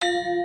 Yang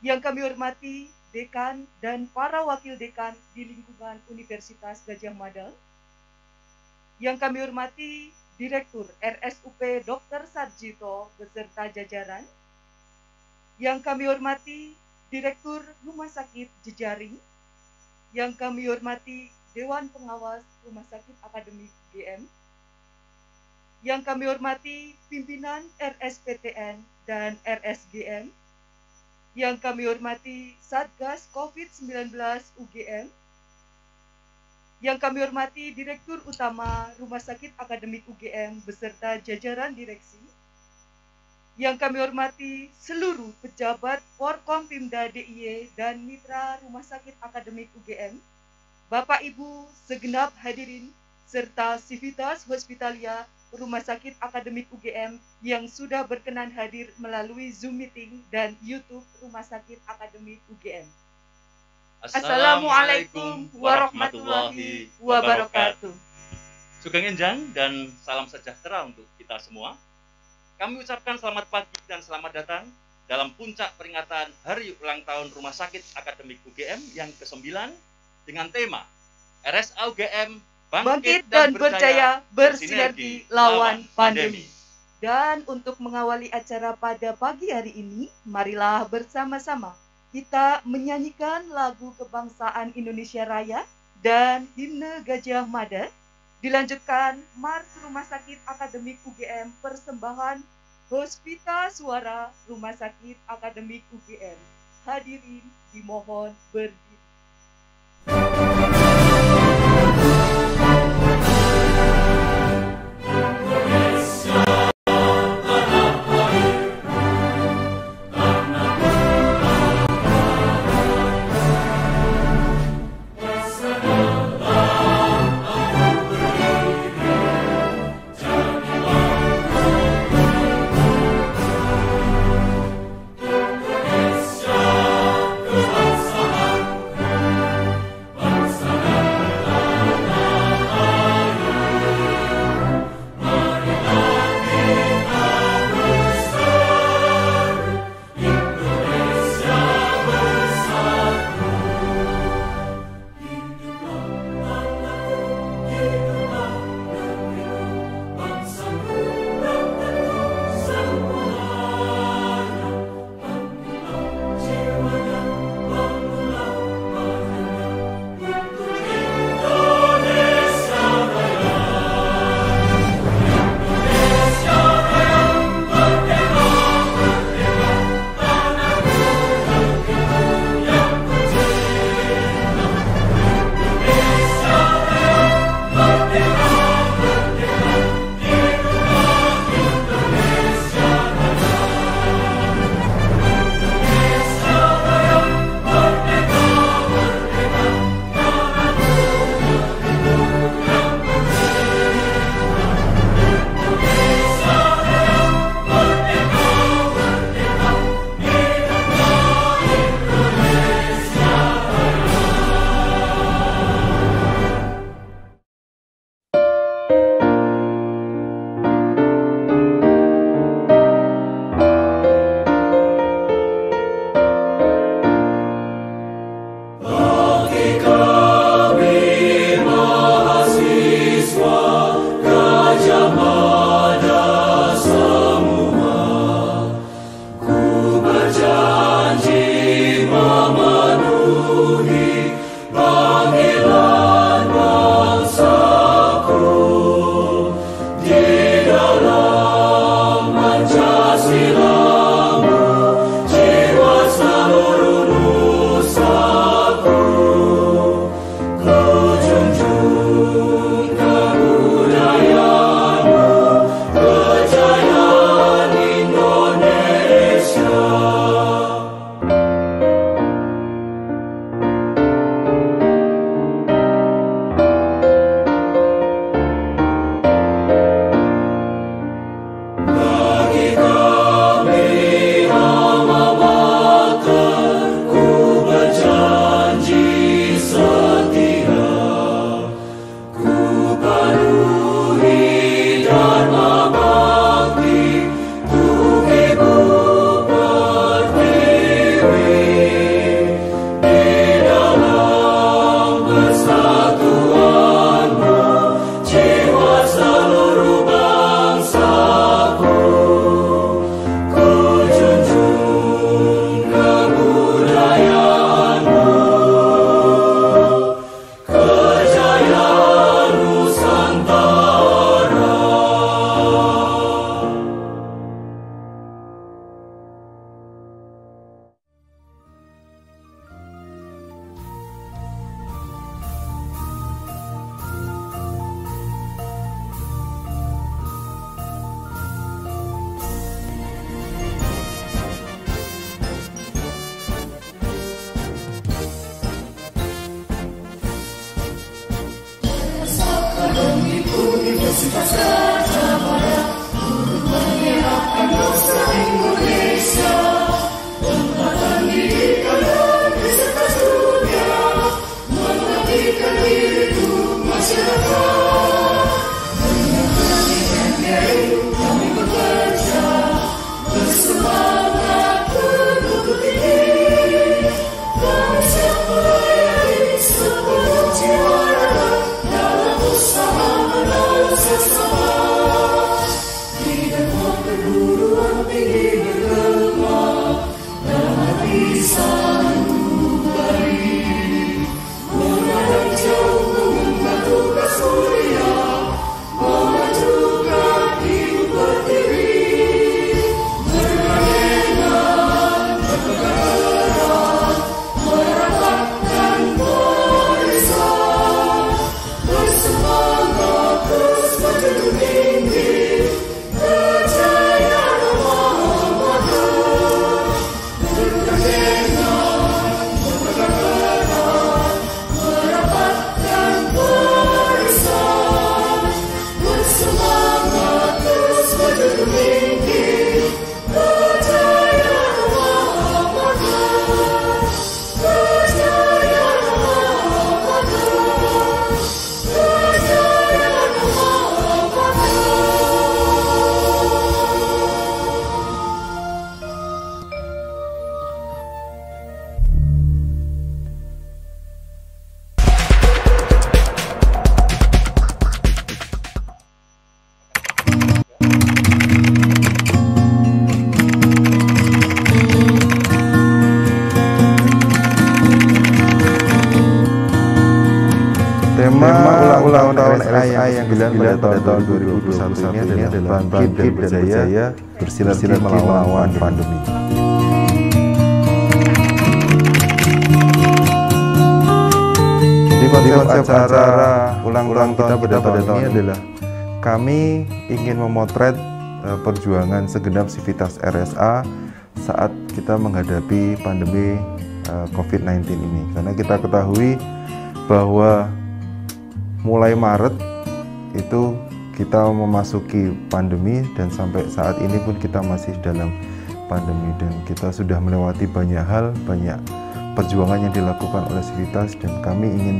Yang kami hormati dekan dan para wakil dekan di lingkungan Universitas Gajah Mada. Yang kami hormati Direktur RSUP Dr. Sarjito beserta jajaran. Yang kami hormati Direktur Rumah Sakit Jejaring, yang kami hormati Dewan Pengawas Rumah Sakit Akademik GM, yang kami hormati pimpinan RSPTN dan RSGM, yang kami hormati Satgas COVID-19 UGM, yang kami hormati Direktur Utama Rumah Sakit Akademik UGM beserta jajaran direksi, yang kami hormati seluruh pejabat Forkompimda DIY dan mitra Rumah Sakit Akademik UGM, Bapak Ibu segenap hadirin serta Sivitas Hospitalia Rumah Sakit Akademik UGM yang sudah berkenan hadir melalui Zoom meeting dan YouTube Rumah Sakit Akademik UGM. Assalamualaikum warahmatullahi wabarakatuh. Sugeng Enjang dan salam sejahtera untuk kita semua. Kami ucapkan selamat pagi dan selamat datang dalam puncak peringatan Hari Ulang Tahun Rumah Sakit Akademik UGM yang ke-9 dengan tema RSA UGM Bangkit dan berjaya bersinergi lawan pandemi. Dan untuk mengawali acara pada pagi hari ini, marilah bersama-sama kita menyanyikan lagu kebangsaan Indonesia Raya dan himne Gajah Mada Dilanjutkan Mars Rumah Sakit Akademik UGM persembahan Hospita Suara Rumah Sakit Akademik UGM. Hadirin dimohon berdiri. 2021 ini adalah bangkit dan berjaya bersinergi melawan pandemi. Di konsep acara ulang tahun kita pada tahun ini adalah kami ingin memotret eh, perjuangan segenap sivitas RSA saat kita menghadapi pandemi eh, COVID-19 ini. Karena kita ketahui bahwa mulai Maret itu kita memasuki pandemi dan sampai saat ini pun kita masih dalam pandemi dan kita sudah melewati banyak hal, banyak perjuangan yang dilakukan oleh Civitas dan kami ingin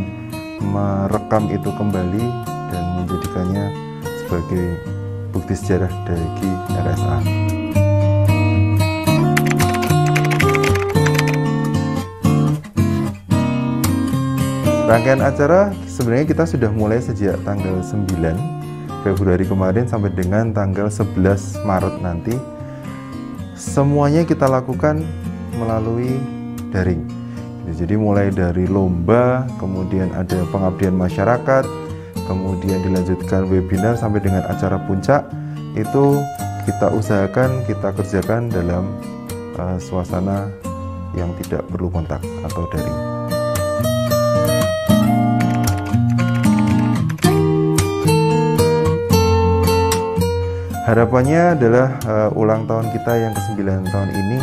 merekam itu kembali dan menjadikannya sebagai bukti sejarah dari RSA. Rangkaian acara sebenarnya kita sudah mulai sejak tanggal 9 Februari kemarin sampai dengan tanggal 11 Maret nanti. Semuanya kita lakukan melalui daring. Jadi mulai dari lomba, kemudian ada pengabdian masyarakat, kemudian dilanjutkan webinar sampai dengan acara puncak itu kita usahakan kita kerjakan dalam uh, suasana yang tidak perlu kontak atau daring. Harapannya adalah uh, ulang tahun kita yang ke-9 tahun ini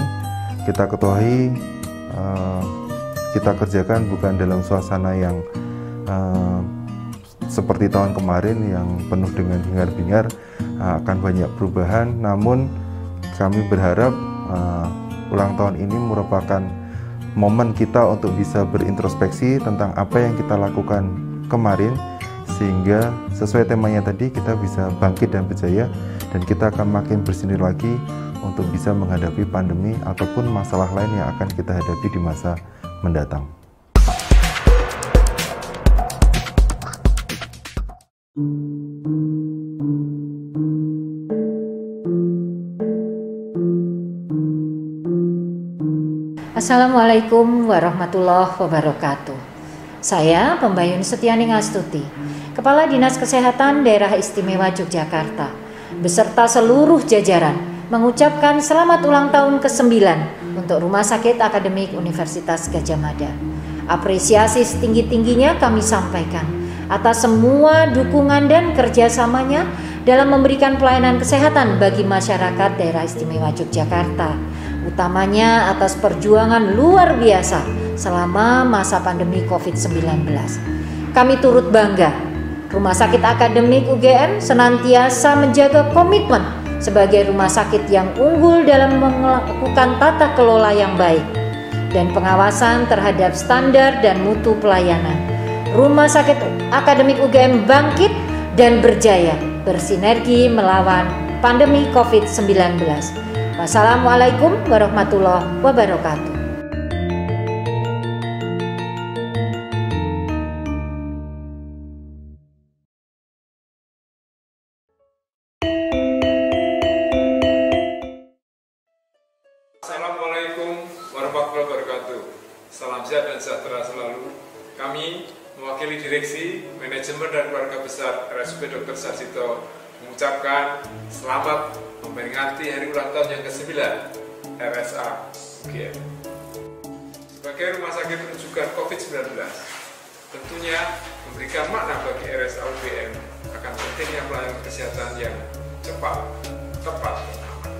kita ketahui uh, kita kerjakan bukan dalam suasana yang uh, seperti tahun kemarin yang penuh dengan hingar-bingar uh, akan banyak perubahan. Namun kami berharap uh, ulang tahun ini merupakan momen kita untuk bisa berintrospeksi tentang apa yang kita lakukan kemarin sehingga sesuai temanya tadi kita bisa bangkit dan berjaya dan kita akan makin bersinir lagi untuk bisa menghadapi pandemi ataupun masalah lain yang akan kita hadapi di masa mendatang. Assalamualaikum warahmatullahi wabarakatuh. Saya Pembayun Setianing Astuti, Kepala Dinas Kesehatan Daerah Istimewa Yogyakarta beserta seluruh jajaran mengucapkan selamat ulang tahun ke-9 untuk Rumah Sakit Akademik Universitas Gajah Mada. Apresiasi setinggi-tingginya kami sampaikan atas semua dukungan dan kerjasamanya dalam memberikan pelayanan kesehatan bagi masyarakat daerah istimewa Yogyakarta, utamanya atas perjuangan luar biasa selama masa pandemi COVID-19. Kami turut bangga Rumah Sakit Akademik UGM senantiasa menjaga komitmen sebagai rumah sakit yang unggul dalam melakukan tata kelola yang baik dan pengawasan terhadap standar dan mutu pelayanan. Rumah Sakit Akademik UGM bangkit dan berjaya bersinergi melawan pandemi COVID-19. Wassalamualaikum warahmatullahi wabarakatuh. Sarjito mengucapkan selamat memperingati hari ulang tahun yang ke-9 RSA UGM. Sebagai rumah sakit rujukan COVID-19, tentunya memberikan makna bagi RSA UGM akan pentingnya pelayanan kesehatan yang cepat, tepat, dan aman.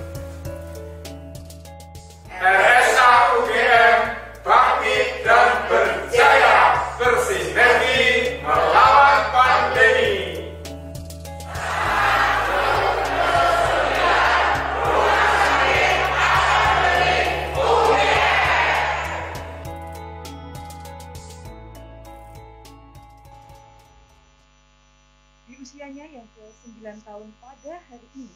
RSA UGM bangkit dan berjaya bersinergi melawan pandemi. Di usianya yang ke-9 tahun pada hari ini,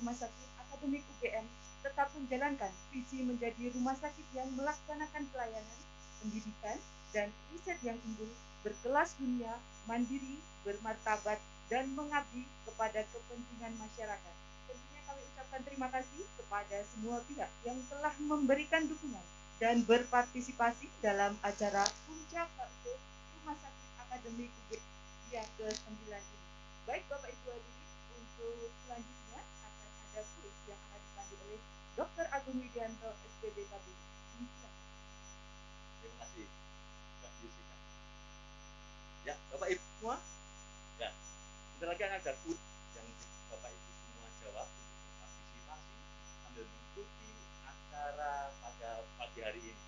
Rumah Sakit Akademik UGM tetap menjalankan visi menjadi rumah sakit yang melaksanakan pelayanan, pendidikan, dan riset yang unggul, berkelas dunia, mandiri, bermartabat, dan mengabdi kepada kepentingan masyarakat. Tentunya kami ucapkan terima kasih kepada semua pihak yang telah memberikan dukungan dan berpartisipasi dalam acara Puncak HUT Rumah Sakit Akademik UGM yang ke-9 ini. Baik Bapak Ibu hadirin, untuk selanjutnya akan ada kuis yang akan dipandu oleh Dr. Agung Widianto, SPB. Silakan. Terima kasih. Ya, Bapak Ibu semua. Sebentar lagi ada kuis yang Bapak Ibu semua jawab untuk berpartisipasi sambil mengikuti acara pada pagi hari ini.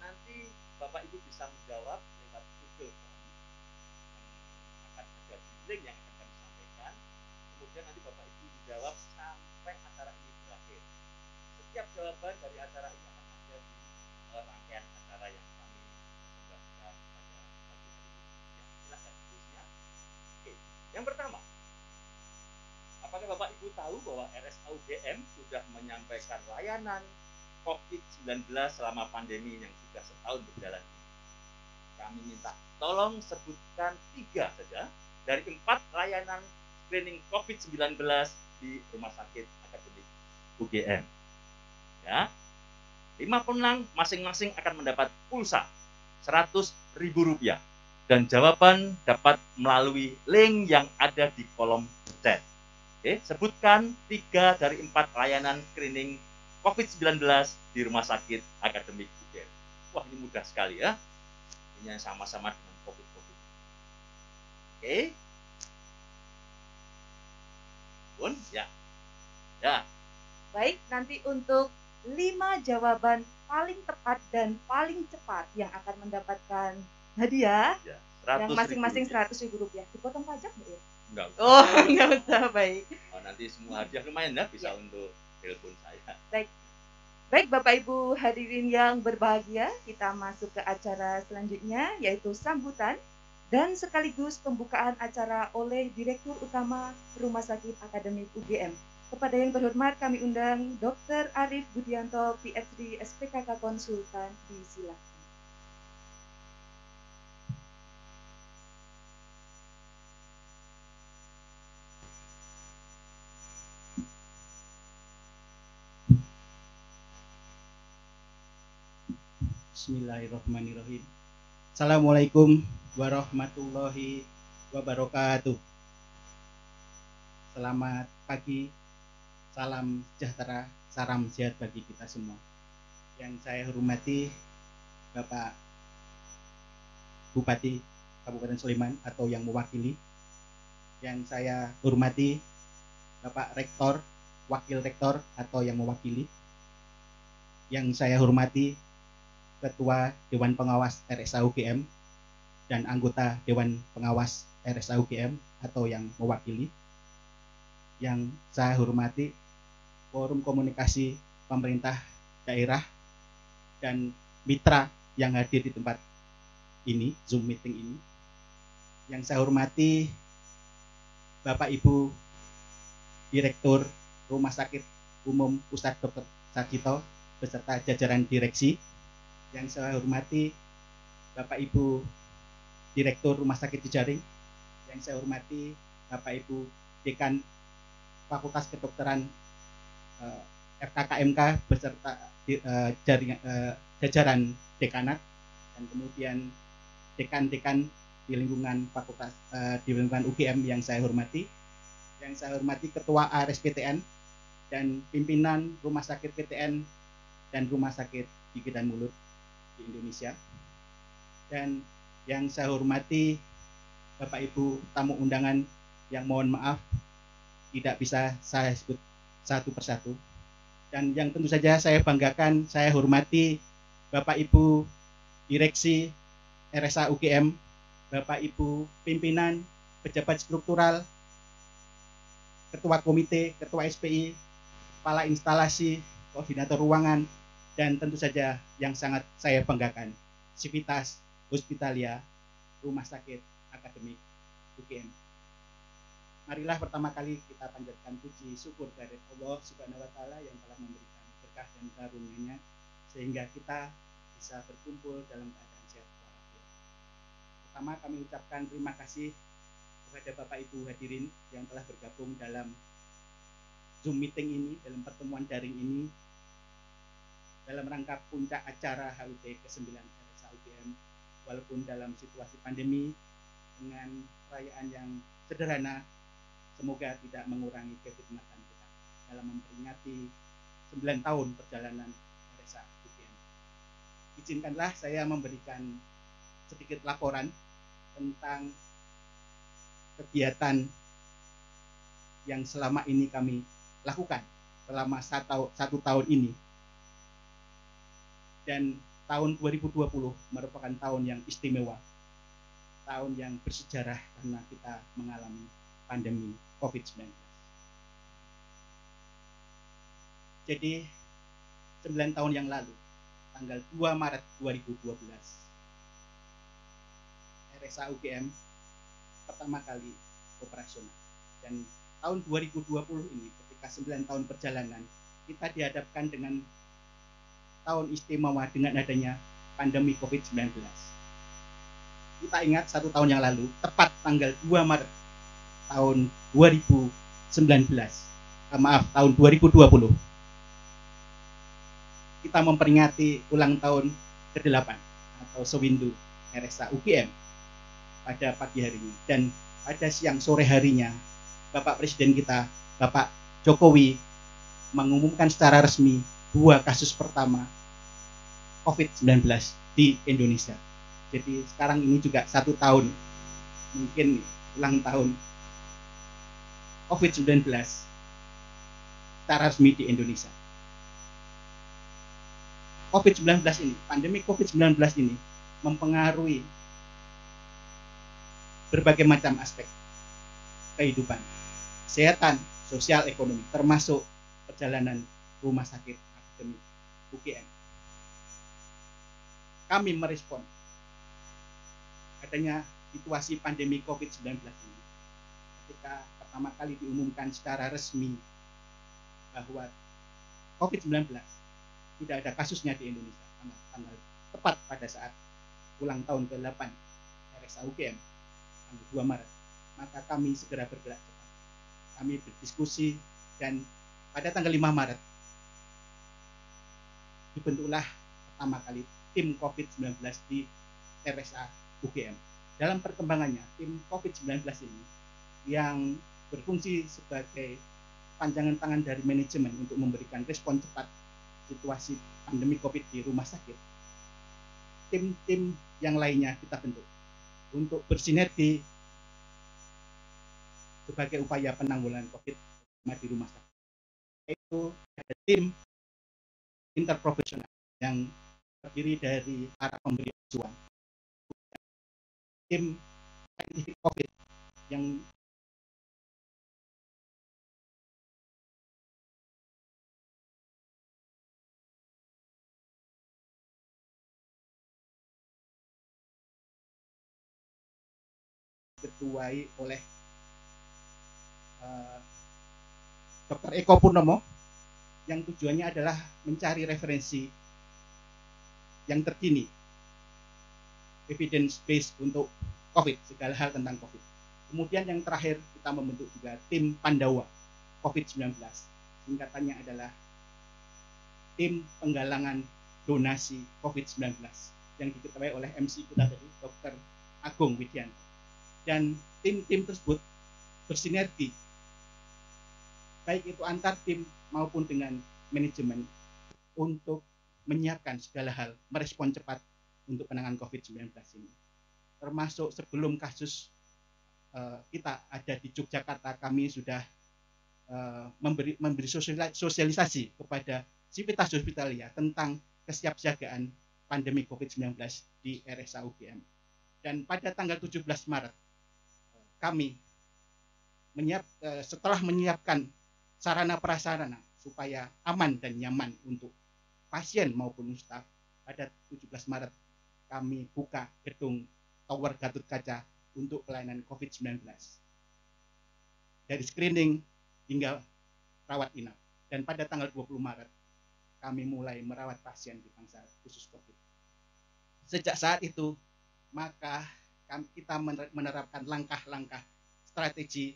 Nanti Bapak Ibu bisa menjawab lewat Google Form akan ada di link yang akan kami sampaikan. Kemudian nanti Bapak Ibu dijawab sampai acara ini berakhir. Setiap jawaban dari acara ini yang pertama. Apakah Bapak Ibu tahu bahwa RSAUGM sudah menyampaikan layanan COVID-19 selama pandemi yang sudah setahun berjalan? Kami minta tolong sebutkan tiga saja dari empat layanan screening COVID-19 di Rumah Sakit Akademik UGM. Ya, lima pemenang masing-masing akan mendapat pulsa 100 ribu rupiah dan jawaban dapat melalui link yang ada di kolom chat. Oke, sebutkan tiga dari empat layanan screening COVID-19 di Rumah Sakit Akademik UGM. Wah, ini mudah sekali ya. Ini yang sama-sama dengan COVID-COVID. Oke. Bun, ya. Ya, Baik, nanti untuk lima jawaban paling tepat dan paling cepat yang akan mendapatkan hadiah ya. yang 100 masing-masing. 100 ribu rupiah. Dipotong pajak nggak ya? Enggak usah. Oh, nggak usah, baik. Oh, nanti semua hadiah lumayan ya bisa Ya. untuk telepon saya. Baik Bapak Ibu hadirin yang berbahagia, kita masuk ke acara selanjutnya yaitu sambutan dan sekaligus pembukaan acara oleh Direktur Utama Rumah Sakit Akademik UGM. Kepada yang terhormat kami undang Dr. Arif Budianto, PhD SPKK Konsultan di Silakan. Bismillahirrahmanirrahim. Assalamualaikum warahmatullahi wabarakatuh. Selamat pagi, salam sejahtera, salam sehat bagi kita semua. Yang saya hormati Bapak Bupati Kabupaten Sleman atau yang mewakili. Yang saya hormati Bapak Rektor, Wakil Rektor atau yang mewakili. Yang saya hormati Ketua Dewan Pengawas RSA UGM dan anggota Dewan Pengawas RSA UGM atau yang mewakili yang saya hormati forum komunikasi pemerintah daerah dan mitra yang hadir di tempat ini Zoom meeting ini yang saya hormati Bapak Ibu Direktur Rumah Sakit Umum Pusat Dr. Sarjito beserta jajaran direksi yang saya hormati Bapak Ibu Direktur Rumah Sakit Jejaring yang saya hormati Bapak Ibu Dekan Fakultas Kedokteran eh, FKKMK beserta di, eh, jaringan eh, jajaran dekanat dan kemudian dekan-dekan di lingkungan fakultas eh, di lingkungan UGM yang saya hormati yang saya hormati ketua ARSPTN dan pimpinan rumah sakit PTN dan rumah sakit gigi dan mulut di Indonesia. Dan yang saya hormati Bapak Ibu tamu undangan yang mohon maaf tidak bisa saya sebut satu persatu. Dan yang tentu saja saya banggakan saya hormati Bapak Ibu direksi RSA UGM Bapak Ibu pimpinan pejabat struktural ketua komite ketua SPI kepala instalasi koordinator ruangan dan tentu saja yang sangat saya banggakan Civitas Hospitalia Rumah Sakit Akademik UGM. Marilah pertama kali kita panjatkan puji syukur dari Allah Subhanahu wa taala yang telah memberikan berkah dan karunia-Nya sehingga kita bisa berkumpul dalam keadaan sehat walafiat. Pertama kami ucapkan terima kasih kepada Bapak Ibu hadirin yang telah bergabung dalam Zoom meeting ini, dalam pertemuan daring ini dalam rangka puncak acara HUT ke-9 RSA UGM walaupun dalam situasi pandemi dengan perayaan yang sederhana semoga tidak mengurangi kekhidmatan kita dalam memperingati 9 tahun perjalanan RSA UGM. Izinkanlah saya memberikan sedikit laporan tentang kegiatan yang selama ini kami lakukan selama satu tahun ini dan tahun 2020 merupakan tahun yang istimewa. Tahun yang bersejarah karena kita mengalami pandemi COVID-19 jadi 9 tahun yang lalu tanggal 2 Maret 2012 RSA UGM pertama kali operasional. Dan tahun 2020 ini ketika 9 tahun perjalanan kita dihadapkan dengan tahun istimewa dengan adanya pandemi COVID-19 kita ingat satu tahun yang lalu tepat tanggal 2 Maret tahun 2019 eh, maaf tahun 2020 kita memperingati ulang tahun ke-8 atau sewindu RSA UGM pada pagi harinya dan pada siang sore harinya Bapak Presiden kita Bapak Jokowi mengumumkan secara resmi dua kasus pertama COVID-19 di Indonesia. Jadi sekarang ini juga satu tahun mungkin ulang tahun COVID-19 secara resmi di Indonesia. COVID-19 ini, pandemi COVID-19 ini mempengaruhi berbagai macam aspek kehidupan, kesehatan, sosial, ekonomi, termasuk perjalanan rumah sakit akademik UGM. Kami merespon adanya situasi pandemi COVID-19 ini ketika pertama kali diumumkan secara resmi bahwa COVID-19 tidak ada kasusnya di Indonesia tanggal tepat pada saat ulang tahun ke-8 RSA UGM tanggal 2 Maret, maka kami segera bergerak cepat. Kami berdiskusi dan pada tanggal 5 Maret dibentuklah pertama kali tim COVID-19 di RSA UGM. Dalam perkembangannya, tim COVID-19 ini yang berfungsi sebagai panjangan tangan dari manajemen untuk memberikan respon cepat situasi pandemi COVID di rumah sakit. Tim-tim yang lainnya kita bentuk untuk bersinergi sebagai upaya penanggulangan COVID di rumah sakit. Yaitu ada tim interprofesional yang terdiri dari para pemberi asuhan, tim scientific COVID yang ketuai oleh uh, Dr. Eko Purnomo yang tujuannya adalah mencari referensi yang terkini evidence based untuk COVID segala hal tentang COVID kemudian yang terakhir kita membentuk juga tim Pandawa COVID-19 singkatannya adalah tim penggalangan donasi COVID-19 yang diketahui oleh MC kita tadi Dr. Agung Widianto dan tim-tim tersebut bersinergi baik itu antar tim maupun dengan manajemen untuk menyiapkan segala hal merespon cepat untuk penanganan COVID-19 ini. Termasuk sebelum kasus uh, kita ada di Yogyakarta kami sudah uh, memberi memberi sosialisasi kepada Civitas Hospitalia tentang kesiapsiagaan pandemi COVID-19 di RSA UGM dan pada tanggal 17 Maret kami menyiap eh, setelah menyiapkan sarana prasarana supaya aman dan nyaman untuk pasien maupun staf pada 17 Maret kami buka gedung Tower Gatot Kaca untuk pelayanan COVID-19 dari screening hingga rawat inap. Dan pada tanggal 20 Maret kami mulai merawat pasien di bangsa khusus COVID. Sejak saat itu maka kita menerapkan langkah-langkah strategi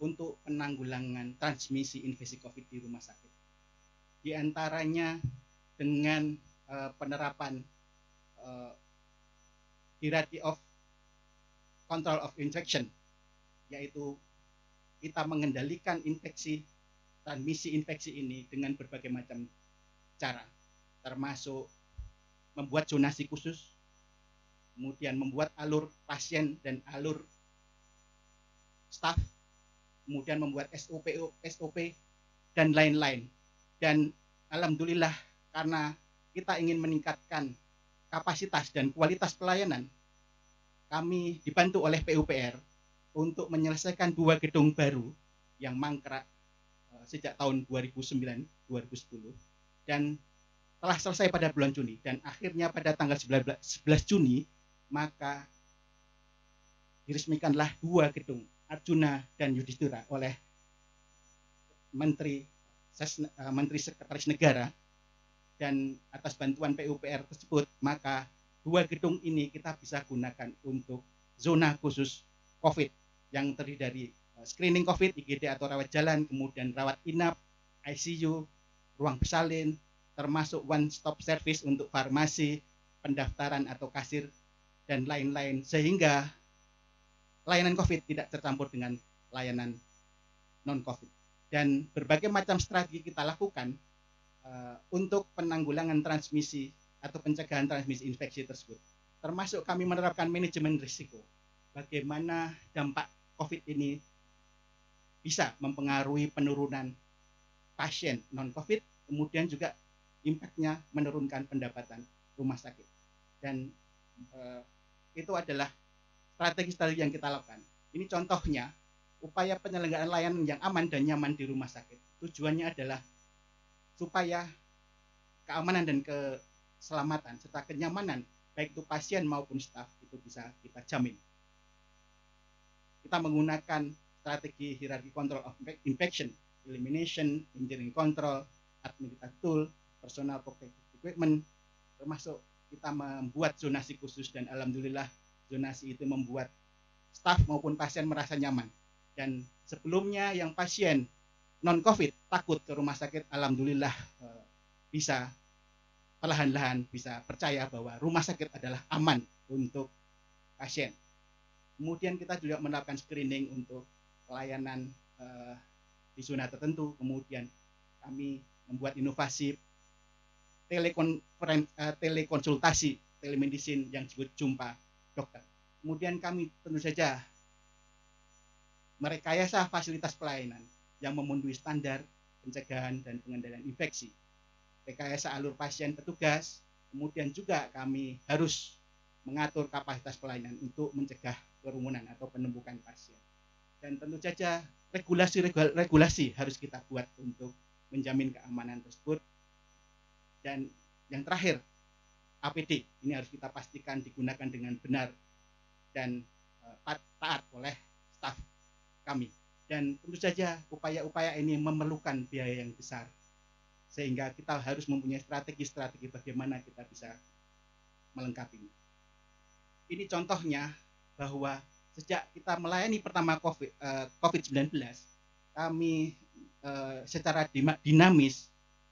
untuk penanggulangan transmisi infeksi COVID di rumah sakit. Di antaranya dengan uh, penerapan uh, hierarchy of control of infection, yaitu kita mengendalikan infeksi transmisi infeksi ini dengan berbagai macam cara, termasuk membuat zonasi khusus kemudian membuat alur pasien dan alur staff, kemudian membuat SOP, SOP dan lain-lain. Dan alhamdulillah karena kita ingin meningkatkan kapasitas dan kualitas pelayanan, kami dibantu oleh PUPR untuk menyelesaikan dua gedung baru yang mangkrak eh, sejak tahun 2009-2010 dan telah selesai pada bulan Juni dan akhirnya pada tanggal 11 Juni maka diresmikanlah dua gedung Arjuna dan Yudhistira oleh Menteri eh, Menteri Sekretaris Negara dan atas bantuan PUPR tersebut maka dua gedung ini kita bisa gunakan untuk zona khusus COVID yang terdiri dari eh, screening COVID, IGD atau rawat jalan, kemudian rawat inap, ICU, ruang bersalin, termasuk one stop service untuk farmasi, pendaftaran atau kasir dan lain-lain. Sehingga layanan COVID tidak tercampur dengan layanan non COVID dan berbagai macam strategi kita lakukan uh, untuk penanggulangan transmisi atau pencegahan transmisi infeksi tersebut. Termasuk kami menerapkan manajemen risiko. Bagaimana dampak COVID ini bisa mempengaruhi penurunan pasien non COVID kemudian juga impactnya menurunkan pendapatan rumah sakit. Dan uh, itu adalah strategi-strategi yang kita lakukan. Ini contohnya upaya penyelenggaraan layanan yang aman dan nyaman di rumah sakit. Tujuannya adalah supaya keamanan dan keselamatan serta kenyamanan baik itu pasien maupun staf itu bisa kita jamin. Kita menggunakan strategi hierarchy control of infection, elimination, engineering control, administrative tool, personal protective equipment, termasuk kita membuat zonasi khusus dan alhamdulillah zonasi itu membuat staf maupun pasien merasa nyaman. Dan sebelumnya yang pasien non COVID takut ke rumah sakit, alhamdulillah eh, bisa perlahan-lahan bisa percaya bahwa rumah sakit adalah aman untuk pasien. Kemudian kita juga menerapkan screening untuk pelayanan uh, di zona tertentu. Kemudian kami membuat inovasi uh, telekonsultasi, telemedicine yang disebut jumpa dokter. Kemudian kami tentu saja merekayasa fasilitas pelayanan yang memenuhi standar pencegahan dan pengendalian infeksi. Rekayasa alur pasien petugas, kemudian juga kami harus mengatur kapasitas pelayanan untuk mencegah kerumunan atau penumpukan pasien. dan tentu saja regulasi-regulasi harus kita buat untuk menjamin keamanan tersebut dan yang terakhir APD ini harus kita pastikan digunakan dengan benar dan uh, taat oleh staf kami. Dan tentu saja upaya-upaya ini memerlukan biaya yang besar. Sehingga kita harus mempunyai strategi-strategi bagaimana kita bisa melengkapinya. Ini. Contohnya bahwa sejak kita melayani pertama COVID, uh, COVID-19, kami uh, secara dinamis,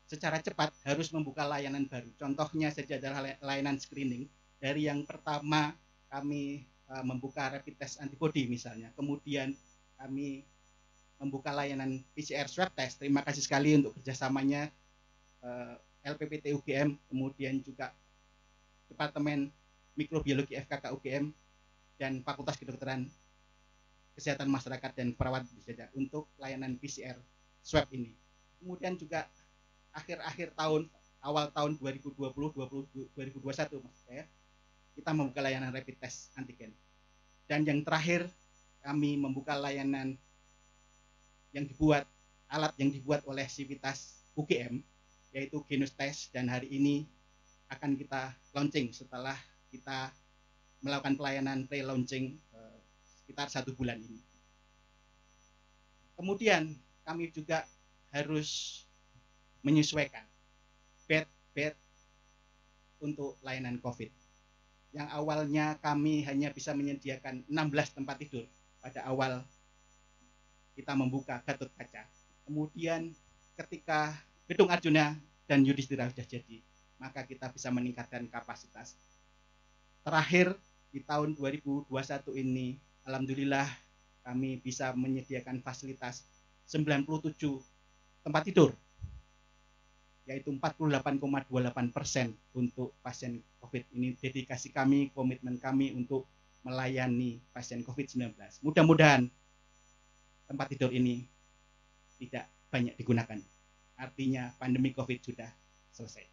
secara cepat harus membuka layanan baru. Contohnya saja adalah layanan screening. Dari yang pertama kami uh, membuka rapid test antibody misalnya, kemudian kami membuka layanan PCR swab test. Terima kasih sekali untuk kerjasamanya uh, LPPT UGM, kemudian juga Departemen Mikrobiologi FKK UGM dan Fakultas Kedokteran Kesehatan Masyarakat dan Perawat saja untuk layanan PCR swab ini. Kemudian juga akhir-akhir tahun awal tahun 2020 2021 maksud saya kita membuka layanan rapid test antigen. Dan yang terakhir kami membuka layanan yang dibuat alat yang dibuat oleh Sivitas UGM yaitu Genus Test dan hari ini akan kita launching setelah kita melakukan pelayanan pre-launching eh, sekitar satu bulan ini. Kemudian kami juga harus menyesuaikan bed-bed untuk layanan COVID. Yang awalnya kami hanya bisa menyediakan 16 tempat tidur pada awal kita membuka Gatot Kaca. Kemudian ketika Gedung Arjuna dan Yudhistira sudah jadi, maka kita bisa meningkatkan kapasitas. Terakhir di tahun 2021 ini, alhamdulillah kami bisa menyediakan fasilitas 97 tempat tidur, yaitu 48,28 persen untuk pasien COVID ini. Dedikasi kami, komitmen kami untuk melayani pasien COVID-19. Mudah-mudahan tempat tidur ini tidak banyak digunakan artinya pandemi COVID sudah selesai.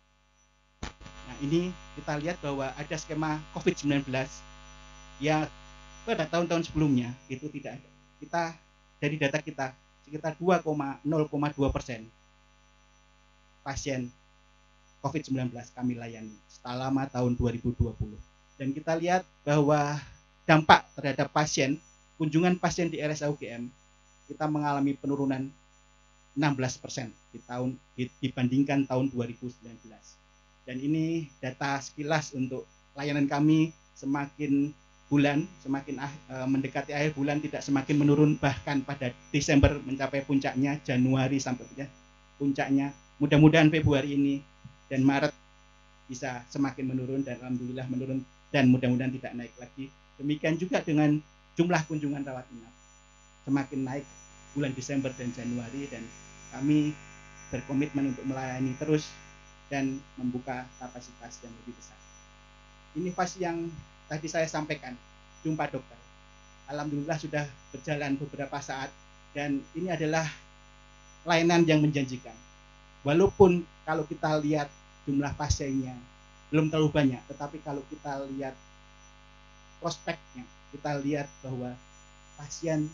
Nah ini kita lihat bahwa ada skema COVID-19 yang pada tahun-tahun sebelumnya itu tidak ada. Kita dari data kita sekitar 2,0,2 persen pasien COVID-19 kami layani selama tahun 2020. Dan kita lihat bahwa dampak terhadap pasien, kunjungan pasien di RSA UGM, kita mengalami penurunan 16% di tahun dibandingkan tahun 2019. Dan ini data sekilas untuk layanan kami semakin bulan semakin eh, mendekati akhir bulan tidak semakin menurun bahkan pada Desember mencapai puncaknya Januari sampai puncaknya mudah-mudahan Februari ini dan Maret bisa semakin menurun dan alhamdulillah menurun dan mudah-mudahan tidak naik lagi demikian juga dengan jumlah kunjungan rawat inap semakin naik bulan Desember dan Januari dan kami berkomitmen untuk melayani terus dan membuka kapasitas yang lebih besar. Ini fase yang tadi saya sampaikan, jumpa dokter. Alhamdulillah sudah berjalan beberapa saat dan ini adalah layanan yang menjanjikan. Walaupun kalau kita lihat jumlah pasiennya belum terlalu banyak, tetapi kalau kita lihat prospeknya, kita lihat bahwa pasien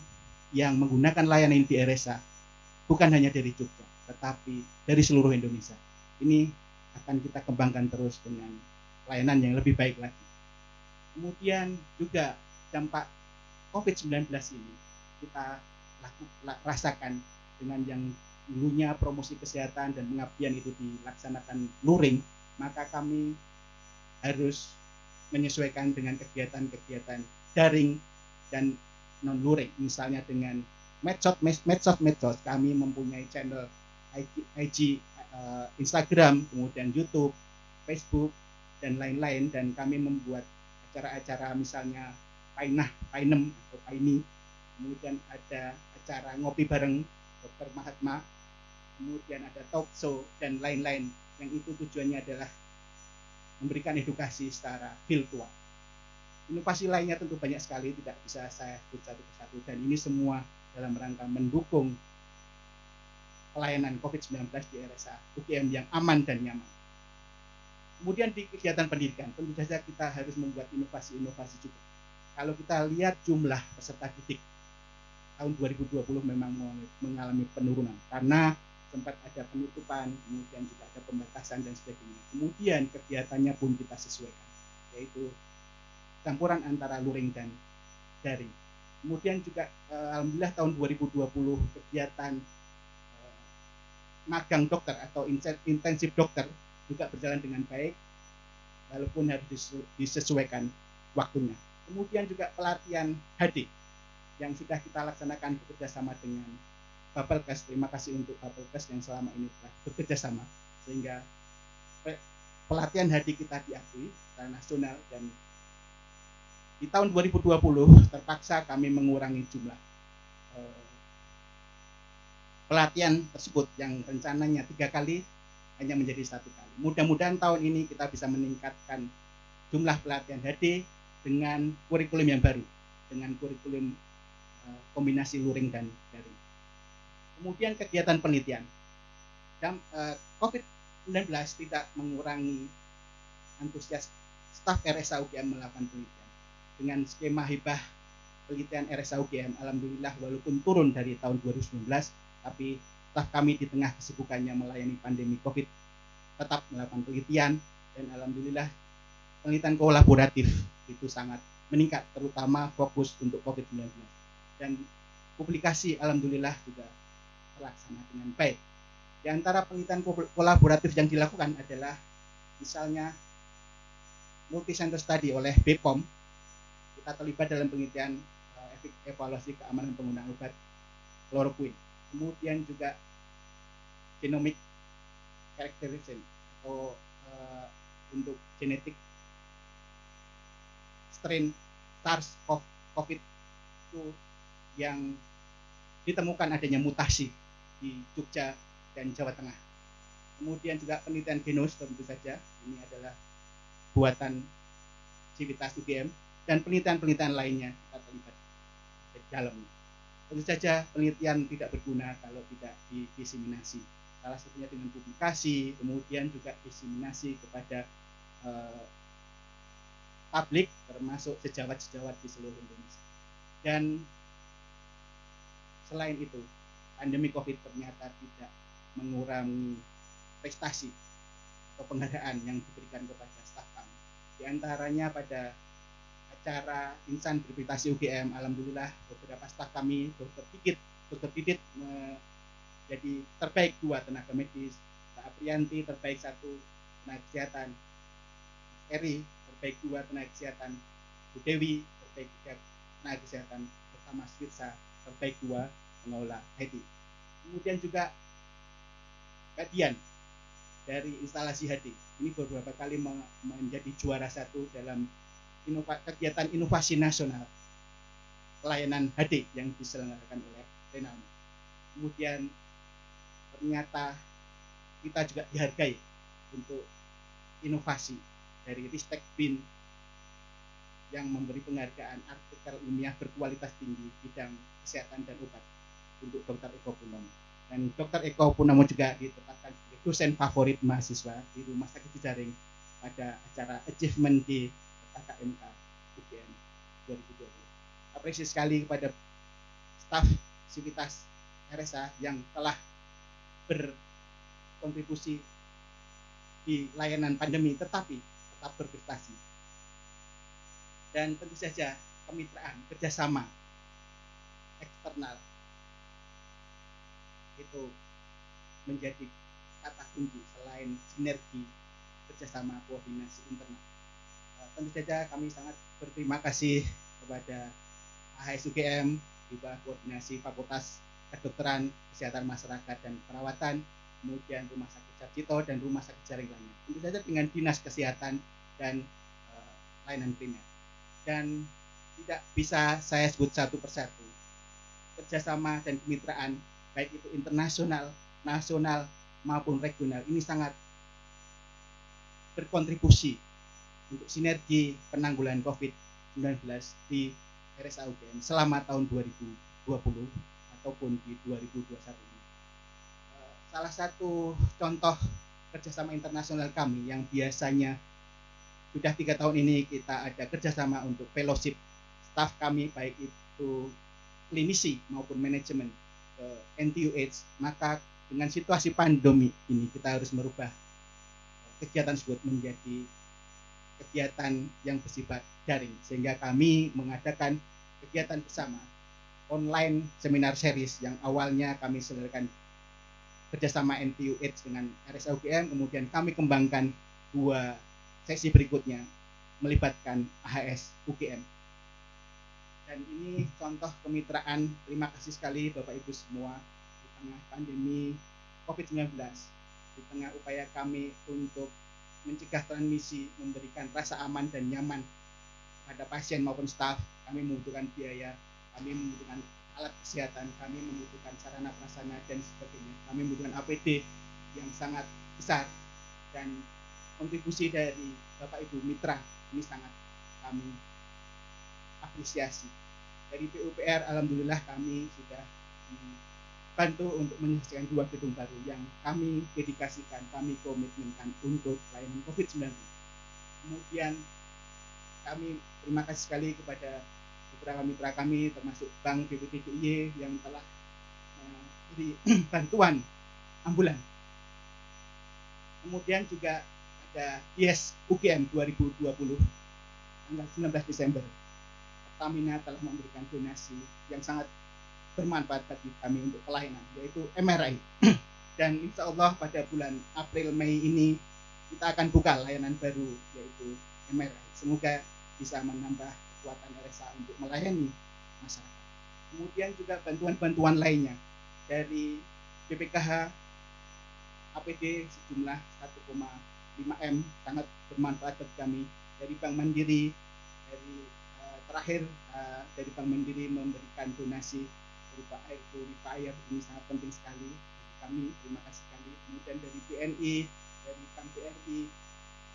yang menggunakan layanan di RSA bukan hanya dari Jogja, tetapi dari seluruh Indonesia. Ini akan kita kembangkan terus dengan layanan yang lebih baik lagi. Kemudian juga dampak COVID-19 ini kita rasakan dengan yang dulunya promosi kesehatan dan pengabdian itu dilaksanakan luring, maka kami harus menyesuaikan dengan kegiatan-kegiatan daring dan non luring, misalnya dengan medsos medsos medsos. Kami mempunyai channel IG, uh, Instagram kemudian YouTube Facebook dan lain-lain. Dan kami membuat acara-acara misalnya Painah Painem atau Paini. Kemudian ada acara ngopi bareng Dr. Mahatma kemudian ada talk show dan lain-lain yang itu tujuannya adalah memberikan edukasi secara virtual inovasi lainnya tentu banyak sekali tidak bisa saya sebut satu persatu dan ini semua dalam rangka mendukung pelayanan COVID-19 di RSA UGM yang aman dan nyaman. Kemudian di kegiatan pendidikan, tentu saja kita harus membuat inovasi-inovasi juga. Kalau kita lihat jumlah peserta didik tahun 2020 memang mengalami penurunan karena sempat ada penutupan, kemudian juga ada pembatasan dan sebagainya. Kemudian kegiatannya pun kita sesuaikan, yaitu campuran antara luring dan daring. Kemudian juga eh, alhamdulillah tahun 2020 kegiatan eh, magang dokter atau intensif dokter juga berjalan dengan baik walaupun harus disesuaikan waktunya. Kemudian juga pelatihan HD yang sudah kita laksanakan bekerjasama dengan Bapelkes. Terima kasih untuk Bapelkes yang selama ini telah bekerja sama sehingga pelatihan hadi kita diakui secara nasional dan di tahun 2020 terpaksa kami mengurangi jumlah eh, pelatihan tersebut yang rencananya tiga kali hanya menjadi satu kali. Mudah-mudahan tahun ini kita bisa meningkatkan jumlah pelatihan HD dengan kurikulum yang baru, dengan kurikulum eh, kombinasi luring dan daring. Kemudian kegiatan penelitian. Dan uh, COVID-19 tidak mengurangi antusias staf RSA UGM melakukan penelitian. Dengan skema hibah penelitian RSA UGM, alhamdulillah walaupun turun dari tahun 2019, tapi staf kami di tengah kesibukannya melayani pandemi COVID tetap melakukan penelitian dan alhamdulillah penelitian kolaboratif itu sangat meningkat terutama fokus untuk COVID-19 dan publikasi alhamdulillah juga terlaksana dengan baik. Di antara penelitian kolaboratif yang dilakukan adalah misalnya multi center study oleh BPOM. Kita terlibat dalam penelitian uh, evaluasi keamanan penggunaan obat chloroquine. Kemudian juga genomic characterization atau uh, untuk genetik strain SARS-CoV-2 yang ditemukan adanya mutasi di Jogja dan Jawa Tengah. Kemudian juga penelitian genos tentu saja ini adalah buatan Civitas UGM dan penelitian-penelitian lainnya kita terlibat di dalamnya. Tentu saja penelitian tidak berguna kalau tidak didiseminasi. Salah satunya dengan publikasi, kemudian juga diseminasi kepada uh, publik termasuk sejawat-sejawat di seluruh Indonesia. Dan selain itu, pandemi COVID ternyata tidak mengurangi prestasi atau penghargaan yang diberikan kepada staf kami. Di antaranya pada acara insan berprestasi UGM, alhamdulillah beberapa staf kami, dokter Dikit, dokter menjadi terbaik dua tenaga medis, Mbak Aprianti terbaik satu tenaga kesehatan, Eri terbaik dua tenaga kesehatan, Bu Dewi terbaik tiga tenaga kesehatan, bersama Switsa terbaik dua mengelola IT. Kemudian juga kajian dari instalasi HD. Ini beberapa kali menjadi juara satu dalam inova, kegiatan inovasi nasional pelayanan HD yang diselenggarakan oleh Renamo. Kemudian ternyata kita juga dihargai untuk inovasi dari Ristek Bin yang memberi penghargaan artikel ilmiah berkualitas tinggi bidang kesehatan dan obat untuk Dr. Eko Purnomo. Dan Dr. Eko Purnomo juga ditetapkan sebagai dosen favorit mahasiswa di Rumah Sakit Cijaring pada acara Achievement di KKMK UGM 2020. Apresiasi sekali kepada staf Sivitas RSA yang telah berkontribusi di layanan pandemi tetapi tetap berprestasi. Dan tentu saja kemitraan, kerjasama eksternal itu menjadi kata kunci selain sinergi kerjasama koordinasi internal. Uh, tentu saja kami sangat berterima kasih kepada AHSUGM juga koordinasi Fakultas Kedokteran, Kesehatan Masyarakat dan Perawatan, kemudian Rumah Sakit Sarjito dan Rumah Sakit Jaring lainnya. Tentu saja dengan Dinas Kesehatan dan uh, layanan primer. Dan tidak bisa saya sebut satu persatu. Kerjasama dan kemitraan baik itu internasional, nasional maupun regional ini sangat berkontribusi untuk sinergi penanggulangan COVID-19 di RSA UGM selama tahun 2020 ataupun di 2021 ini. Eh, salah satu contoh kerjasama internasional kami yang biasanya sudah tiga tahun ini kita ada kerjasama untuk fellowship staff kami baik itu klinisi maupun manajemen NTUH, maka dengan situasi pandemi ini kita harus merubah kegiatan tersebut menjadi kegiatan yang bersifat daring. Sehingga kami mengadakan kegiatan bersama online seminar series yang awalnya kami selenggarakan kerjasama NTUH dengan RSA UGM kemudian kami kembangkan dua sesi berikutnya melibatkan AHS UGM dan ini contoh kemitraan terima kasih sekali Bapak Ibu semua di tengah pandemi COVID-19 di tengah upaya kami untuk mencegah transmisi, memberikan rasa aman dan nyaman pada pasien maupun staf. Kami membutuhkan biaya, kami membutuhkan alat kesehatan, kami membutuhkan sarana prasarana dan sebagainya. Kami membutuhkan APD yang sangat besar dan kontribusi dari Bapak Ibu Mitra ini sangat kami apresiasi. Dari PUPR, Alhamdulillah kami sudah bantu untuk menyelesaikan dua gedung baru yang kami dedikasikan, kami komitmenkan untuk pelayanan COVID-19. Kemudian kami terima kasih sekali kepada beberapa mitra kami termasuk Bank BPTDIY yang telah memberi bantuan ambulan. Kemudian juga ada IS UGM 2020 tanggal 19 Desember. Pertamina telah memberikan donasi yang sangat bermanfaat bagi kami untuk pelayanan yaitu MRI dan insya Allah pada bulan April Mei ini kita akan buka layanan baru yaitu MRI semoga bisa menambah kekuatan RSA untuk melayani masyarakat. Kemudian juga bantuan-bantuan lainnya. Dari BPKH APD sejumlah 1,5 M sangat bermanfaat bagi kami. Dari Bank Mandiri dari terakhir uh, dari Bank Mandiri memberikan donasi berupa air purifier ini sangat penting sekali bagi kami. Terima kasih sekali. Kemudian dari BNI dari BRI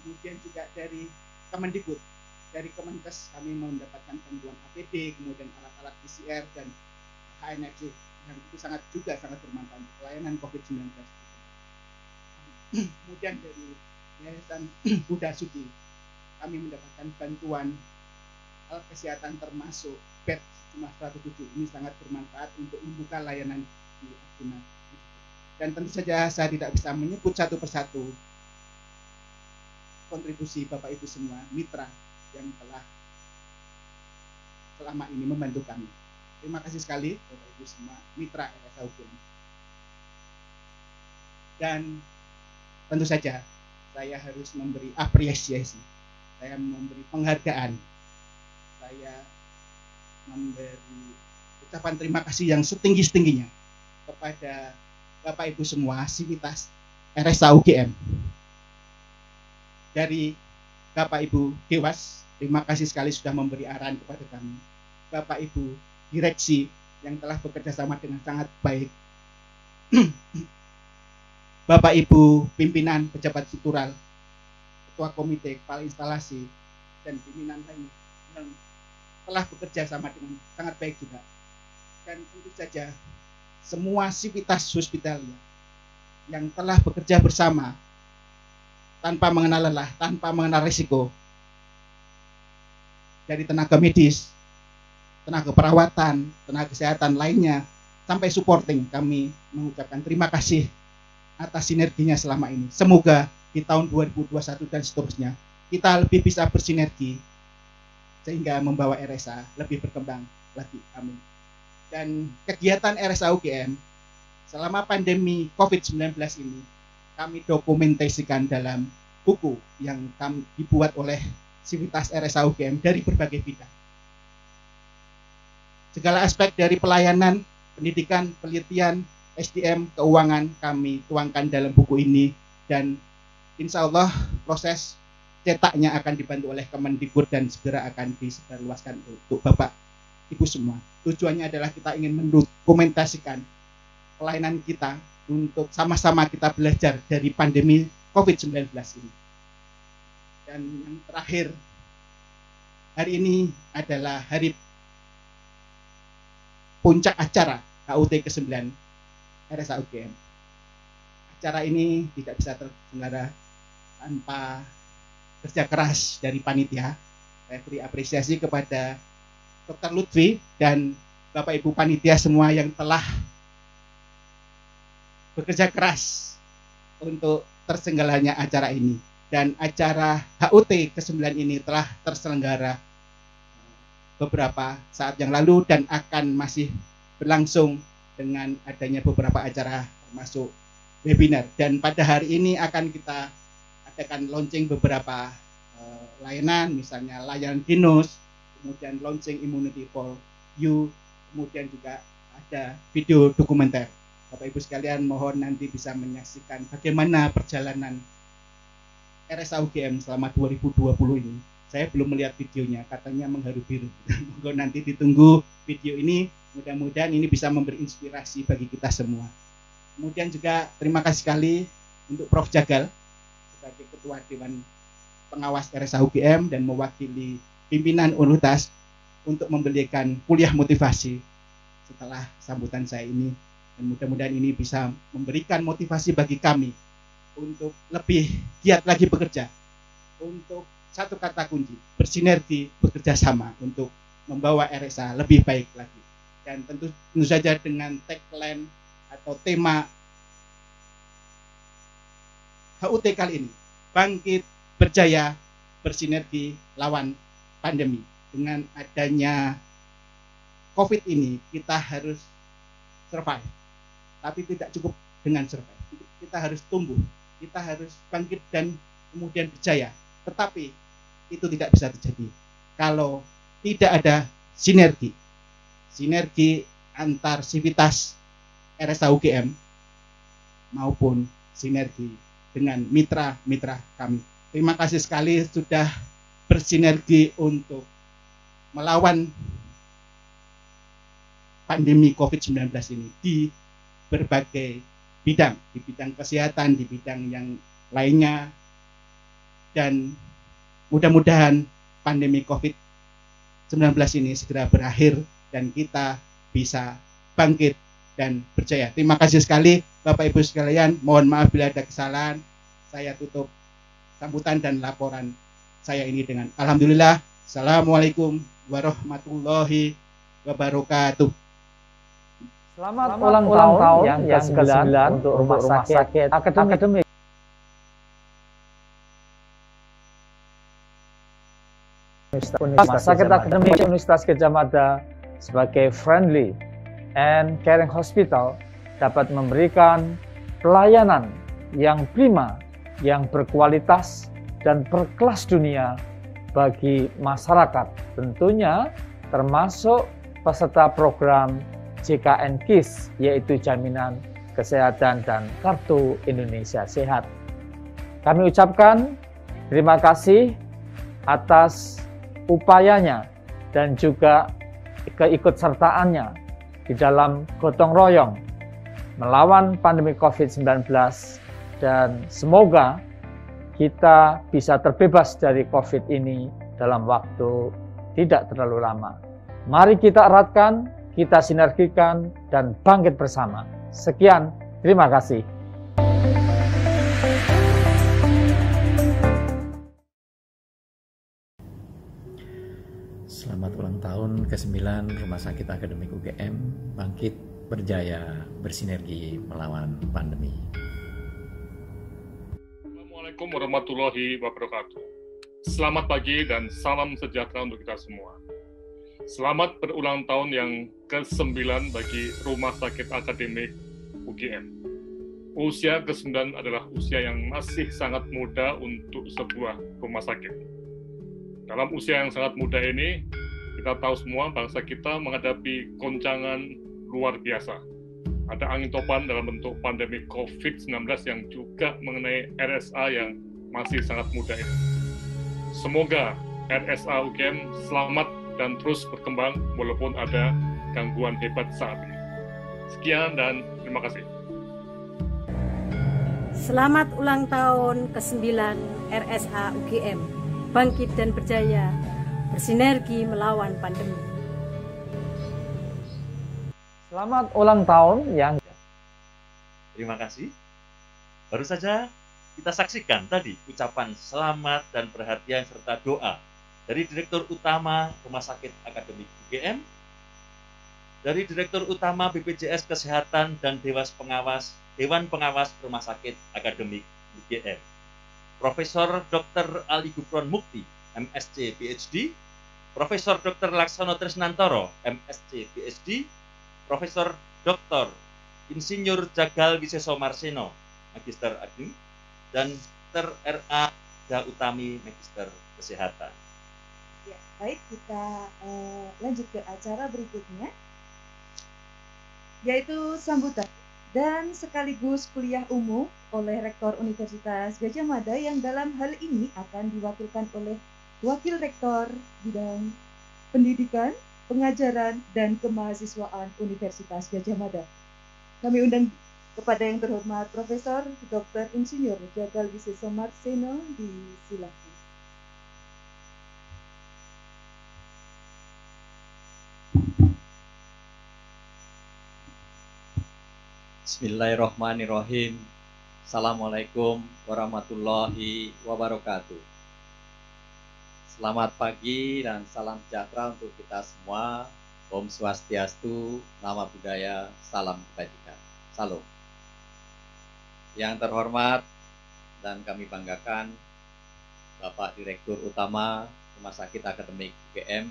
kemudian juga dari Kemendikbud. Dari Kemenkes kami mendapatkan bantuan APD kemudian alat-alat PCR dan HNFC yang itu sangat juga sangat bermanfaat untuk pelayanan COVID-19 kemudian dari Yayasan Buddha kami mendapatkan bantuan alat kesehatan termasuk bed sejumlah 107 ini sangat bermanfaat untuk membuka layanan di Arjuna. Dan tentu saja saya tidak bisa menyebut satu persatu kontribusi Bapak Ibu semua mitra yang telah selama ini membantu kami. Terima kasih sekali Bapak Ibu semua mitra RSA UGM dan tentu saja saya harus memberi apresiasi saya memberi penghargaan saya memberi ucapan terima kasih yang setinggi-tingginya kepada Bapak Ibu semua sivitas RSA UGM dari Bapak Ibu Dewas terima kasih sekali sudah memberi arahan kepada kami. Bapak Ibu direksi yang telah bekerja sama dengan sangat baik. Bapak Ibu pimpinan pejabat struktural ketua komite kepala instalasi dan pimpinan lainnya telah bekerja sama dengan sangat baik juga. Dan tentu saja semua sivitas hospitalia yang telah bekerja bersama tanpa mengenal lelah, tanpa mengenal risiko dari tenaga medis, tenaga perawatan, tenaga kesehatan lainnya sampai supporting kami mengucapkan terima kasih atas sinerginya selama ini. Semoga di tahun 2021 dan seterusnya kita lebih bisa bersinergi sehingga membawa RSA lebih berkembang lagi. Amin. Dan kegiatan RSA UGM selama pandemi COVID-19 ini kami dokumentasikan dalam buku yang kami dibuat oleh Sivitas RSA UGM dari berbagai bidang. Segala aspek dari pelayanan, pendidikan, penelitian, SDM, keuangan kami tuangkan dalam buku ini dan insya Allah proses cetaknya akan dibantu oleh Kemendikbud dan segera akan disebarluaskan untuk Bapak Ibu semua. Tujuannya adalah kita ingin mendokumentasikan pelayanan kita untuk sama-sama kita belajar dari pandemi COVID-19 ini. Dan yang terakhir, hari ini adalah hari puncak acara KUT ke-9 RSA UGM. Acara ini tidak bisa terselenggara tanpa kerja keras dari panitia. Saya beri apresiasi kepada Dr. Lutfi dan Bapak Ibu panitia semua yang telah bekerja keras untuk terselenggaranya acara ini dan acara HUT ke-9 ini telah terselenggara beberapa saat yang lalu dan akan masih berlangsung dengan adanya beberapa acara termasuk webinar dan pada hari ini akan kita adakan launching beberapa uh, layanan misalnya layanan Genos kemudian launching Immunity for You kemudian juga ada video dokumenter. Bapak Ibu sekalian mohon nanti bisa menyaksikan bagaimana perjalanan RSA UGM selama 2020 ini. Saya belum melihat videonya katanya mengharu biru. Moga nanti ditunggu video ini. Mudah-mudahan ini bisa memberi inspirasi bagi kita semua. Kemudian juga terima kasih sekali untuk Prof. Jagal ketua Dewan Pengawas RSA UGM dan mewakili pimpinan Universitas untuk memberikan kuliah motivasi setelah sambutan saya ini dan mudah-mudahan ini bisa memberikan motivasi bagi kami untuk lebih giat lagi bekerja untuk satu kata kunci, bersinergi, bekerja sama untuk membawa RSA lebih baik lagi. Dan tentu, tentu saja dengan tagline atau tema HUT kali ini, bangkit, berjaya, bersinergi, lawan pandemi. Dengan adanya COVID ini, kita harus survive. Tapi tidak cukup dengan survive. Kita harus tumbuh, kita harus bangkit dan kemudian berjaya. Tetapi itu tidak bisa terjadi kalau tidak ada sinergi sinergi antar sivitas RSA UGM maupun sinergi dengan mitra-mitra kami. Terima kasih sekali sudah bersinergi untuk melawan pandemi COVID-19 ini di berbagai bidang, di bidang kesehatan, di bidang yang lainnya, dan Mudah-mudahan pandemi COVID-19 ini segera berakhir dan kita bisa bangkit dan percaya. Terima kasih sekali Bapak Ibu sekalian. Mohon maaf bila ada kesalahan. Saya tutup sambutan dan laporan saya ini dengan Alhamdulillah. Assalamualaikum warahmatullahi wabarakatuh. Selamat, Selamat ulang, ulang tahun yang ke-9 untuk rumah sakit, sakit akademik. akademik. Rumah Sakit Akademik Universitas Gajah Mada sebagai friendly and caring hospital dapat memberikan pelayanan yang prima, yang berkualitas dan berkelas dunia bagi masyarakat. Tentunya termasuk peserta program JKN KIS yaitu Jaminan Kesehatan dan Kartu Indonesia Sehat. Kami ucapkan terima kasih atas upayanya dan juga keikutsertaannya di dalam gotong royong melawan pandemi COVID-19 dan semoga kita bisa terbebas dari COVID ini dalam waktu tidak terlalu lama. Mari kita eratkan, kita sinergikan, dan bangkit bersama. Sekian, terima kasih. Selamat ulang tahun ke-9 Rumah Sakit Akademik UGM bangkit berjaya bersinergi melawan pandemi. Assalamualaikum warahmatullahi wabarakatuh. Selamat pagi dan salam sejahtera untuk kita semua. Selamat berulang tahun yang ke-9 bagi Rumah Sakit Akademik UGM. Usia ke-9 adalah usia yang masih sangat muda untuk sebuah rumah sakit dalam usia yang sangat muda ini, kita tahu semua bangsa kita menghadapi goncangan luar biasa. Ada angin topan dalam bentuk pandemi COVID-19 yang juga mengenai RSA yang masih sangat muda ini. Semoga RSA UGM selamat dan terus berkembang walaupun ada gangguan hebat saat ini. Sekian dan terima kasih. Selamat ulang tahun ke-9 RSA UGM bangkit dan berjaya, bersinergi melawan pandemi. Selamat ulang tahun yang Terima kasih. Baru saja kita saksikan tadi ucapan selamat dan perhatian serta doa dari Direktur Utama Rumah Sakit Akademik UGM, dari Direktur Utama BPJS Kesehatan dan Dewas Pengawas Dewan Pengawas Rumah Sakit Akademik UGM. Profesor Dr. Ali Gufron Mukti, MSc PhD, Profesor Dr. Laksono Trisnantoro, MSc PhD, Profesor Dr. Insinyur Jagal Wiseso Marseno, Magister Agni, dan Dr. RA Utami, Magister Kesehatan. Ya, baik kita uh, lanjut ke acara berikutnya yaitu sambutan dan sekaligus kuliah umum oleh Rektor Universitas Gajah Mada yang dalam hal ini akan diwakilkan oleh Wakil Rektor bidang pendidikan, pengajaran, dan kemahasiswaan Universitas Gajah Mada. Kami undang kepada yang terhormat Profesor Dr. Insinyur Jagal Wiseso Marseno disilakan. Bismillahirrahmanirrahim. Assalamualaikum warahmatullahi wabarakatuh. Selamat pagi dan salam sejahtera untuk kita semua. Om Swastiastu, nama budaya, salam kebajikan. Salam. Yang terhormat dan kami banggakan Bapak Direktur Utama Rumah Sakit Akademik UGM,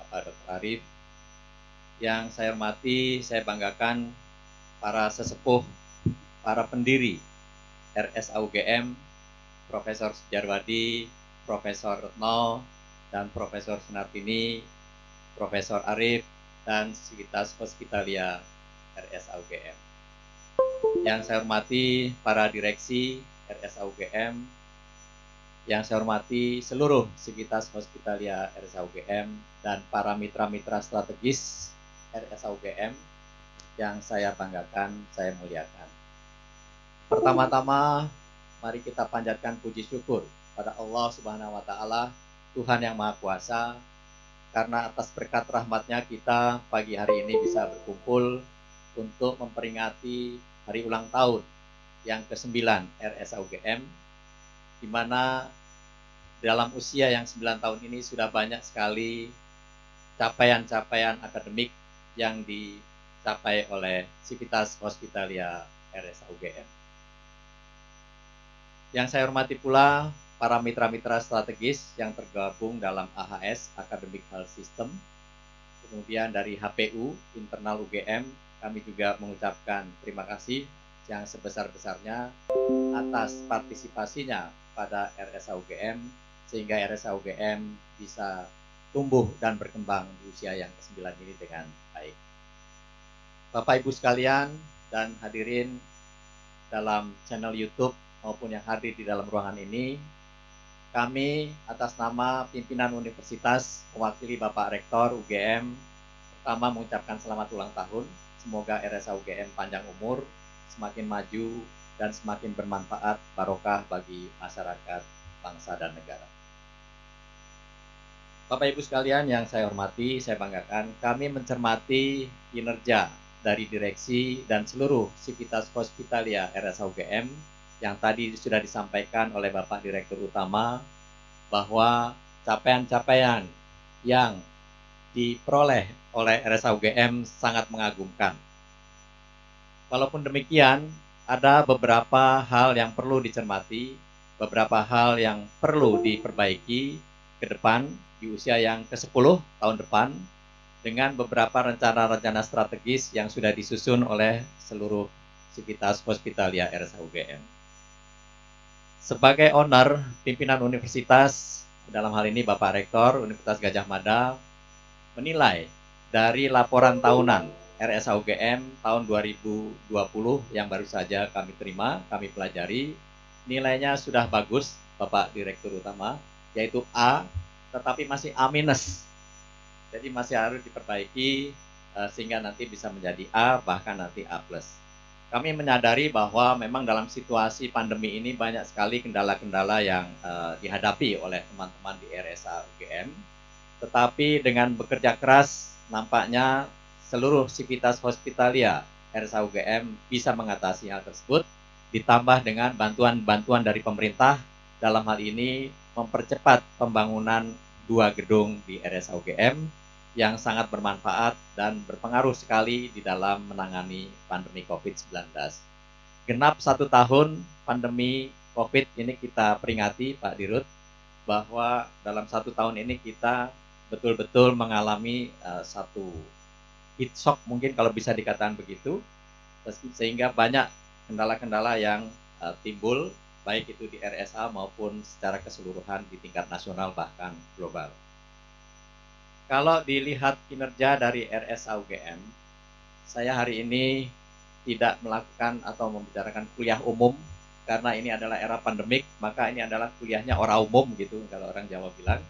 Bapak Dr. Arif. Yang saya hormati, saya banggakan para sesepuh, para pendiri RSA UGM, Profesor Sujarwadi, Profesor Retno dan Profesor Sunartini, Profesor Arif, dan Sivitas Hospitalia RSAUGM. Yang saya hormati para direksi RSAUGM, yang saya hormati seluruh Sivitas Hospitalia RSAUGM dan para mitra-mitra strategis RSAUGM yang saya banggakan, saya muliakan. Pertama-tama, mari kita panjatkan puji syukur pada Allah Subhanahu wa taala, Tuhan yang Maha Kuasa. Karena atas berkat rahmatnya kita pagi hari ini bisa berkumpul untuk memperingati hari ulang tahun yang ke-9 RSAUGM di mana dalam usia yang 9 tahun ini sudah banyak sekali capaian-capaian akademik yang dicapai oleh Civitas Hospitalia RSAUGM. Yang saya hormati pula para mitra-mitra strategis yang tergabung dalam AHS Academic Health System. Kemudian dari HPU internal UGM kami juga mengucapkan terima kasih yang sebesar-besarnya atas partisipasinya pada RSA UGM sehingga RSA UGM bisa tumbuh dan berkembang di usia yang ke-9 ini dengan baik. Bapak Ibu sekalian dan hadirin dalam channel YouTube maupun yang hadir di dalam ruangan ini, kami atas nama pimpinan universitas mewakili Bapak Rektor UGM pertama mengucapkan selamat ulang tahun. Semoga RSA UGM panjang umur, semakin maju dan semakin bermanfaat barokah bagi masyarakat, bangsa dan negara. Bapak Ibu sekalian yang saya hormati, saya banggakan, kami mencermati kinerja dari direksi dan seluruh Sivitas Hospitalia RSA UGM yang tadi sudah disampaikan oleh Bapak Direktur Utama bahwa capaian-capaian yang diperoleh oleh RSAUGM sangat mengagumkan. Walaupun demikian, ada beberapa hal yang perlu dicermati, beberapa hal yang perlu diperbaiki ke depan di usia yang ke-10 tahun depan dengan beberapa rencana-rencana strategis yang sudah disusun oleh seluruh Sivitas Hospitalia RSAUGM sebagai owner pimpinan universitas dalam hal ini Bapak Rektor Universitas Gajah Mada menilai dari laporan tahunan RSA UGM tahun 2020 yang baru saja kami terima, kami pelajari, nilainya sudah bagus Bapak Direktur Utama, yaitu A, tetapi masih A minus. Jadi masih harus diperbaiki eh, sehingga nanti bisa menjadi A, bahkan nanti A kami menyadari bahwa memang dalam situasi pandemi ini banyak sekali kendala-kendala yang uh, dihadapi oleh teman-teman di RSA UGM. Tetapi dengan bekerja keras, nampaknya seluruh sivitas hospitalia RSA UGM bisa mengatasi hal tersebut, ditambah dengan bantuan-bantuan dari pemerintah dalam hal ini mempercepat pembangunan dua gedung di RSA UGM yang sangat bermanfaat dan berpengaruh sekali di dalam menangani pandemi COVID-19. Genap satu tahun pandemi COVID ini kita peringati Pak Dirut bahwa dalam satu tahun ini kita betul-betul mengalami uh, satu heat shock mungkin kalau bisa dikatakan begitu sehingga banyak kendala-kendala yang uh, timbul baik itu di RSA maupun secara keseluruhan di tingkat nasional bahkan global. Kalau dilihat kinerja dari RSA UGM, saya hari ini tidak melakukan atau membicarakan kuliah umum karena ini adalah era pandemik, maka ini adalah kuliahnya orang umum gitu kalau orang Jawa bilang.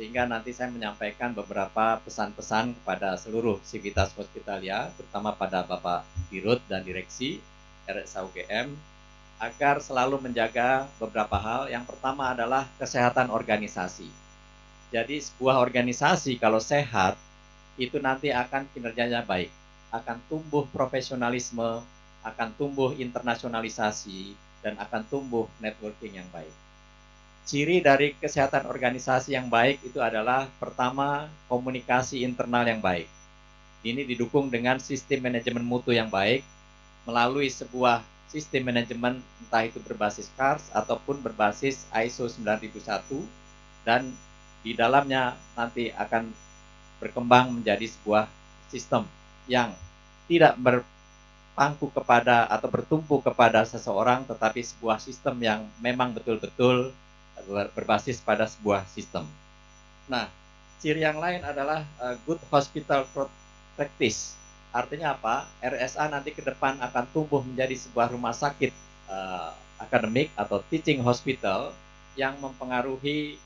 Sehingga nanti saya menyampaikan beberapa pesan-pesan kepada seluruh sivitas hospitalia, terutama pada Bapak Dirut dan Direksi RSA UGM, agar selalu menjaga beberapa hal. Yang pertama adalah kesehatan organisasi jadi sebuah organisasi kalau sehat itu nanti akan kinerjanya baik, akan tumbuh profesionalisme, akan tumbuh internasionalisasi dan akan tumbuh networking yang baik. Ciri dari kesehatan organisasi yang baik itu adalah pertama komunikasi internal yang baik. Ini didukung dengan sistem manajemen mutu yang baik melalui sebuah sistem manajemen entah itu berbasis CARS ataupun berbasis ISO 9001 dan di dalamnya nanti akan berkembang menjadi sebuah sistem yang tidak berpangku kepada atau bertumpu kepada seseorang tetapi sebuah sistem yang memang betul-betul berbasis pada sebuah sistem. Nah, ciri yang lain adalah uh, good hospital practice. Artinya apa? RSA nanti ke depan akan tumbuh menjadi sebuah rumah sakit uh, akademik atau teaching hospital yang mempengaruhi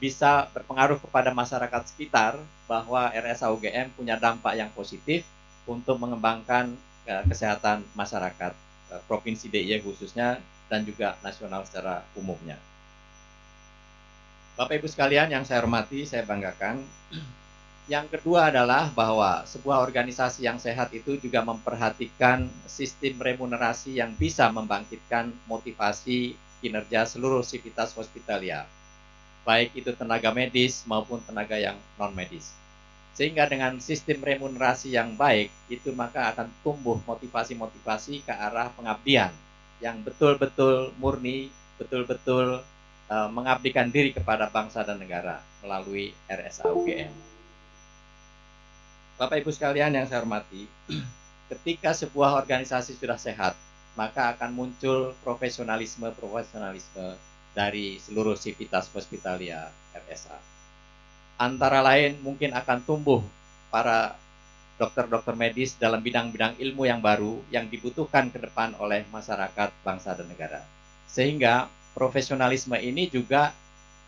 bisa berpengaruh kepada masyarakat sekitar bahwa RSA UGM punya dampak yang positif untuk mengembangkan uh, kesehatan masyarakat uh, Provinsi DIY khususnya dan juga nasional secara umumnya. Bapak Ibu sekalian yang saya hormati, saya banggakan. Yang kedua adalah bahwa sebuah organisasi yang sehat itu juga memperhatikan sistem remunerasi yang bisa membangkitkan motivasi kinerja seluruh sivitas hospitalia baik itu tenaga medis maupun tenaga yang non medis. Sehingga dengan sistem remunerasi yang baik itu maka akan tumbuh motivasi-motivasi ke arah pengabdian yang betul-betul murni, betul-betul uh, mengabdikan diri kepada bangsa dan negara melalui RSA UGM. Bapak Ibu sekalian yang saya hormati, ketika sebuah organisasi sudah sehat, maka akan muncul profesionalisme-profesionalisme dari seluruh sivitas hospitalia RSA. Antara lain mungkin akan tumbuh para dokter-dokter medis dalam bidang-bidang ilmu yang baru yang dibutuhkan ke depan oleh masyarakat, bangsa, dan negara. Sehingga profesionalisme ini juga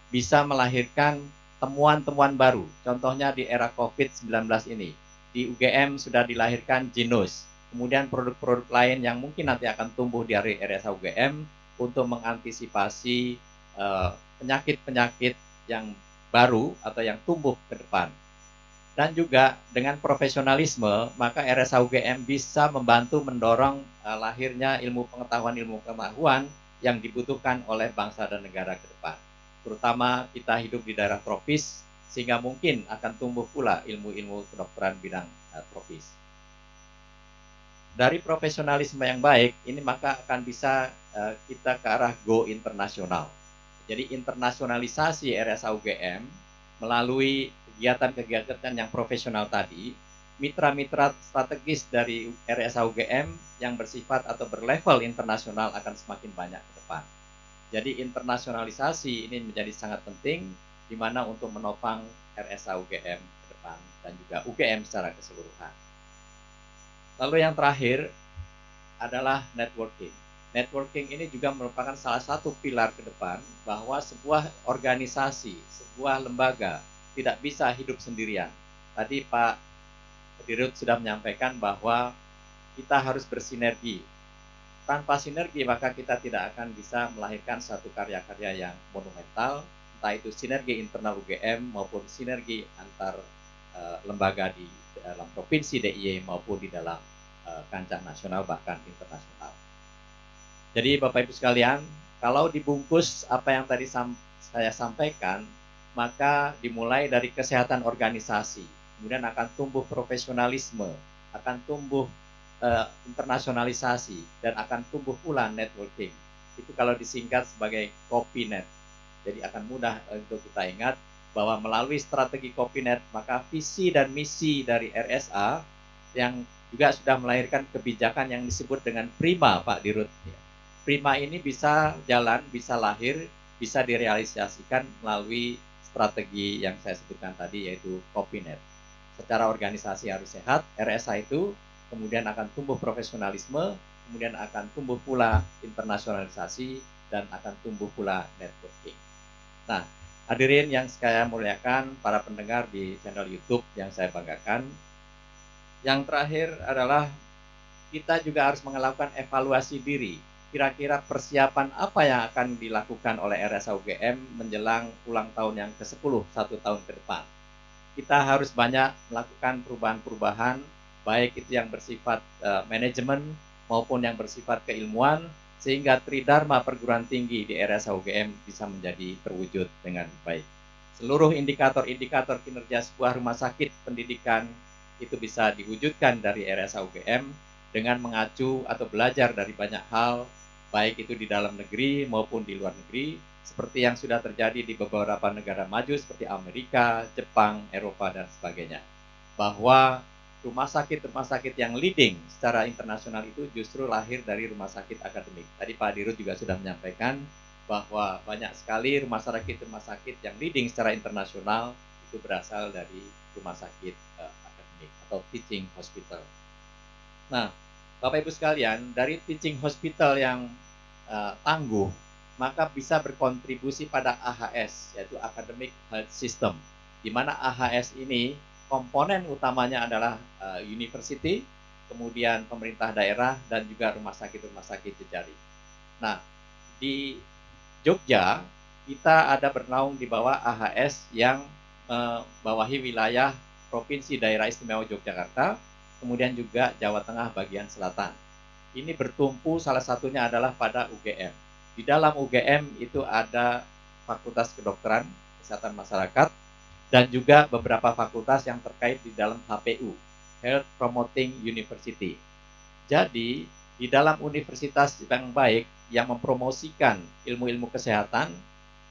bisa melahirkan temuan-temuan baru. Contohnya di era COVID-19 ini. Di UGM sudah dilahirkan Genus. Kemudian produk-produk lain yang mungkin nanti akan tumbuh di RSA UGM untuk mengantisipasi eh, penyakit-penyakit yang baru atau yang tumbuh ke depan. Dan juga dengan profesionalisme, maka RSA UGM bisa membantu mendorong uh, lahirnya ilmu pengetahuan ilmu pengetahuan yang dibutuhkan oleh bangsa dan negara ke depan. Terutama kita hidup di daerah tropis, sehingga mungkin akan tumbuh pula ilmu-ilmu kedokteran bidang uh, tropis dari profesionalisme yang baik ini maka akan bisa uh, kita ke arah go internasional. Jadi internasionalisasi RSA UGM melalui kegiatan-kegiatan yang profesional tadi, mitra-mitra strategis dari RSA UGM yang bersifat atau berlevel internasional akan semakin banyak ke depan. Jadi internasionalisasi ini menjadi sangat penting di mana untuk menopang RSA UGM ke depan dan juga UGM secara keseluruhan. Lalu yang terakhir adalah networking. Networking ini juga merupakan salah satu pilar ke depan bahwa sebuah organisasi, sebuah lembaga tidak bisa hidup sendirian. Tadi Pak Dirut sudah menyampaikan bahwa kita harus bersinergi. Tanpa sinergi maka kita tidak akan bisa melahirkan satu karya-karya yang monumental, entah itu sinergi internal UGM maupun sinergi antar uh, lembaga di dalam provinsi DIY maupun di dalam uh, kancah nasional bahkan internasional. Jadi Bapak Ibu sekalian, kalau dibungkus apa yang tadi saya sampaikan, maka dimulai dari kesehatan organisasi, kemudian akan tumbuh profesionalisme, akan tumbuh uh, internasionalisasi, dan akan tumbuh pula networking. Itu kalau disingkat sebagai COPINET. Jadi akan mudah untuk kita ingat bahwa melalui strategi COPINET, maka visi dan misi dari RSA yang juga sudah melahirkan kebijakan yang disebut dengan prima Pak Dirut. Prima ini bisa jalan, bisa lahir, bisa direalisasikan melalui strategi yang saya sebutkan tadi yaitu COPINET. Secara organisasi harus sehat, RSA itu kemudian akan tumbuh profesionalisme, kemudian akan tumbuh pula internasionalisasi, dan akan tumbuh pula networking. Nah, hadirin yang saya muliakan, para pendengar di channel YouTube yang saya banggakan, yang terakhir adalah kita juga harus melakukan evaluasi diri kira-kira persiapan apa yang akan dilakukan oleh RSA UGM menjelang ulang tahun yang ke-10 satu tahun ke depan. Kita harus banyak melakukan perubahan-perubahan baik itu yang bersifat uh, manajemen maupun yang bersifat keilmuan sehingga tridharma perguruan tinggi di RSA UGM bisa menjadi terwujud dengan baik. Seluruh indikator-indikator kinerja sebuah rumah sakit pendidikan itu bisa diwujudkan dari RSA UGM dengan mengacu atau belajar dari banyak hal baik itu di dalam negeri maupun di luar negeri, seperti yang sudah terjadi di beberapa negara maju seperti Amerika, Jepang, Eropa, dan sebagainya. Bahwa rumah sakit-rumah sakit yang leading secara internasional itu justru lahir dari rumah sakit akademik. Tadi Pak Dirut juga sudah menyampaikan bahwa banyak sekali rumah sakit-rumah sakit yang leading secara internasional itu berasal dari rumah sakit uh, akademik atau teaching hospital. Nah, Bapak Ibu sekalian, dari teaching hospital yang uh, tangguh, maka bisa berkontribusi pada AHS, yaitu Academic Health System, di mana AHS ini komponen utamanya adalah uh, university, kemudian pemerintah daerah, dan juga rumah sakit-rumah sakit jejaring. Nah, di Jogja, kita ada bernaung di bawah AHS yang membawahi wilayah Provinsi Daerah Istimewa Yogyakarta, kemudian juga Jawa Tengah bagian selatan. Ini bertumpu salah satunya adalah pada UGM. Di dalam UGM itu ada Fakultas Kedokteran, Kesehatan Masyarakat, dan juga beberapa fakultas yang terkait di dalam HPU, Health Promoting University. Jadi, di dalam universitas yang baik yang mempromosikan ilmu-ilmu kesehatan,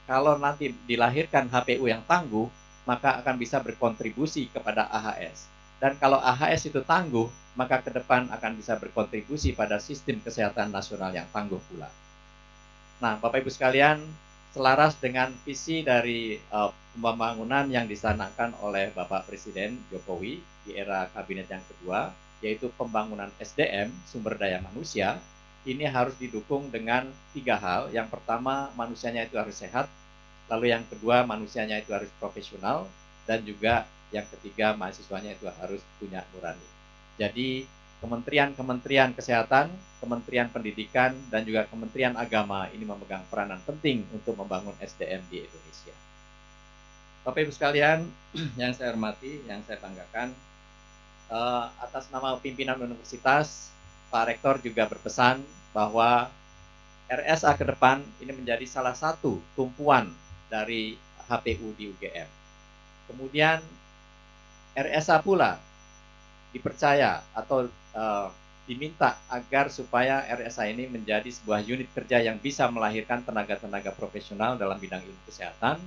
kalau nanti dilahirkan HPU yang tangguh, maka akan bisa berkontribusi kepada AHS. Dan kalau AHS itu tangguh, maka ke depan akan bisa berkontribusi pada sistem kesehatan nasional yang tangguh pula. Nah, Bapak Ibu sekalian, selaras dengan visi dari uh, pembangunan yang disanangkan oleh Bapak Presiden Jokowi di era kabinet yang kedua, yaitu pembangunan SDM, sumber daya manusia, ini harus didukung dengan tiga hal. Yang pertama, manusianya itu harus sehat. Lalu yang kedua, manusianya itu harus profesional. Dan juga yang ketiga mahasiswanya itu harus punya nurani. Jadi kementerian-kementerian kesehatan, kementerian pendidikan, dan juga kementerian agama ini memegang peranan penting untuk membangun SDM di Indonesia. Bapak Ibu sekalian, yang saya hormati, yang saya banggakan, uh, atas nama pimpinan universitas, Pak Rektor juga berpesan bahwa RSA ke depan ini menjadi salah satu tumpuan dari HPU di UGM. Kemudian RSA pula dipercaya atau uh, diminta agar supaya RSA ini menjadi sebuah unit kerja yang bisa melahirkan tenaga-tenaga profesional dalam bidang ilmu kesehatan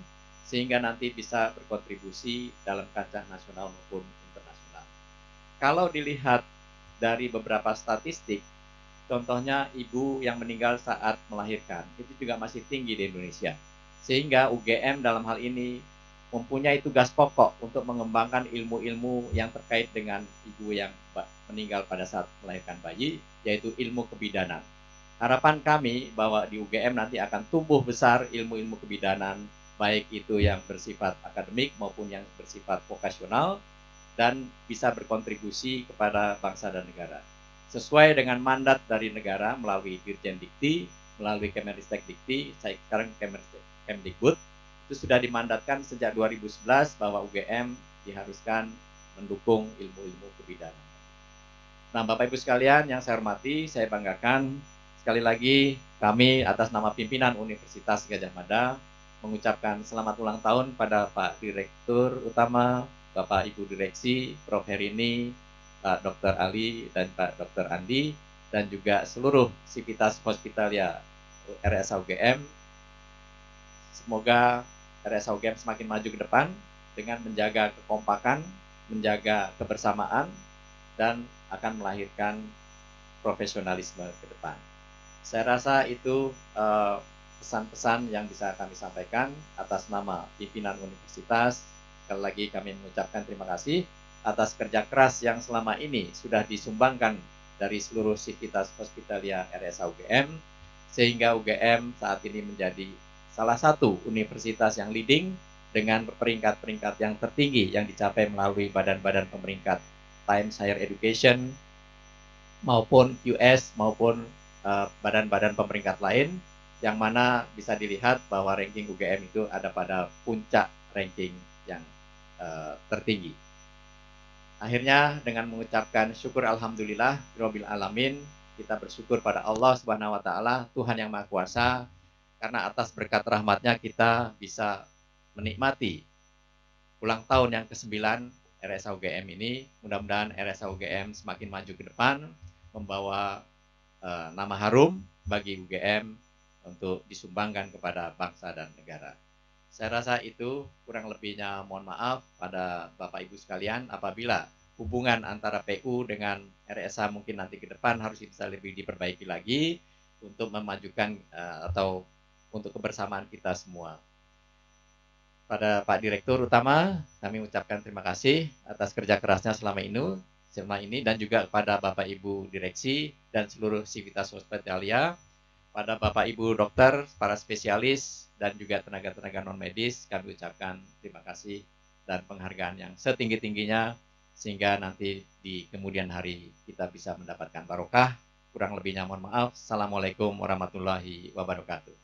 sehingga nanti bisa berkontribusi dalam kancah nasional maupun internasional. Kalau dilihat dari beberapa statistik, contohnya ibu yang meninggal saat melahirkan, itu juga masih tinggi di Indonesia. Sehingga UGM dalam hal ini mempunyai tugas pokok untuk mengembangkan ilmu-ilmu yang terkait dengan ibu yang meninggal pada saat melahirkan bayi, yaitu ilmu kebidanan. Harapan kami bahwa di UGM nanti akan tumbuh besar ilmu-ilmu kebidanan, baik itu yang bersifat akademik maupun yang bersifat vokasional, dan bisa berkontribusi kepada bangsa dan negara. Sesuai dengan mandat dari negara melalui Dirjen Dikti, melalui Kemenristek Dikti, saya sekarang Kemenristek Kemdikbud, itu sudah dimandatkan sejak 2011 bahwa UGM diharuskan mendukung ilmu-ilmu kebidanan. Nah, Bapak Ibu sekalian yang saya hormati, saya banggakan sekali lagi kami atas nama pimpinan Universitas Gajah Mada mengucapkan selamat ulang tahun pada Pak Direktur Utama, Bapak Ibu Direksi, Prof. Herini, Pak Dr. Ali, dan Pak Dr. Andi, dan juga seluruh Sivitas Hospitalia RSA UGM. Semoga RSA UGM semakin maju ke depan dengan menjaga kekompakan, menjaga kebersamaan, dan akan melahirkan profesionalisme ke depan. Saya rasa itu uh, pesan-pesan yang bisa kami sampaikan atas nama pimpinan universitas. Sekali lagi kami mengucapkan terima kasih atas kerja keras yang selama ini sudah disumbangkan dari seluruh sivitas hospitalia RSA UGM sehingga UGM saat ini menjadi salah satu universitas yang leading dengan peringkat-peringkat yang tertinggi yang dicapai melalui badan-badan pemeringkat Times Higher Education maupun QS maupun Eh, badan-badan uh, pemeringkat lain yang mana bisa dilihat bahwa ranking UGM itu ada pada puncak ranking yang uh, tertinggi. Akhirnya dengan mengucapkan syukur alhamdulillah Robil alamin kita bersyukur pada Allah Subhanahu wa taala Tuhan yang Maha Kuasa karena atas berkat rahmatnya kita bisa menikmati ulang tahun yang ke-9 RSA UGM ini. Mudah-mudahan RSA UGM semakin maju ke depan membawa uh, nama harum bagi UGM untuk disumbangkan kepada bangsa dan negara. Saya rasa itu kurang lebihnya mohon maaf pada Bapak Ibu sekalian apabila hubungan antara PU dengan RSA mungkin nanti ke depan harus bisa lebih diperbaiki lagi untuk memajukan uh, atau untuk kebersamaan kita semua. Pada Pak Direktur Utama, kami mengucapkan terima kasih atas kerja kerasnya selama ini selama ini dan juga kepada Bapak Ibu Direksi dan seluruh Sivitas Hospitalia, pada Bapak Ibu dokter, para spesialis, dan juga tenaga-tenaga non-medis, kami ucapkan terima kasih dan penghargaan yang setinggi-tingginya sehingga nanti di kemudian hari kita bisa mendapatkan barokah. Kurang lebihnya mohon maaf. Assalamualaikum warahmatullahi wabarakatuh.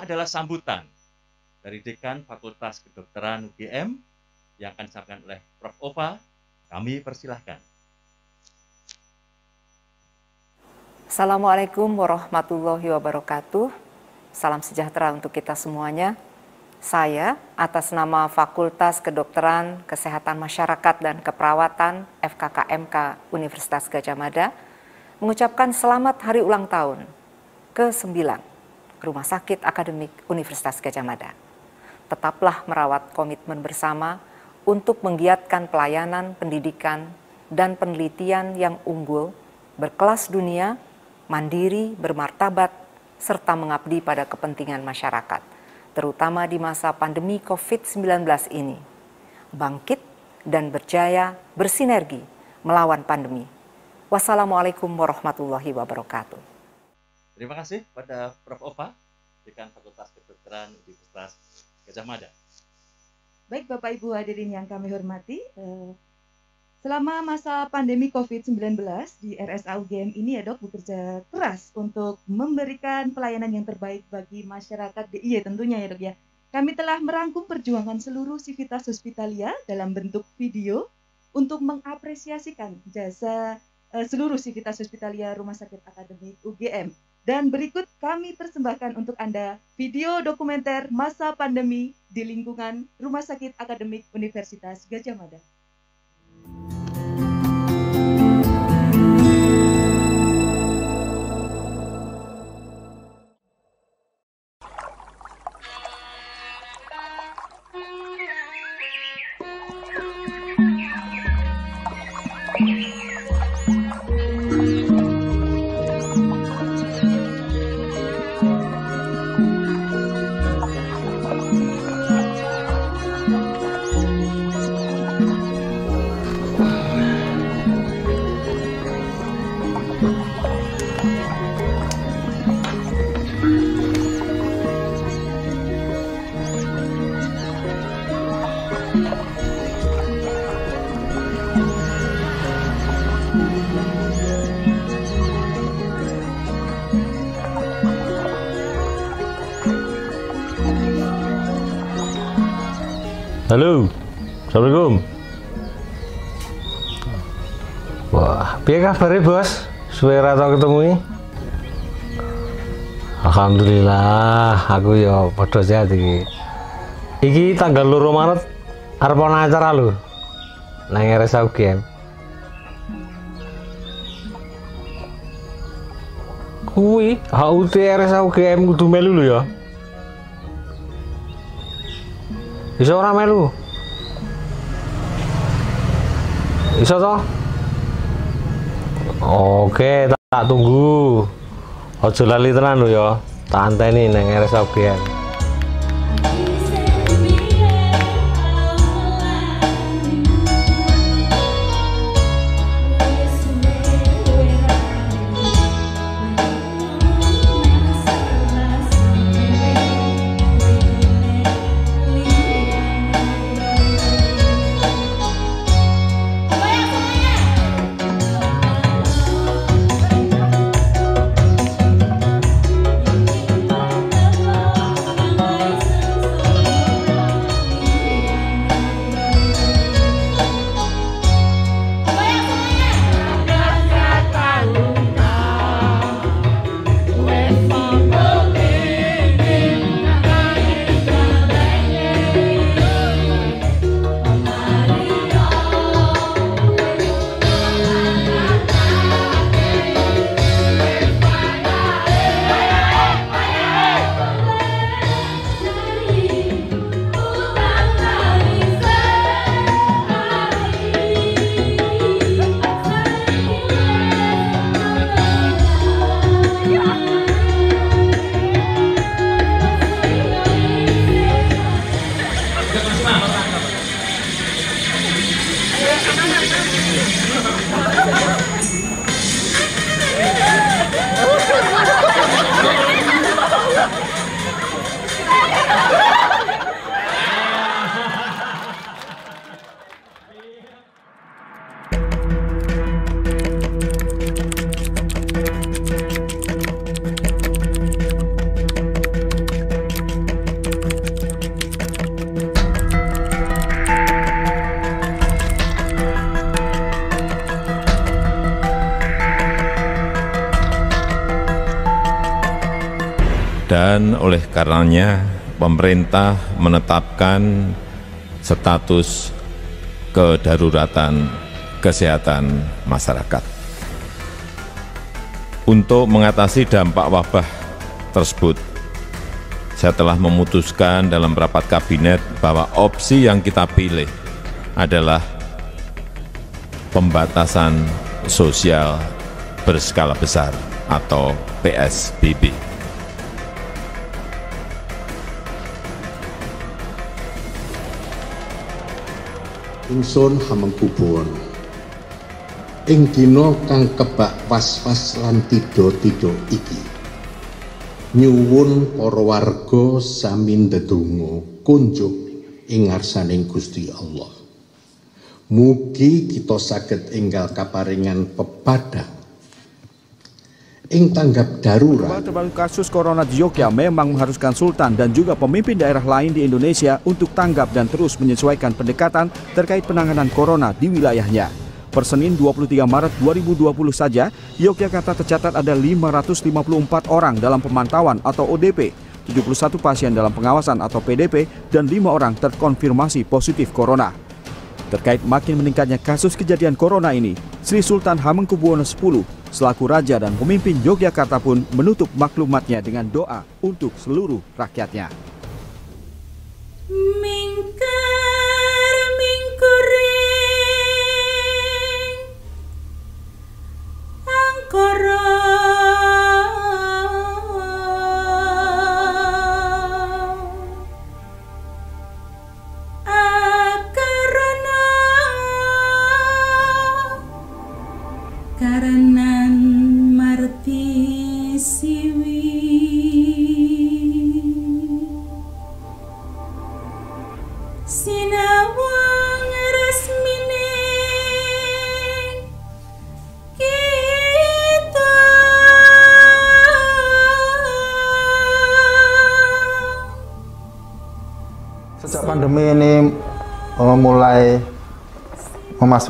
adalah sambutan dari Dekan Fakultas Kedokteran UGM yang akan disampaikan oleh Prof. Ova. Kami persilahkan. Assalamualaikum warahmatullahi wabarakatuh. Salam sejahtera untuk kita semuanya. Saya atas nama Fakultas Kedokteran, Kesehatan Masyarakat dan Keperawatan FKKMK Universitas Gajah Mada mengucapkan selamat hari ulang tahun ke-9 Rumah Sakit Akademik Universitas Gajah Mada. Tetaplah merawat komitmen bersama untuk menggiatkan pelayanan pendidikan dan penelitian yang unggul, berkelas dunia, mandiri, bermartabat, serta mengabdi pada kepentingan masyarakat, terutama di masa pandemi COVID-19 ini. Bangkit dan berjaya bersinergi melawan pandemi Wassalamualaikum warahmatullahi wabarakatuh. Terima kasih pada Prof. Ova, Dekan Fakultas Kedokteran Universitas Gajah Mada. Baik Bapak Ibu hadirin yang kami hormati, eh, selama masa pandemi COVID-19 di RSA UGM ini ya dok bekerja keras untuk memberikan pelayanan yang terbaik bagi masyarakat DIY tentunya ya dok ya. Kami telah merangkum perjuangan seluruh sivitas hospitalia dalam bentuk video untuk mengapresiasikan jasa uh, seluruh sivitas hospitalia Rumah Sakit Akademik UGM. Dan berikut kami persembahkan untuk Anda video dokumenter masa pandemi di lingkungan Rumah Sakit Akademik Universitas Gajah Mada. Halo. Assalamualaikum. Wah, piye kabare, Bos? Suwe ra tau ketemu? Alhamdulillah, aku ya padha sehat iki. Iki tanggal loro Maret arep ana acara lho. Nang RSA UGM. Kuwi HUT RSA UGM kudu melu ya. Ora melu? Bisa toh? Oke, tak, tak tunggu. Ojo lali tenan lho ya. Tak anteni nang RSA oleh karenanya pemerintah menetapkan status kedaruratan kesehatan masyarakat. Untuk mengatasi dampak wabah tersebut, saya telah memutuskan dalam rapat kabinet bahwa opsi yang kita pilih adalah pembatasan sosial berskala besar atau PSBB. Ingsun Hamengkubuwono ing dina kang kebak was-was lan tida-tida iki. Nyuwun para warga sami ndedonga kunjuk ing ngarsaning Gusti Allah. Mugi kita saged enggal kaparingan pepadang ing tanggap darurat Terbaru kasus corona di Yogyakarta memang mengharuskan Sultan dan juga pemimpin daerah lain di Indonesia untuk tanggap dan terus menyesuaikan pendekatan terkait penanganan corona di wilayahnya. Per Senin 23 Maret 2020 saja, Yogyakarta tercatat ada 554 orang dalam pemantauan atau ODP, 71 pasien dalam pengawasan atau PDP, dan 5 orang terkonfirmasi positif corona. Terkait makin meningkatnya kasus kejadian corona ini, Sri Sultan Hamengkubuwono X selaku raja dan pemimpin Yogyakarta pun menutup maklumatnya dengan doa untuk seluruh rakyatnya. Mingkar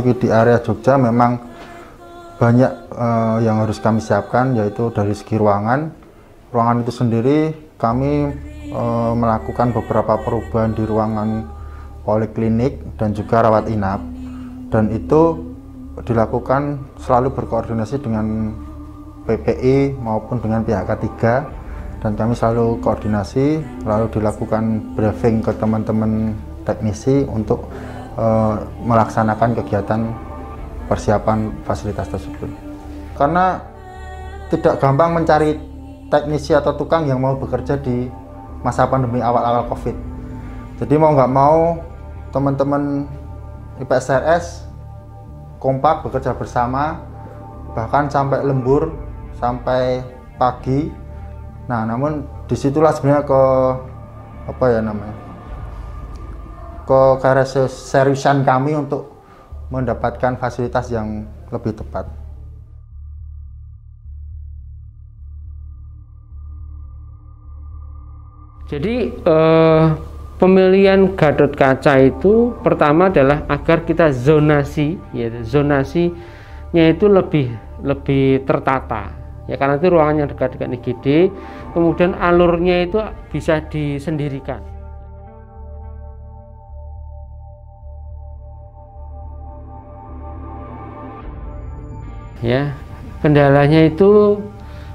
memasuki di area Jogja memang banyak eh, yang harus kami siapkan yaitu dari segi ruangan. Ruangan itu sendiri kami eh, melakukan beberapa perubahan di ruangan poliklinik dan juga rawat inap dan itu dilakukan selalu berkoordinasi dengan PPI maupun dengan pihak ketiga dan kami selalu koordinasi lalu dilakukan briefing ke teman-teman teknisi untuk uh, melaksanakan kegiatan persiapan fasilitas tersebut. Karena tidak gampang mencari teknisi atau tukang yang mau bekerja di masa pandemi awal-awal covid. Jadi mau nggak mau teman-teman IPSRS kompak bekerja bersama bahkan sampai lembur sampai pagi. Nah namun di situlah sebenarnya ke apa ya namanya ke seriusan kami untuk mendapatkan fasilitas yang lebih tepat. Jadi eh, pemilihan Gatot Kaca itu pertama adalah agar kita zonasi ya zonasinya itu lebih lebih tertata. Ya karena itu ruangannya dekat dengan IGD kemudian alurnya itu bisa disendirikan ya kendalanya itu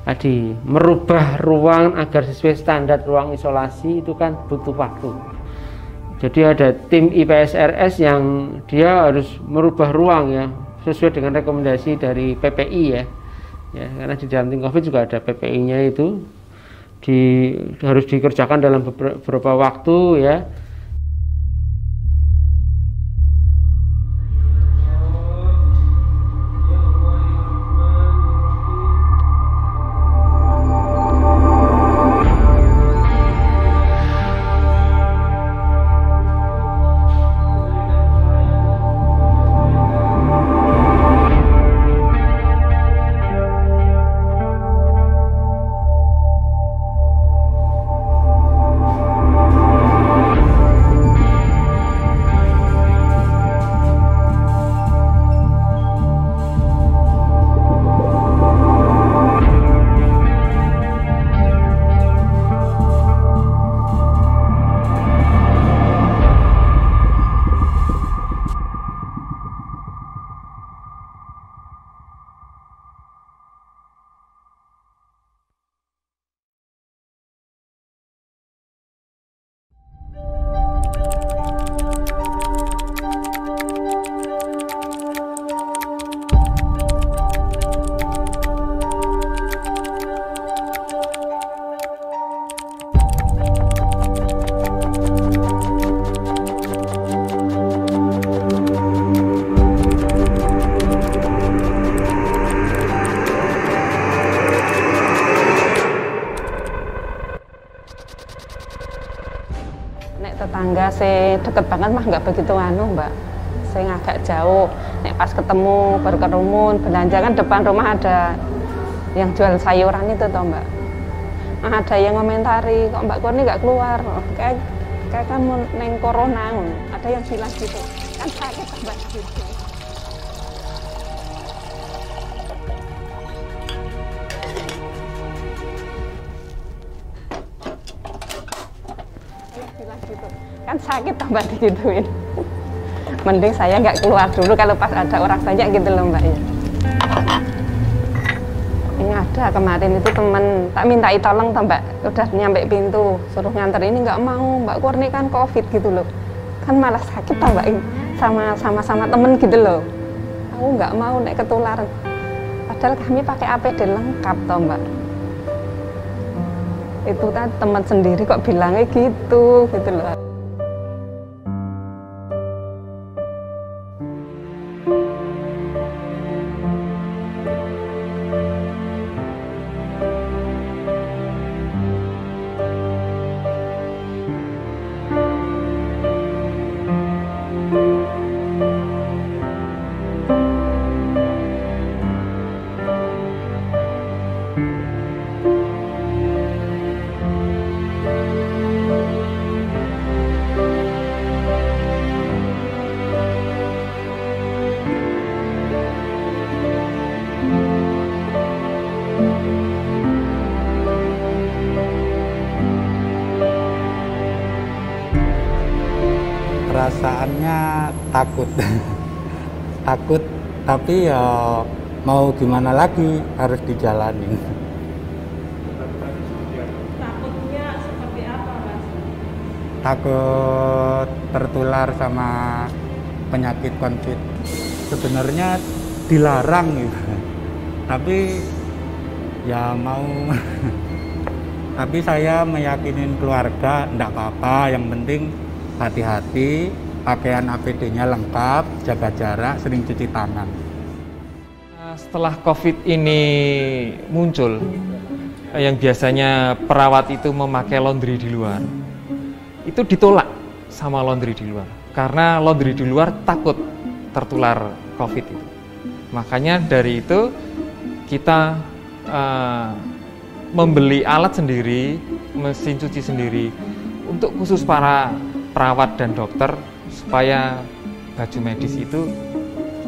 tadi merubah ruang agar sesuai standar ruang isolasi itu kan butuh waktu. Jadi ada tim IPSRS yang dia harus merubah ruang ya sesuai dengan rekomendasi dari PPI ya. Ya karena di dalam tim COVID juga ada PPI-nya itu di harus dikerjakan dalam beberapa waktu ya deket banget mah nggak begitu anu mbak. Saya agak jauh. Nek pas ketemu berkerumun belanja kan depan rumah ada yang jual sayuran itu toh mbak. Nah, ada yang komentari kok mbak Kurni nggak keluar? Kayak kayak kan neng corona ada yang bilang gitu tambah digituin mending saya nggak keluar dulu kalau pas ada orang banyak gitu loh mbak ya. Ini ada kemarin itu teman tak minta tolong tuh mbak. Udah nyampe pintu suruh nganter. Ini nggak mau mbak. Kurni kan covid gitu loh. Kan malah sakit tuh mbak sama sama sama temen gitu loh. Aku nggak mau naik ketularan. Padahal kami pakai APD lengkap toh mbak. Itu kan teman sendiri kok bilangnya gitu gitu loh tapi ya mau gimana lagi harus dijalani. Takutnya seperti apa, Mas? takut tertular sama penyakit covid sebenarnya dilarang gitu tapi ya mau. Tapi saya meyakinin keluarga enggak apa-apa. Yang penting hati-hati pakaian APD-nya lengkap jaga jarak sering cuci tangan Setelah COVID ini muncul, yang biasanya perawat itu memakai laundry di luar, itu ditolak sama laundry di luar. Karena laundry di luar takut tertular COVID itu. Makanya dari itu kita eh, membeli alat sendiri, mesin cuci sendiri, untuk khusus para perawat dan dokter supaya baju medis itu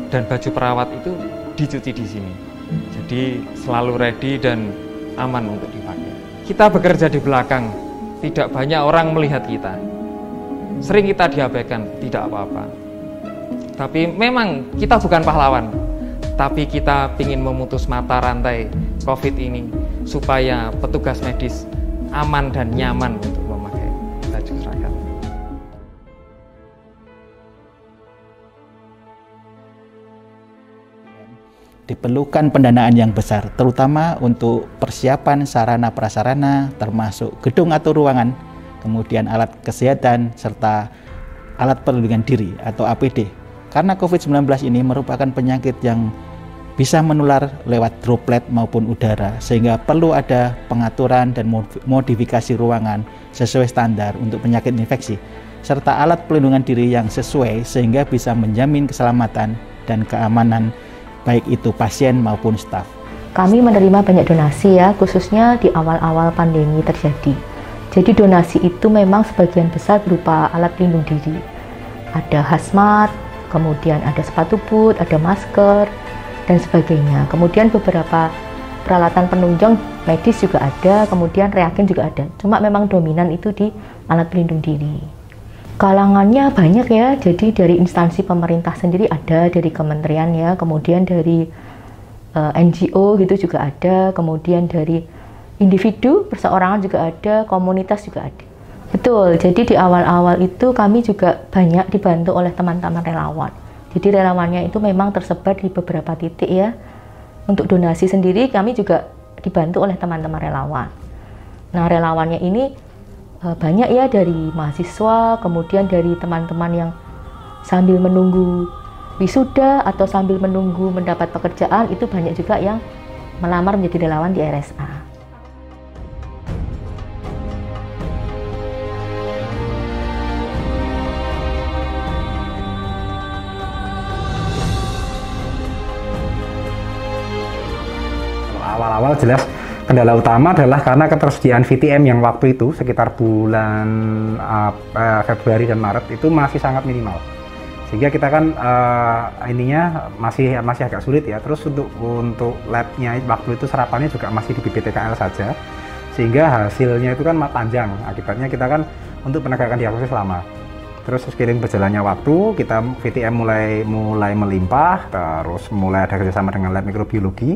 dan baju perawat itu dicuci di sini. Jadi selalu ready dan aman untuk dipakai. Kita bekerja di belakang, tidak banyak orang melihat kita. Sering kita diabaikan, tidak apa-apa. Tapi memang kita bukan pahlawan, tapi kita ingin memutus mata rantai COVID ini supaya petugas medis aman dan nyaman untuk diperlukan pendanaan yang besar, terutama untuk persiapan sarana prasarana, termasuk gedung atau ruangan, kemudian alat kesehatan, serta alat perlindungan diri atau APD. Karena COVID-19 ini merupakan penyakit yang bisa menular lewat droplet maupun udara, sehingga perlu ada pengaturan dan modifikasi ruangan sesuai standar untuk penyakit infeksi, serta alat pelindungan diri yang sesuai sehingga bisa menjamin keselamatan dan keamanan baik itu pasien maupun staf. Kami menerima banyak donasi ya, khususnya di awal-awal pandemi terjadi. Jadi donasi itu memang sebagian besar berupa alat pelindung diri. Ada hazmat, kemudian ada sepatu boot, ada masker, dan sebagainya. Kemudian beberapa peralatan penunjang medis juga ada, kemudian reagen juga ada. Cuma memang dominan itu di alat pelindung diri. Kalangannya banyak ya, jadi dari instansi pemerintah sendiri ada, dari kementerian ya, kemudian dari uh, NGO gitu juga ada, kemudian dari individu, perseorangan juga ada, komunitas juga ada. Betul, jadi di awal-awal itu kami juga banyak dibantu oleh teman-teman relawan. Jadi relawannya itu memang tersebar di beberapa titik ya. Untuk donasi sendiri kami juga dibantu oleh teman-teman relawan. Nah relawannya ini banyak ya dari mahasiswa, kemudian dari teman-teman yang sambil menunggu wisuda atau sambil menunggu mendapat pekerjaan itu banyak juga yang melamar menjadi relawan di RSA. Awal-awal jelas Kendala utama adalah karena ketersediaan VTM yang waktu itu sekitar bulan uh, Februari dan Maret itu masih sangat minimal. Sehingga kita kan uh, ininya masih masih agak sulit ya. Terus untuk untuk labnya waktu itu serapannya juga masih di BPTKL saja. Sehingga hasilnya itu kan panjang. Akibatnya kita kan untuk penegakan diagnosis lama. Terus seiring berjalannya waktu, kita VTM mulai mulai melimpah, terus mulai ada kerjasama dengan lab mikrobiologi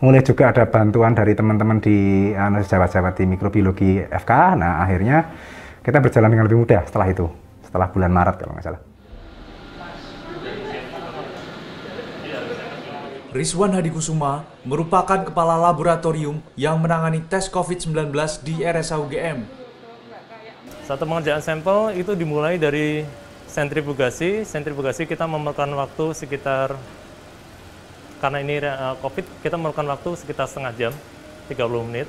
mulai juga ada bantuan dari teman-teman di anu, jabat-jabat di mikrobiologi FK. Nah, akhirnya kita berjalan dengan lebih mudah setelah itu, setelah bulan Maret kalau nggak salah. Rizwan Hadikusuma merupakan kepala laboratorium yang menangani tes COVID-19 di RSA UGM. Satu pengerjaan sampel itu dimulai dari sentrifugasi. Sentrifugasi kita memerlukan waktu sekitar karena ini uh, COVID, kita memerlukan waktu sekitar setengah jam, 30 menit.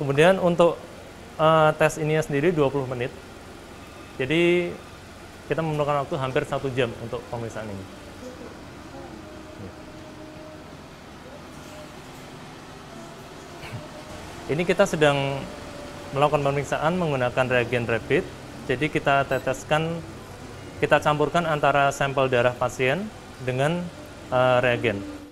Kemudian untuk uh, tes ini sendiri 20 menit. Jadi kita memerlukan waktu hampir satu jam untuk pemeriksaan ini. Ini kita sedang melakukan pemeriksaan menggunakan reagen rapid. Jadi kita teteskan, kita campurkan antara sampel darah pasien dengan uh, reagen.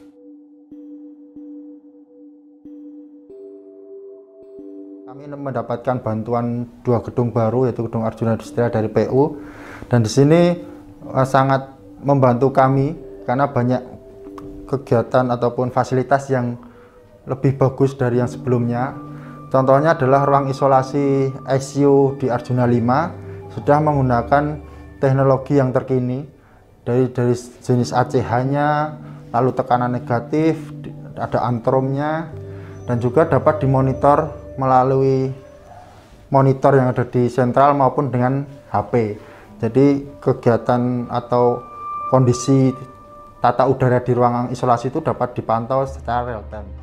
Kami mendapatkan bantuan dua gedung baru yaitu gedung Arjuna Distria dari PU Dan di sini uh, sangat membantu kami karena banyak kegiatan ataupun fasilitas yang lebih bagus dari yang sebelumnya. Contohnya adalah ruang isolasi ICU di Arjuna 5 sudah menggunakan teknologi yang terkini dari dari jenis ACH-nya, lalu tekanan negatif, ada antromnya, dan juga dapat dimonitor melalui monitor yang ada di sentral maupun dengan HP. Jadi kegiatan atau kondisi tata udara di ruangan isolasi itu dapat dipantau secara real time.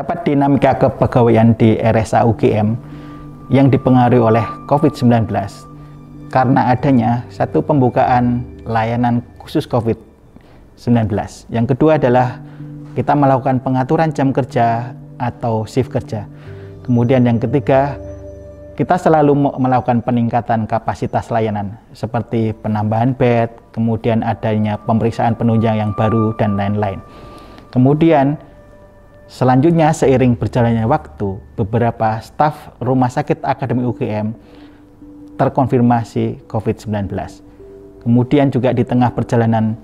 Terdapat dinamika kepegawaian di RSA UGM yang dipengaruhi oleh COVID-19 karena adanya satu pembukaan layanan khusus COVID-19. Yang kedua adalah kita melakukan pengaturan jam kerja atau shift kerja. Kemudian yang ketiga, kita selalu melakukan peningkatan kapasitas layanan seperti penambahan bed, kemudian adanya pemeriksaan penunjang yang baru dan lain-lain. Kemudian Selanjutnya, seiring berjalannya waktu, beberapa staf Rumah Sakit Akademi UGM terkonfirmasi COVID-19. Kemudian juga di tengah perjalanan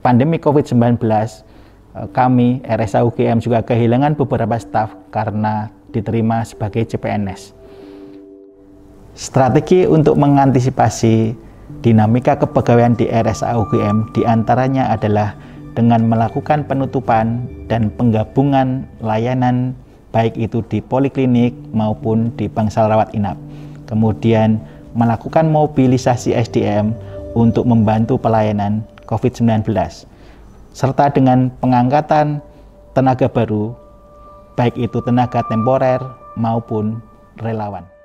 pandemi COVID-19, eh, kami RSA UGM juga kehilangan beberapa staf karena diterima sebagai CPNS. Strategi untuk mengantisipasi dinamika kepegawaian di RSA UGM di antaranya adalah dengan melakukan penutupan dan penggabungan layanan baik itu di poliklinik maupun di bangsal rawat inap. Kemudian melakukan mobilisasi SDM untuk membantu pelayanan COVID-19 serta dengan pengangkatan tenaga baru baik itu tenaga temporer maupun relawan.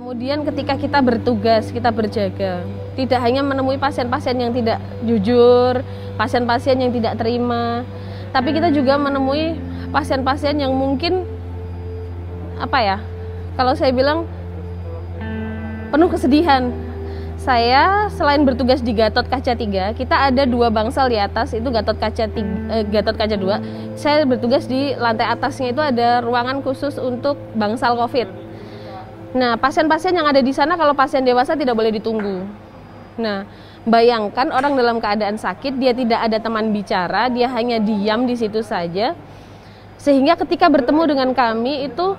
Kemudian ketika kita bertugas, kita berjaga, tidak hanya menemui pasien-pasien yang tidak jujur, pasien-pasien yang tidak terima, tapi kita juga menemui pasien-pasien yang mungkin apa ya? Kalau saya bilang penuh kesedihan. Saya selain bertugas di Gatot Kaca 3, kita ada dua bangsal di atas, itu Gatot Kaca 3, eh, Gatot Kaca 2. Saya bertugas di lantai atasnya itu ada ruangan khusus untuk bangsal Covid Nah, pasien-pasien yang ada di sana kalau pasien dewasa tidak boleh ditunggu. Nah, bayangkan orang dalam keadaan sakit, dia tidak ada teman bicara, dia hanya diam di situ saja. Sehingga ketika bertemu dengan kami itu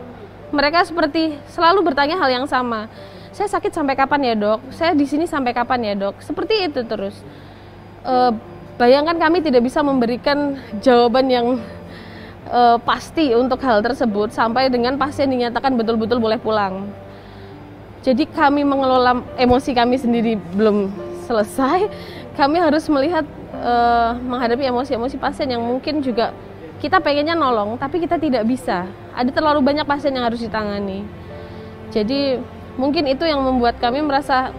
mereka seperti selalu bertanya hal yang sama. Saya sakit sampai kapan ya, Dok? Saya di sini sampai kapan ya, Dok? Seperti itu terus. E, bayangkan kami tidak bisa memberikan jawaban yang uh, pasti untuk hal tersebut sampai dengan pasien dinyatakan betul-betul boleh pulang. Jadi kami mengelola emosi kami sendiri belum selesai. Kami harus melihat uh, menghadapi emosi-emosi pasien yang mungkin juga kita pengennya nolong, tapi kita tidak bisa. Ada terlalu banyak pasien yang harus ditangani. Jadi mungkin itu yang membuat kami merasa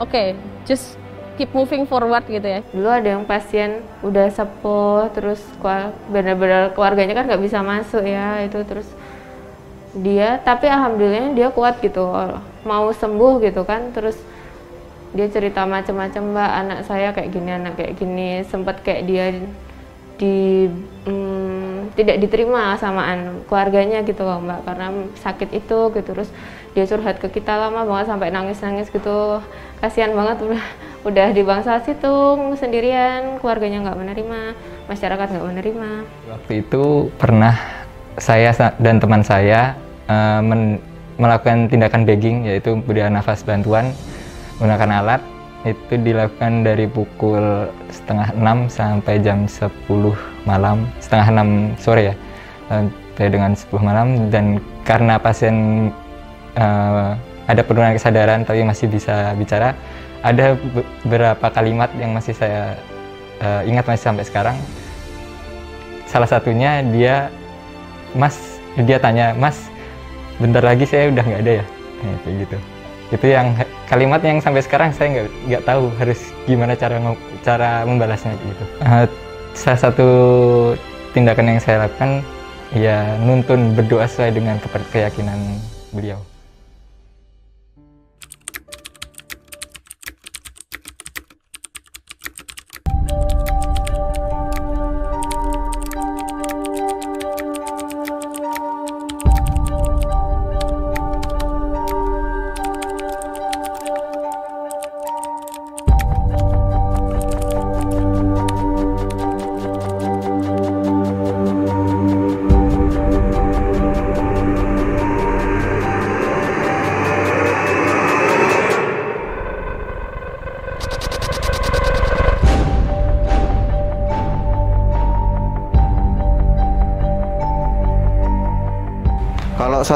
oke, okay, just keep moving forward gitu ya. Dulu ada yang pasien udah sepuh, terus benar-benar keluarganya kan nggak bisa masuk ya itu terus dia tapi alhamdulillah dia kuat gitu mau sembuh gitu kan terus dia cerita macam-macam mbak anak saya kayak gini anak kayak gini sempat kayak dia di hmm, tidak diterima sama keluarganya gitu loh mbak karena sakit itu gitu terus dia curhat ke kita lama banget sampai nangis-nangis gitu. Kasihan banget udah udah di bangsa situng sendirian keluarganya nggak menerima masyarakat nggak menerima. Waktu itu pernah saya dan teman saya uh, men melakukan tindakan begging yaitu beri nafas bantuan menggunakan alat. Itu dilakukan dari pukul setengah enam sampai jam 10 malam setengah enam sore ya. Sampai dengan 10 malam dan karena pasien uh, ada penurunan kesadaran tapi masih bisa bicara. Ada beberapa kalimat yang masih saya uh, ingat masih sampai sekarang. Salah satunya dia mas dia tanya mas bentar lagi saya udah nggak ada ya? Nah, kayak gitu. Itu yang kalimat yang sampai sekarang saya nggak nggak tahu harus gimana cara cara membalasnya gitu. Uh, salah satu tindakan yang saya lakukan ya nuntun berdoa sesuai dengan keyakinan beliau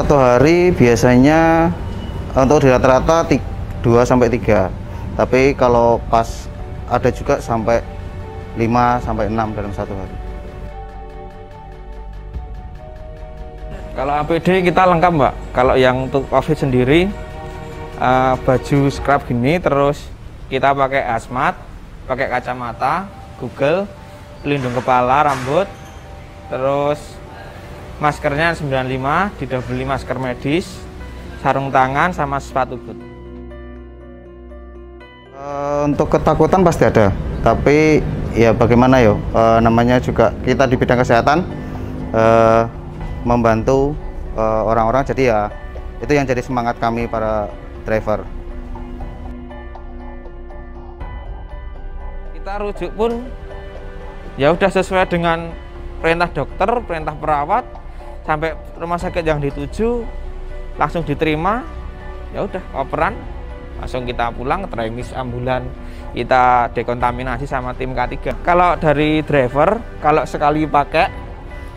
satu hari biasanya untuk di rata-rata 2 sampai 3. Tapi kalau pas ada juga sampai 5 sampai 6 dalam satu hari. Kalau APD kita lengkap mbak. Kalau yang untuk COVID sendiri uh, baju scrub gini, terus kita pakai asmat, pakai kacamata, Google, pelindung kepala, rambut, terus maskernya 95 tidak beli masker medis sarung tangan sama sepatu boot. Uh, untuk ketakutan pasti ada tapi ya bagaimana yo uh, namanya juga kita di bidang kesehatan uh, membantu orang-orang. Uh, jadi ya itu yang jadi semangat kami para driver. Kita rujuk pun ya udah sesuai dengan perintah dokter, perintah perawat, sampai rumah sakit yang dituju langsung diterima. Ya udah operan. Langsung kita pulang tremis ambulan. Kita dekontaminasi sama tim K3 kalau dari driver kalau sekali pakai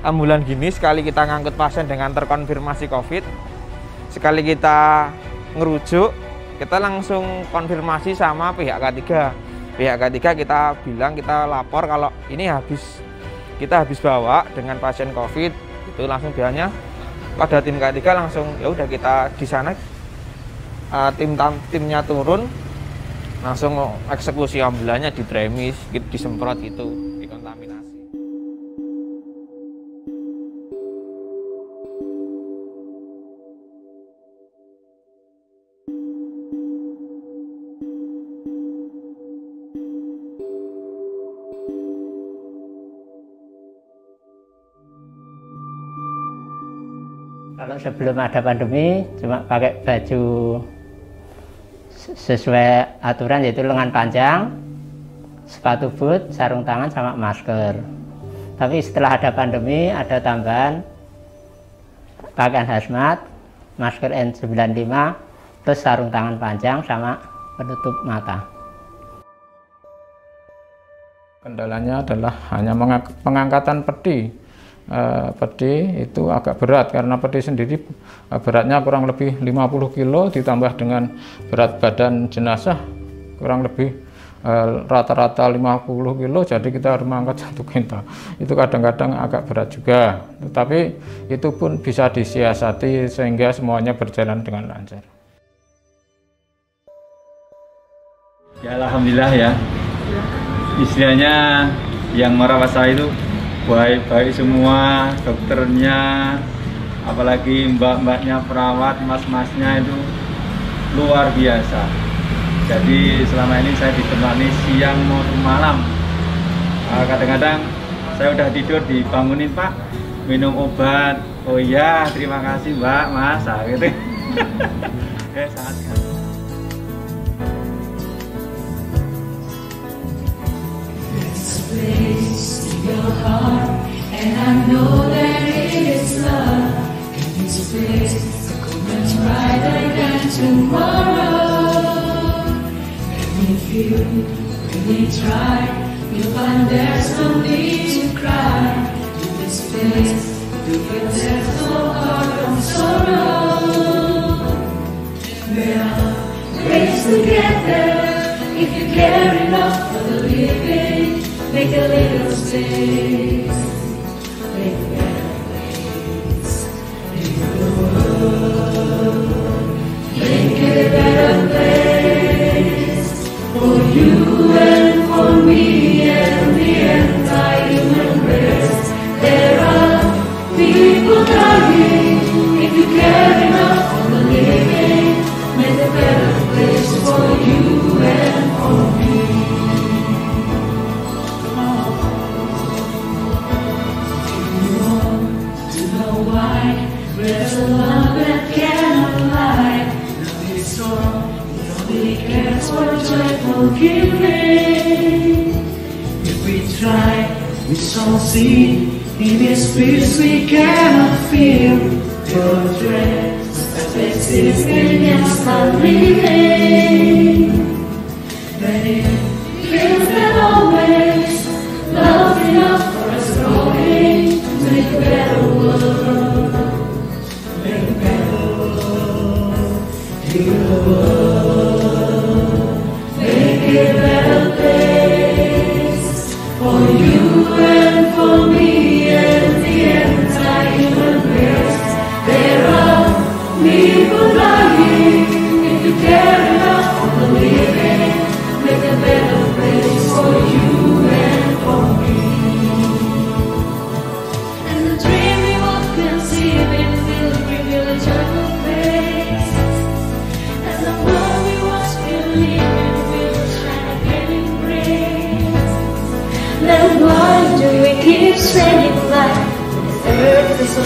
ambulan gini sekali kita ngangkut pasien dengan terkonfirmasi COVID sekali kita ngerujuk kita langsung konfirmasi sama pihak K3 pihak K3 kita bilang kita lapor kalau ini habis kita habis bawa dengan pasien COVID itu langsung biasanya pada tim K3 langsung ya udah kita di sana uh, tim tam, timnya turun langsung eksekusi ambulannya di dremis gitu, disemprot gitu sebelum ada pandemi cuma pakai baju sesuai aturan yaitu lengan panjang, sepatu boot, sarung tangan sama masker. Tapi setelah ada pandemi ada tambahan pakaian hazmat, masker N95, terus sarung tangan panjang sama penutup mata. Kendalanya adalah hanya pengangkatan peti uh, pedi itu agak berat karena pedi sendiri uh, beratnya kurang lebih 50 kilo ditambah dengan berat badan jenazah kurang lebih eh, rata-rata uh, 50 kilo jadi kita harus mengangkat satu kintal. Itu kadang-kadang agak berat juga. Tetapi itu pun bisa disiasati sehingga semuanya berjalan dengan lancar. Ya Alhamdulillah ya. Istilahnya yang merawat saya itu baik-baik semua dokternya apalagi mbak-mbaknya perawat mas-masnya itu luar biasa. Jadi selama ini saya ditemani siang maupun malam. Ah, kadang-kadang saya udah tidur dibangunin pak. Minum obat. Oh iya terima kasih mbak mas. Ah, gitu. Sangat a place to and I know that it is love. In this place, so much brighter than tomorrow. And if you really try, you'll find there's no need to cry. In this place, because there's no heart of sorrow. We are raised together. If you care enough for the living, make a little space. Make a better place. Make the world. Make a better place. For you and for me and the entire human race. There are people dying. If you care enough for the living, make a better place for you joyful. If we try, we shall see. In His peace we cannot feel. Your dreams that exist in us are living. But it feels that always love enough for us growing to make a better world. Make a better world. Heal the world.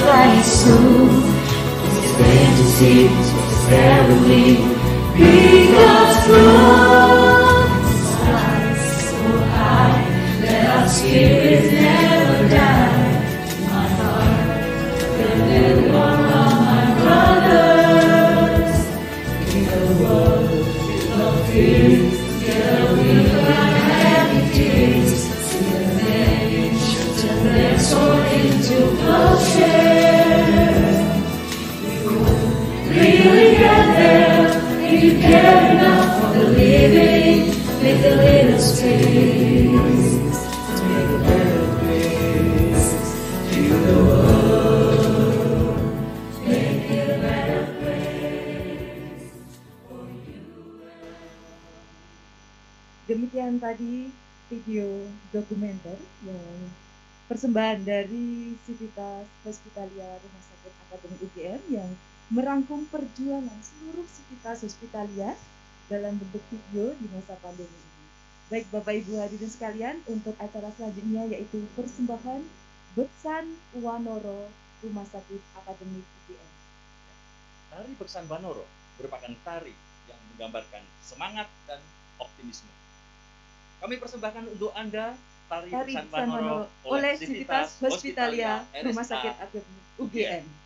flying soon. It's fantasy, it's family, because through the sky so high that our spirits. Demikian tadi video dokumenter yang persembahan dari Civitas Hospitalia Rumah Sakit Akademi UGM yang merangkum perjuangan seluruh Civitas Hospitalia dalam bentuk video di masa pandemi. Baik Bapak Ibu hadirin sekalian, untuk acara selanjutnya yaitu persembahan Beksan Wanoro Rumah Sakit Akademi UGM. Tari Beksan Banoro merupakan tari yang menggambarkan semangat dan optimisme. Kami persembahkan untuk Anda tari, Tari Beksan Wanoro oleh Civitas Hospitalia Rumah Sakit Akademi UGM. Thank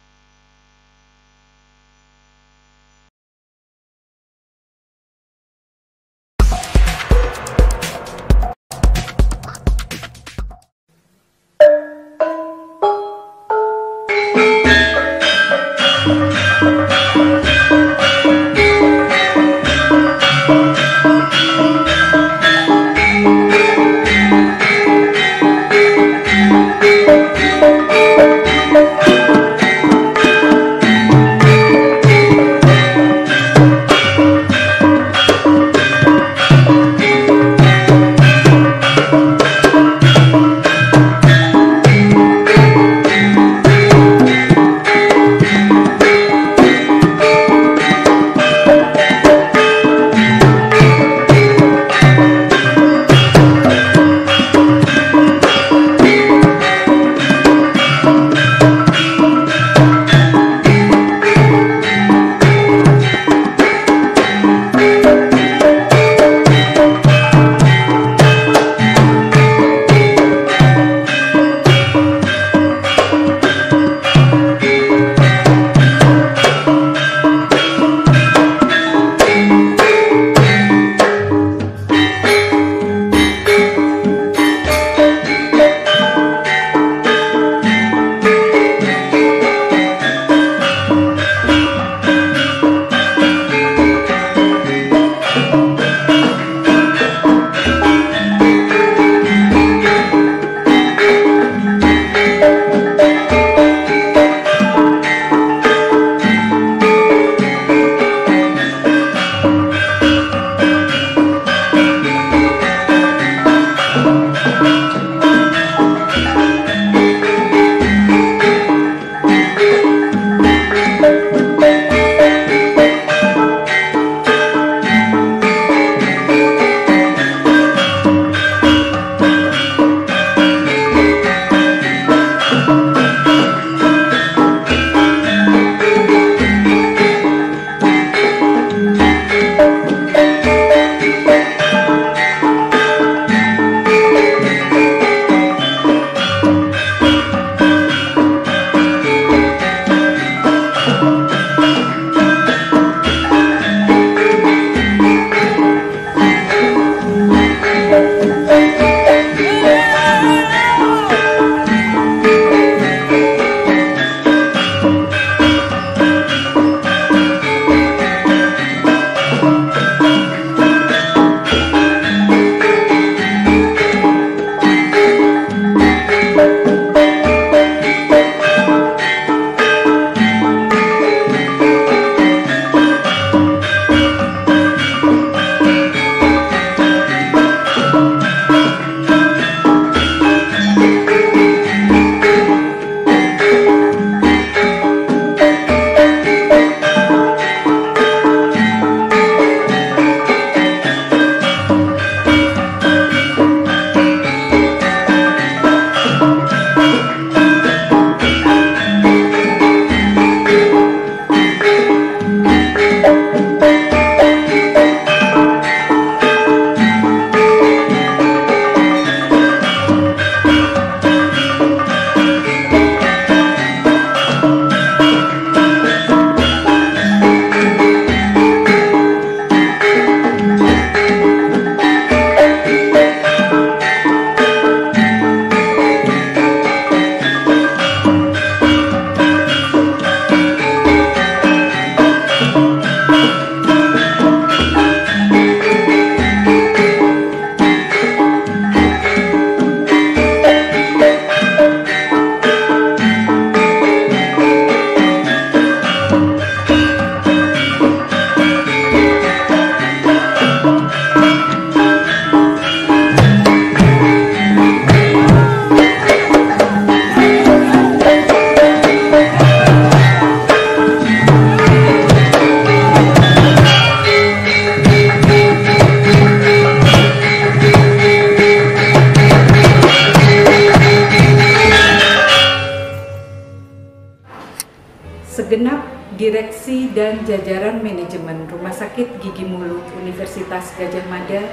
direksi dan jajaran manajemen Rumah Sakit Gigi Mulut Universitas Gajah Mada,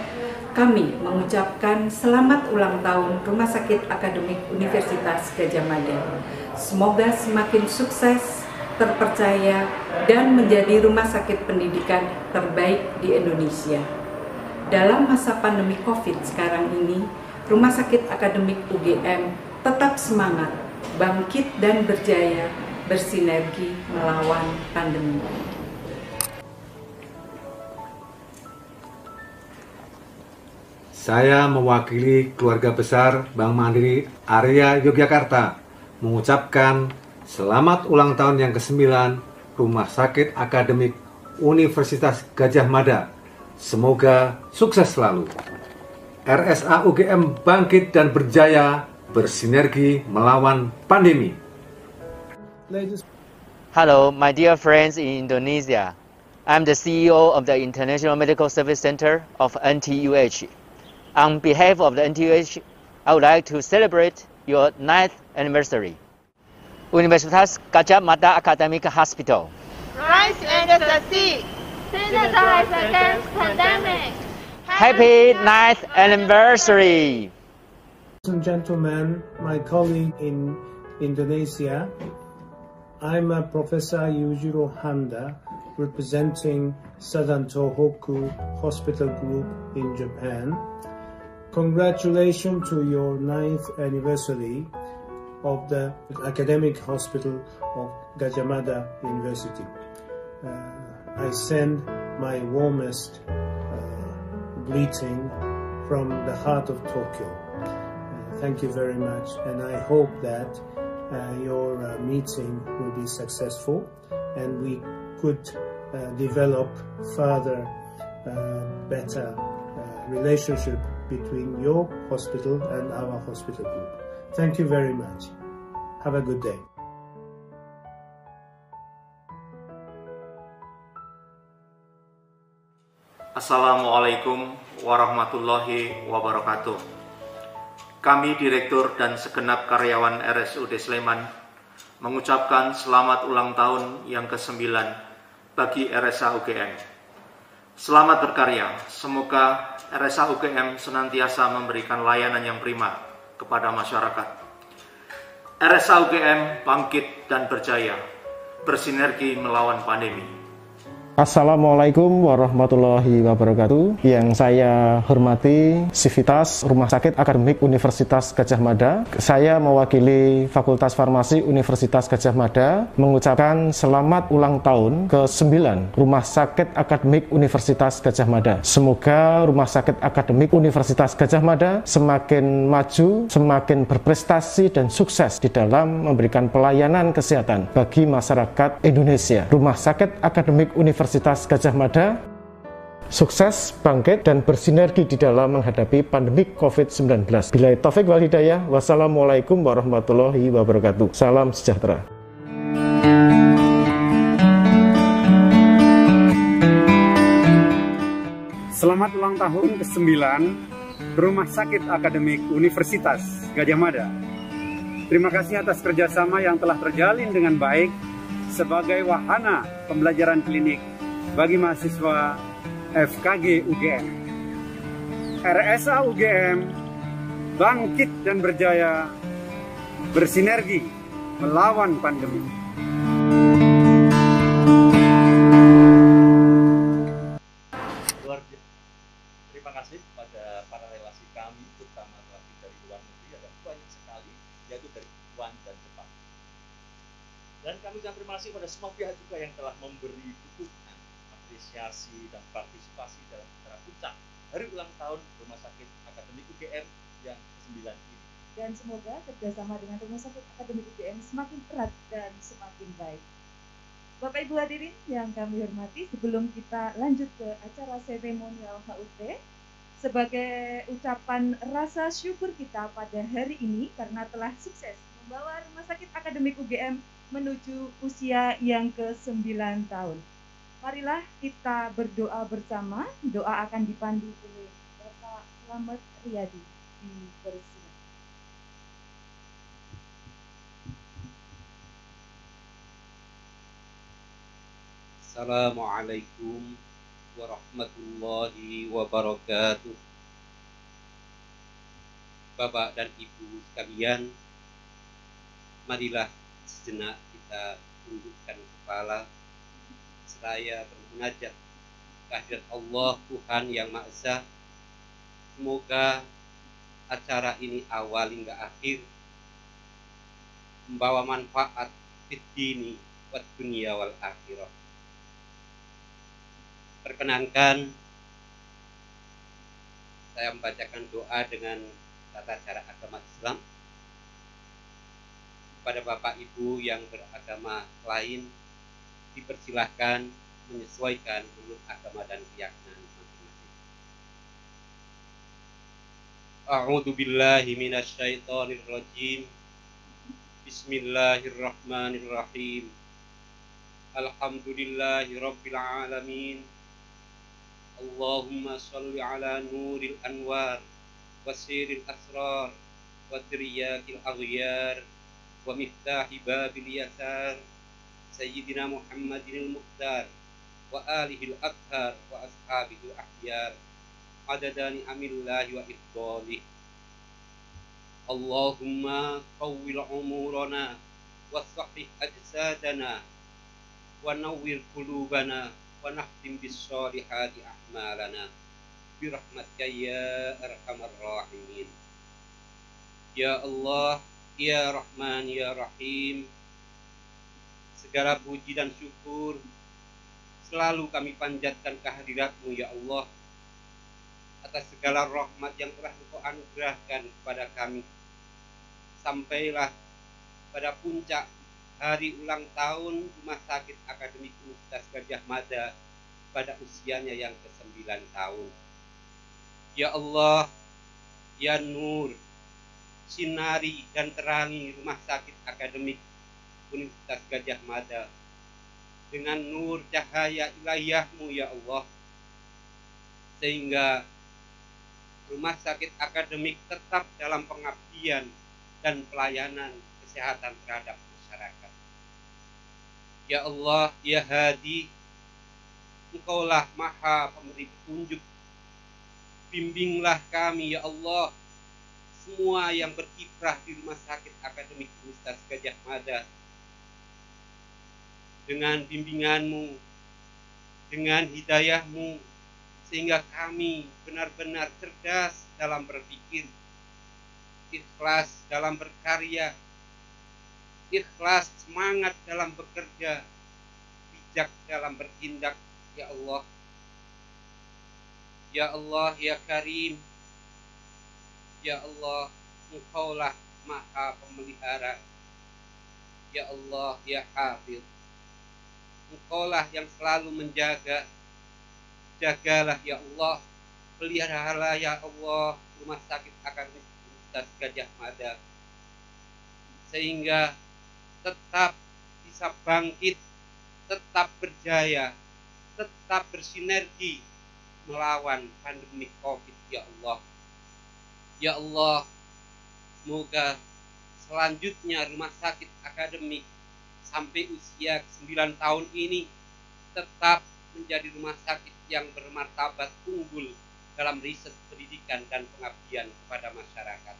kami mengucapkan selamat ulang tahun Rumah Sakit Akademik Universitas Gajah Mada. Semoga semakin sukses, terpercaya, dan menjadi rumah sakit pendidikan terbaik di Indonesia. Dalam masa pandemi COVID sekarang ini, Rumah Sakit Akademik UGM tetap semangat, bangkit dan berjaya, bersinergi melawan pandemi. Saya mewakili keluarga besar Bank Mandiri Area Yogyakarta mengucapkan selamat ulang tahun yang ke-9 Rumah Sakit Akademik Universitas Gajah Mada. Semoga sukses selalu. RSA UGM bangkit dan berjaya bersinergi melawan pandemi. Hello, my dear friends in Indonesia. I'm the CEO of the International Medical Service Center of NTUH. On behalf of the NTUH, I would like to celebrate your ninth anniversary. Universitas Gajah Mada Academic Hospital. Rise and succeed. Synergize against pandemic. Happy ninth anniversary. Ladies and gentlemen, my colleague in Indonesia, I'm Professor Yujiro Handa, representing Southern Tohoku Hospital Group in Japan. Congratulations to your ninth anniversary of the Academic Hospital of Gajamada University. Uh, I send my warmest uh, greeting from the heart of Tokyo. Uh, thank you very much, and I hope that your uh, meeting will be successful and we could uh, develop further uh, better uh, relationship between your hospital and our hospital group. Thank you very much. Have a good day. Assalamualaikum warahmatullahi wabarakatuh. Kami Direktur dan segenap karyawan RSUD Sleman mengucapkan selamat ulang tahun yang ke-9 bagi RSA UGM. Selamat berkarya, semoga RSA UGM senantiasa memberikan layanan yang prima kepada masyarakat. RSA UGM bangkit dan berjaya, bersinergi melawan pandemi. Assalamualaikum warahmatullahi wabarakatuh. Yang saya hormati Sivitas Rumah Sakit Akademik Universitas Gajah Mada. Saya mewakili Fakultas Farmasi Universitas Gajah Mada mengucapkan selamat ulang tahun ke-9 Rumah Sakit Akademik Universitas Gajah Mada. Semoga Rumah Sakit Akademik Universitas Gajah Mada semakin maju, semakin berprestasi dan sukses di dalam memberikan pelayanan kesehatan bagi masyarakat Indonesia. Rumah Sakit Akademik Universitas Universitas Gajah Mada sukses, bangkit, dan bersinergi di dalam menghadapi pandemi COVID-19. Bila taufik wal hidayah, wassalamualaikum warahmatullahi wabarakatuh. Salam sejahtera. Selamat ulang tahun ke-9 Rumah Sakit Akademik Universitas Gajah Mada. Terima kasih atas kerjasama yang telah terjalin dengan baik sebagai wahana pembelajaran klinik bagi mahasiswa FKG UGM. RSA UGM bangkit dan berjaya bersinergi melawan pandemi. Dan kami terima kasih pada semua pihak juga yang telah memberi apresiasi dan partisipasi dalam acara puncak hari ulang tahun Rumah Sakit Akademik UGM yang ke-9 ini. Dan semoga kerjasama dengan Rumah Sakit Akademik UGM semakin erat dan semakin baik. Bapak Ibu hadirin yang kami hormati, sebelum kita lanjut ke acara seremonial HUT, sebagai ucapan rasa syukur kita pada hari ini karena telah sukses membawa Rumah Sakit Akademik UGM menuju usia yang ke-9 tahun. Marilah kita berdoa bersama. Doa akan dipandu oleh Bapak Selamat Riyadi di Persinan. Assalamualaikum warahmatullahi wabarakatuh. Bapak dan Ibu sekalian, marilah sejenak kita tundukkan kepala seraya bermunajat kehadirat Allah Tuhan yang Maha Esa. Semoga acara ini awal hingga akhir membawa manfaat di dini wa dunia wal akhirah. Perkenankan saya membacakan doa dengan tata cara agama Islam kepada Bapak Ibu yang beragama lain dipersilahkan menyesuaikan menurut agama dan keyakinan masing-masing. A'udzu billahi minasyaitonir rajim. Bismillahirrahmanirrahim. Alhamdulillahi rabbil alamin. Allahumma shalli ala nuril anwar wasiril asrar wa tiryakil aghyar wa miftahi babil yasar sayyidina Muhammadin al-Muqtar wa alihil athar wa ashabihil ahyar adadani amillahi wa ifdalih Allahumma qawwil umurana wa sahih ajsadana wa nawwir qulubana wa nahtim bis solihati a'malana birahmatika ya arhamar rahimin Ya Allah Ya Rahman Ya Rahim Segala puji dan syukur selalu kami panjatkan kehadiratmu ya Allah atas segala rahmat yang telah engkau anugerahkan kepada kami sampailah pada puncak hari ulang tahun Rumah Sakit Akademik Universitas Gajah Mada pada usianya yang ke-9 tahun. Ya Allah, Ya Nur, sinari dan terangi Rumah Sakit Akademik Universitas Gajah Mada dengan nur cahaya ilahiyahmu ya Allah sehingga rumah sakit akademik tetap dalam pengabdian dan pelayanan kesehatan terhadap masyarakat. Ya Allah, Ya Hadi, Engkaulah maha pemberi petunjuk. Bimbinglah kami, Ya Allah, semua yang berkiprah di rumah sakit akademik Universitas Gajah Mada dengan bimbinganmu, dengan hidayahmu, sehingga kami benar-benar cerdas dalam berpikir, ikhlas dalam berkarya, ikhlas semangat dalam bekerja, bijak dalam bertindak, ya Allah. Ya Allah, ya Karim, ya Allah, Engkaulah Maha Pemelihara. Ya Allah, ya Hafidh, Engkaulah yang selalu menjaga. Jagalah ya Allah, peliharalah ya Allah rumah sakit akademik Universitas Gajah Mada sehingga tetap bisa bangkit, tetap berjaya, tetap bersinergi melawan pandemi Covid ya Allah. Ya Allah, semoga selanjutnya rumah sakit akademik sampai usia 9 tahun ini tetap menjadi rumah sakit yang bermartabat unggul dalam riset pendidikan dan pengabdian kepada masyarakat.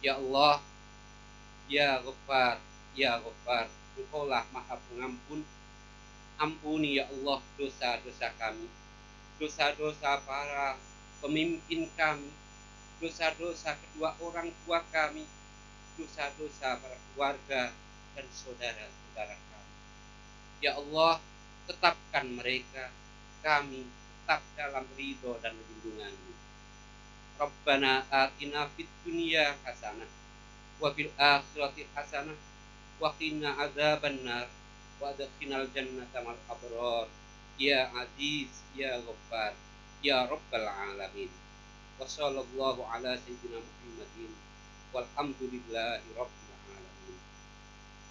Ya Allah, Ya Ghaffar, Ya Ghaffar, Engkaulah Maha Pengampun. Ampuni ya Allah dosa-dosa kami, dosa-dosa para pemimpin kami, dosa-dosa kedua orang tua kami, dosa-dosa para keluarga dan saudara-saudara kami. Ya Allah, tetapkan mereka, kami tetap dalam ridho dan lindunganmu. Rabbana atina fid dunya hasanah wa fil akhirati hasanah wa qina adzaban nar wa adkhilnal jannata mal abrar ya aziz ya ghaffar ya rabbal alamin wa sallallahu ala sayyidina muhammadin walhamdulillahi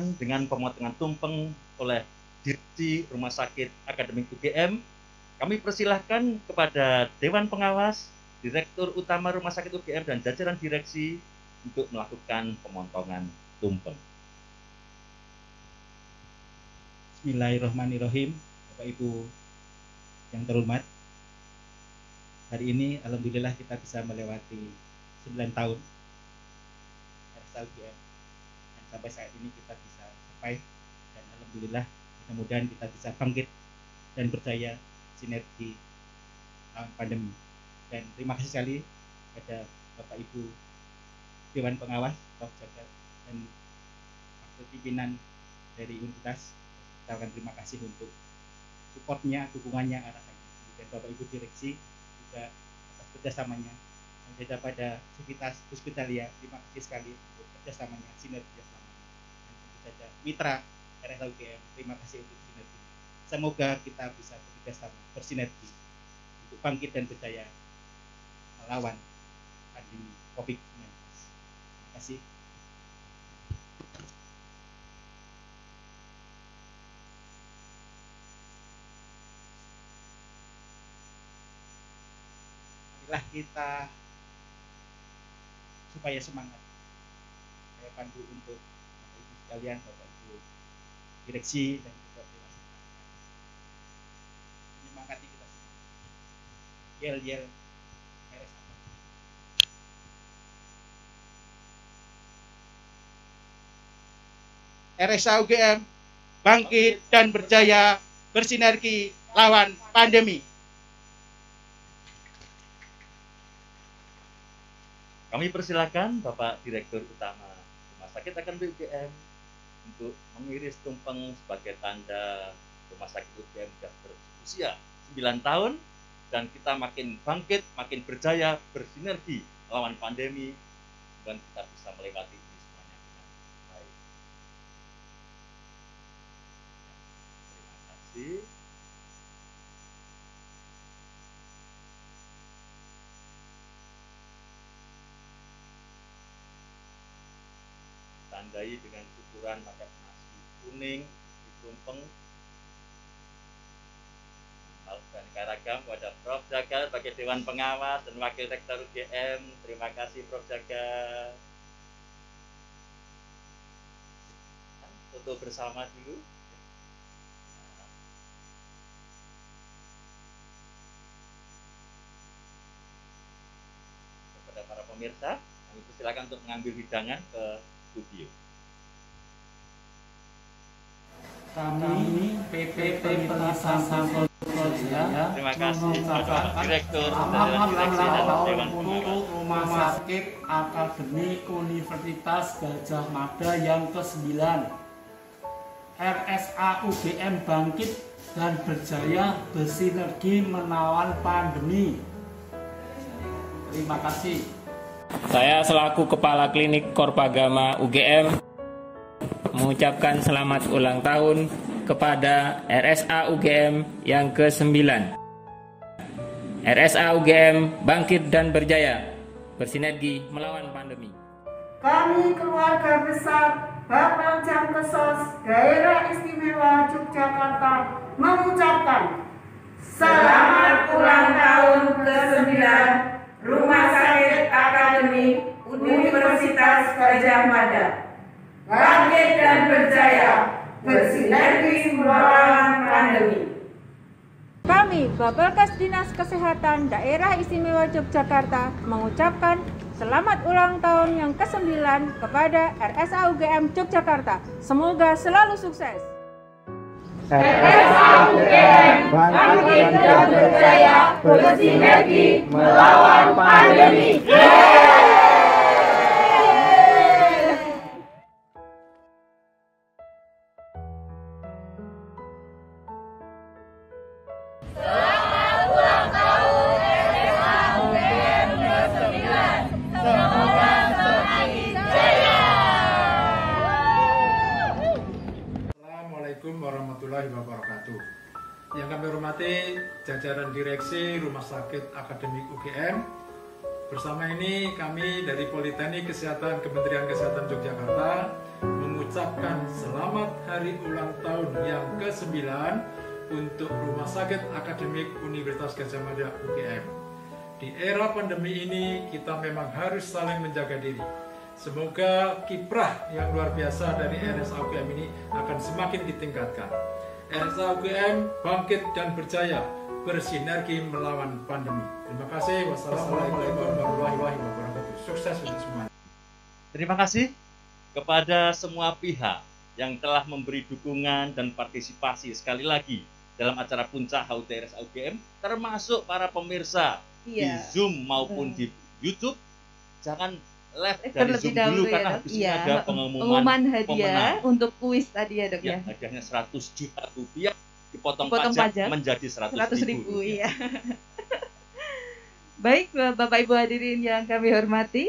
dilakukan dengan pemotongan tumpeng oleh Direksi Rumah Sakit Akademik UGM. Kami persilahkan kepada Dewan Pengawas, Direktur Utama Rumah Sakit UGM dan jajaran direksi untuk melakukan pemotongan tumpeng. Bismillahirrahmanirrahim, Bapak Ibu yang terhormat. Hari ini alhamdulillah kita bisa melewati 9 tahun dan sampai saat ini kita bisa survive dan alhamdulillah mudah-mudahan kita bisa bangkit dan berjaya sinergi lawan pandemi. Dan terima kasih sekali kepada Bapak Ibu Dewan Pengawas, Prof. Jagar dan wakil pimpinan dari universitas. Kita akan terima kasih untuk supportnya, dukungannya, arahannya. Dan Bapak Ibu Direksi juga atas kerjasamanya. Dan pada Civitas Hospitalia, terima kasih sekali untuk kerjasamanya, sinergi saja mitra RSA UGM, terima kasih untuk sinergi. Semoga kita bisa bekerja sama, bersinergi untuk bangkit dan berjaya melawan pandemi COVID-19. Terima kasih. Marilah kita supaya semangat. Saya pandu untuk sekalian, Bapak Ibu direksi dan juga dewan menyemangati kita semua. Yel yel RSA. UGM bangkit dan berjaya bersinergi lawan pandemi. Kami persilakan Bapak Direktur Utama Rumah Sakit Akademik UGM untuk mengiris tumpeng sebagai tanda Rumah Sakit UGM sudah berusia 9 tahun dan kita makin bangkit, makin berjaya, bersinergi lawan pandemi dan kita bisa melewati ini semuanya dengan baik. Terima kasih. Kuning di tumpeng dan karagam kepada Prof. Jaga sebagai Dewan Pengawas dan Wakil Rektor UGM. Terima kasih Prof. Jaga. Foto bersama dulu. Kepada para pemirsa, kami persilakan untuk mengambil hidangan ke studio. Kami PT Perlintasan Sosial Terima kasih. kepada Direktur Selamat Direksi dan Dewan untuk Rumah Sakit Akademik Universitas Gajah Mada yang ke-9 RSA UGM bangkit dan berjaya bersinergi menawan pandemi. Terima kasih. Saya selaku Kepala Klinik Korpagama UGM mengucapkan selamat ulang tahun kepada RSA UGM yang ke-9. RSA UGM bangkit dan berjaya, bersinergi melawan pandemi. Kami keluarga besar Bapak Jamkesos Daerah Istimewa Yogyakarta mengucapkan Selamat ulang tahun ke-9 Rumah Sakit Akademik Universitas Gajah Mada. Bangkit dan berjaya, bersinergi melawan pandemi. Kami, Babelkes Dinas Kesehatan Daerah Istimewa Yogyakarta mengucapkan selamat ulang tahun yang ke-9 kepada RSA UGM Yogyakarta. Semoga selalu sukses. RSA UGM bangkit dan berjaya, bersinergi melawan pandemi. Assalamualaikum Bersama ini kami dari Politeknik Kesehatan Kementerian Kesehatan Yogyakarta mengucapkan selamat hari ulang tahun yang ke-9 untuk Rumah Sakit Akademik Universitas Gajah Mada UGM. Di era pandemi ini kita memang harus saling menjaga diri. Semoga kiprah yang luar biasa dari RSA UGM ini akan semakin ditingkatkan. RSA UGM bangkit dan berjaya bersinergi melawan pandemi. Terima kasih. Wassalamualaikum warahmatullahi wabarakatuh. Sukses untuk semua. Terima kasih kepada semua pihak yang telah memberi dukungan dan partisipasi sekali lagi dalam acara puncak HUTRS UGM termasuk para pemirsa di Iya. Zoom maupun Hmm. di YouTube jangan live Eh, dari Zoom dahulu dulu ya, karena habis ini Iya, ada pengumuman, pengumuman hadiah pemenang. untuk kuis tadi ya dok Ya, ya. hadiahnya 100 juta rupiah dipotong, Dipotong pajak, pajak, menjadi 100, 100 ribu, ribu, iya. Baik Bapak Ibu hadirin yang kami hormati,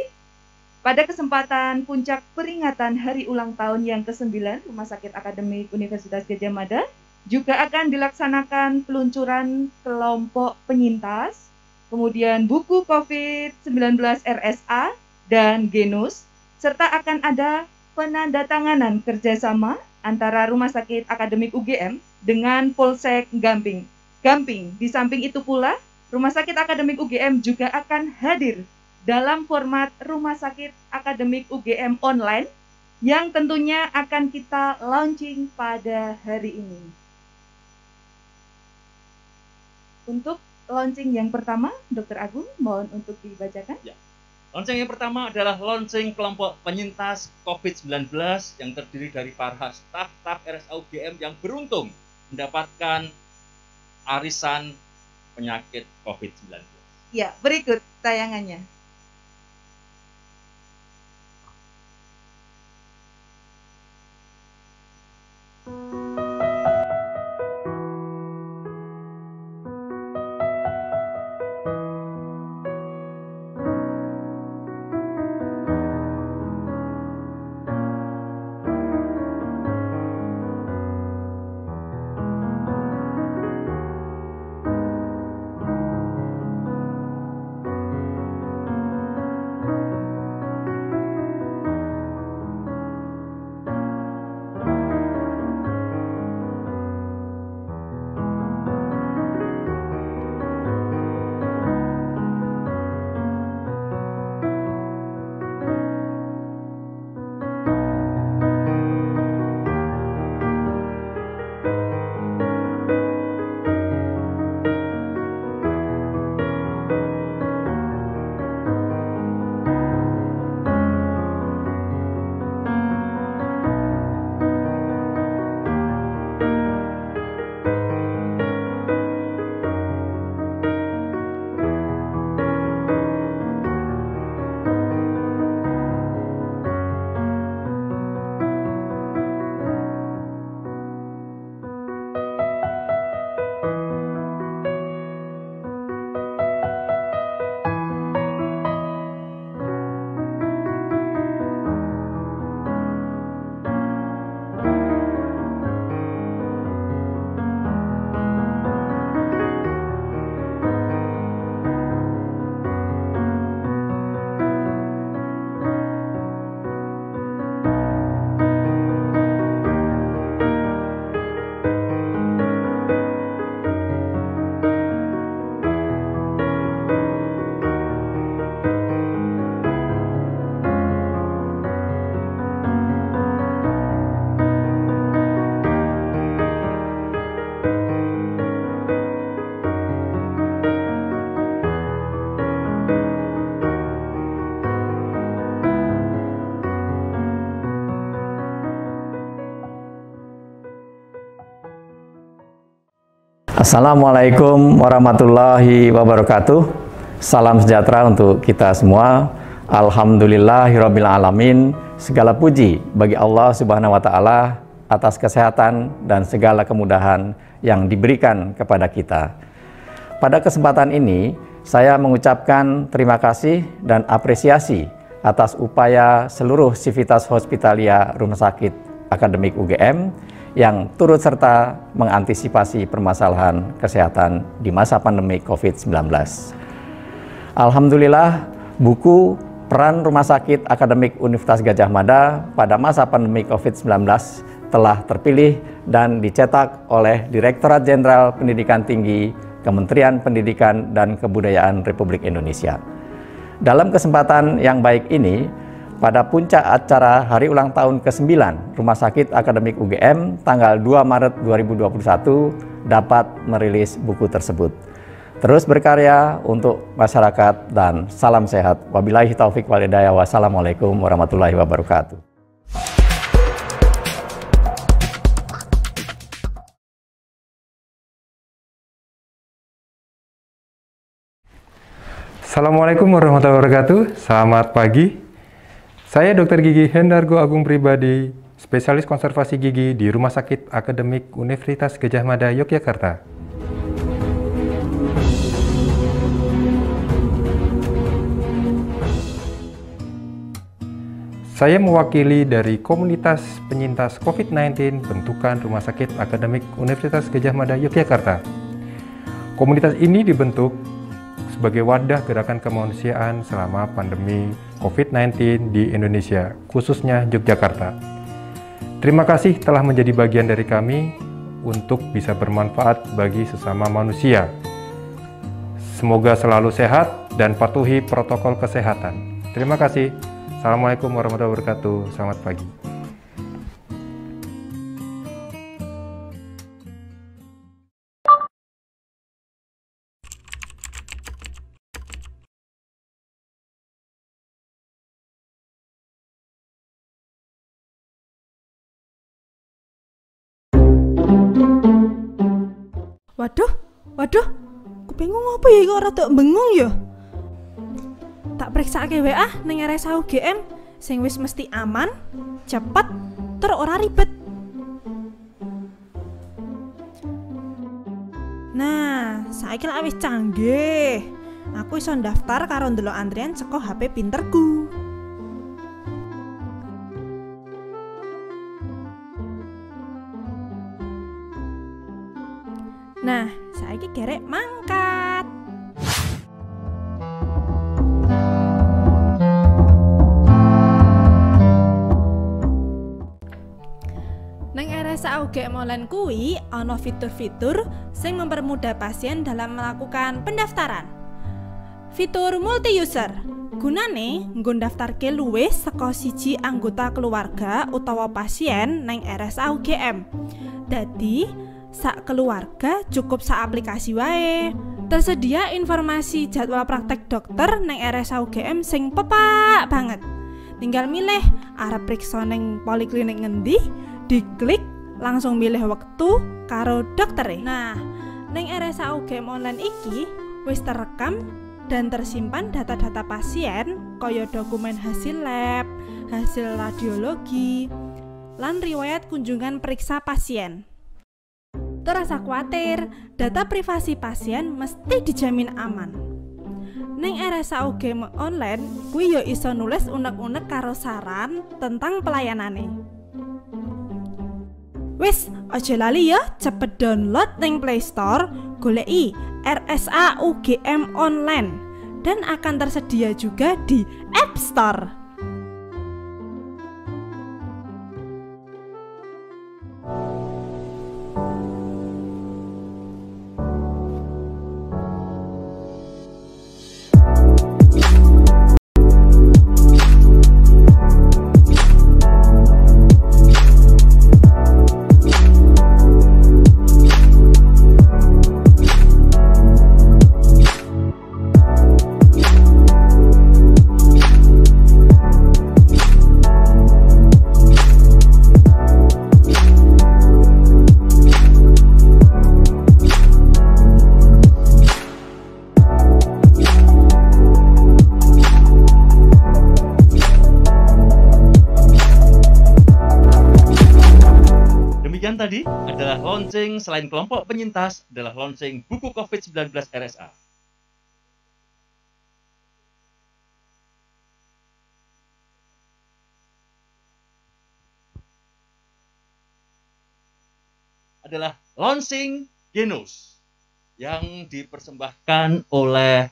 pada kesempatan puncak peringatan hari ulang tahun yang ke-9 Rumah Sakit Akademik Universitas Gajah Mada juga akan dilaksanakan peluncuran kelompok penyintas, kemudian buku COVID-19 RSA dan Genus, serta akan ada penandatanganan kerjasama antara Rumah Sakit Akademik UGM dengan Polsek Gamping. Gamping, di samping itu pula, Rumah Sakit Akademik UGM juga akan hadir dalam format Rumah Sakit Akademik UGM online yang tentunya akan kita launching pada hari ini. Untuk launching yang pertama, Dr. Agung, mohon untuk dibacakan. Ya. Launching yang pertama adalah launching kelompok penyintas COVID-19 yang terdiri dari para staf-staf RSA UGM yang beruntung mendapatkan arisan penyakit COVID-19. Ya, berikut tayangannya. Assalamualaikum warahmatullahi wabarakatuh. Salam sejahtera untuk kita semua. Alhamdulillahirabbil alamin. Segala puji bagi Allah Subhanahu wa taala atas kesehatan dan segala kemudahan yang diberikan kepada kita. Pada kesempatan ini, saya mengucapkan terima kasih dan apresiasi atas upaya seluruh sivitas hospitalia Rumah Sakit Akademik UGM yang turut serta mengantisipasi permasalahan kesehatan di masa pandemi COVID-19. Alhamdulillah, buku Peran Rumah Sakit Akademik Universitas Gajah Mada pada masa pandemi COVID-19 telah terpilih dan dicetak oleh Direktorat Jenderal Pendidikan Tinggi Kementerian Pendidikan dan Kebudayaan Republik Indonesia. Dalam kesempatan yang baik ini, pada puncak acara hari ulang tahun ke-9 Rumah Sakit Akademik UGM tanggal 2 Maret 2021 dapat merilis buku tersebut. Terus berkarya untuk masyarakat dan salam sehat. Wabillahi taufik walhidayah. Wassalamualaikum warahmatullahi wabarakatuh. Assalamualaikum warahmatullahi wabarakatuh. Selamat pagi. Saya Dr. Gigi Hendargo Agung Pribadi, spesialis konservasi gigi di Rumah Sakit Akademik Universitas Gajah Mada, Yogyakarta. Saya mewakili dari komunitas penyintas COVID-19 bentukan Rumah Sakit Akademik Universitas Gajah Mada, Yogyakarta. Komunitas ini dibentuk sebagai wadah gerakan kemanusiaan selama pandemi COVID-19 di Indonesia, khususnya Yogyakarta. Terima kasih telah menjadi bagian dari kami untuk bisa bermanfaat bagi sesama manusia. Semoga selalu sehat dan patuhi protokol kesehatan. Terima kasih. Assalamualaikum warahmatullahi wabarakatuh. Selamat pagi. Rada bengong ya? Tak periksa ke WA ning RSA UGM sing wis mesti aman, cepet, ter ora ribet. Nah, saiki lak wis canggih. Aku iso daftar karo ndelok antrian saka HP pinterku. Nah, saiki gerek mangkat. UGM Online kuwi ana fitur-fitur sing mempermudah pasien dalam melakukan pendaftaran. Fitur multi user gunane nggo daftarke luwih saka siji anggota keluarga utawa pasien neng RSA UGM. Dadi, sak keluarga cukup sak aplikasi wae. Tersedia informasi jadwal praktek dokter neng RSA UGM sing pepak banget. Tinggal milih arep periksa neng poliklinik ngendi, diklik langsung milih waktu karo dokter Nah, neng RSA UGM online iki wis terekam dan tersimpan data-data pasien kaya dokumen hasil lab, hasil radiologi, lan riwayat kunjungan periksa pasien. Terasa khawatir, data privasi pasien mesti dijamin aman. Neng RSA UGM online, kuwi yo iso nulis unek-unek karo saran tentang pelayanane. Wis, aja lali ya, cepet download neng Play Store, goleki RSA UGM online dan akan tersedia juga di App Store. Selain kelompok penyintas adalah launching buku COVID-19 RSA. Adalah launching Genos yang dipersembahkan oleh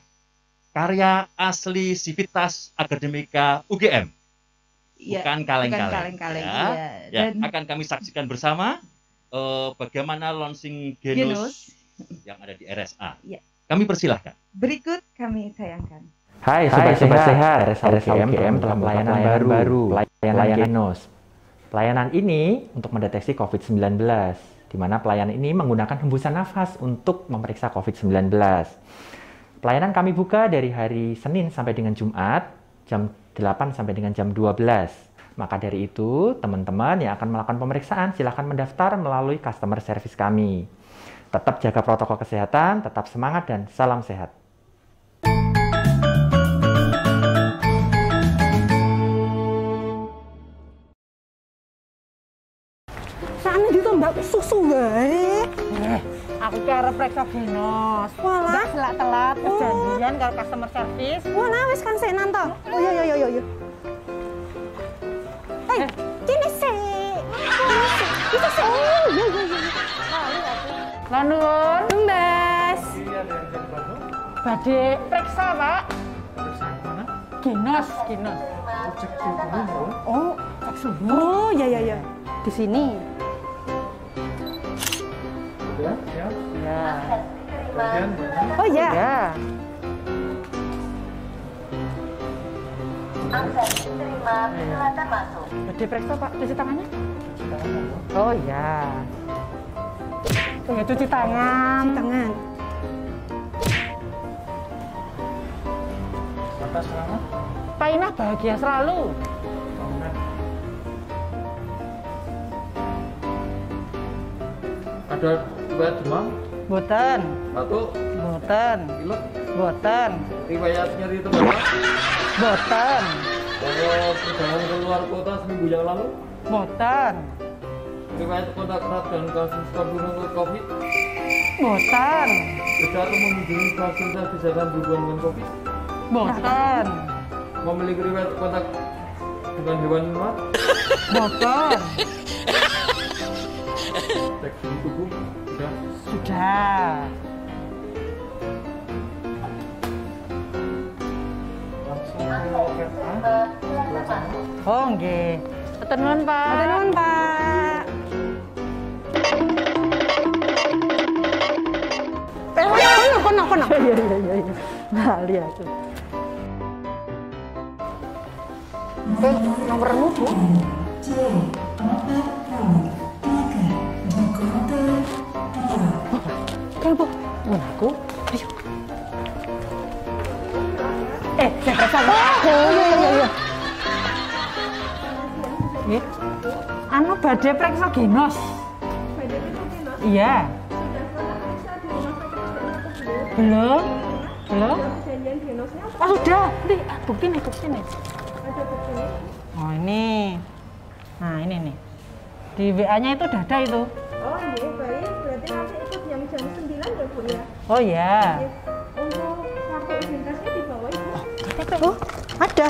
karya asli Civitas Akademika UGM. Iya, bukan kaleng-kaleng. ya. iya. Ya, Dan- akan kami saksikan bersama eh, bagaimana launching Genus. genus yang ada di RSA. Iya. Kami persilahkan. Berikut kami tayangkan. Hai Sobat Sehat, RSA UGM telah pelayanan baru, pelayanan Genos. Pelayanan ini untuk mendeteksi COVID-19, di mana pelayanan ini menggunakan hembusan nafas untuk memeriksa COVID-19. Pelayanan kami buka dari hari Senin sampai dengan Jumat, jam 8 sampai dengan jam 12. Maka dari itu, teman-teman yang akan melakukan pemeriksaan silahkan mendaftar melalui customer service kami. Tetap jaga protokol kesehatan, tetap semangat, dan salam sehat. Sana ditambah susu wae. Eh, aku ki arep reksa genos. Walah, selak telat perjanjian karo customer service. Walah, wis kan senan to. Oh iya iya iya iya. Kini sih. Sih. Oh iya iya iya. Nuwun. Tumbas. Badhe periksa, Pak. Genos. Oh, cek suhu. Oh, iya iya iya. Di sini. Ya. Ya. Oh iya. Ya. Terima, silakan masuk. Periksa Pak, cuci tangannya? Oh iya. Ya, cuci tangan. Cuci tangan. atas nama Pak Inah bahagia selalu. Ada riwayat demam, Boten. batuk, Boten. pilek, Boten. riwayat nyeri tenggorokan, Boten. kalau perjalanan keluar kota seminggu yang lalu, Boten. riwayat kontak erat dan kasus terbunuh COVID, Boten. kerja atau mengunjungi fasilitas kesehatan berhubungan dengan COVID, Boten. memiliki riwayat kontak dengan hewan luar, Boten. cek suhu tubuh, sudah. Sudah. Oh nggih. Nuwun, Pak. Matur nuwun, Pak. Eh, kono, kono, kono. Iya, iya, iya, iya. Bali aku. Eh, nomormu, Bu? Kan, Bu. Mun aku. Eh, saya periksa, Bu. Oh, iya, iya, iya. Nggih. Anu badhe preksa genos. Iya. Belum? Belum? Oh sudah, nih bukti nih, bukti nih. Oh ini. Nah ini nih. Di WA-nya itu udah ada itu. Oh iya, baik. Berarti nanti ikut yang jam 9 ya Bu ya? Oh iya. Untuk oh ada.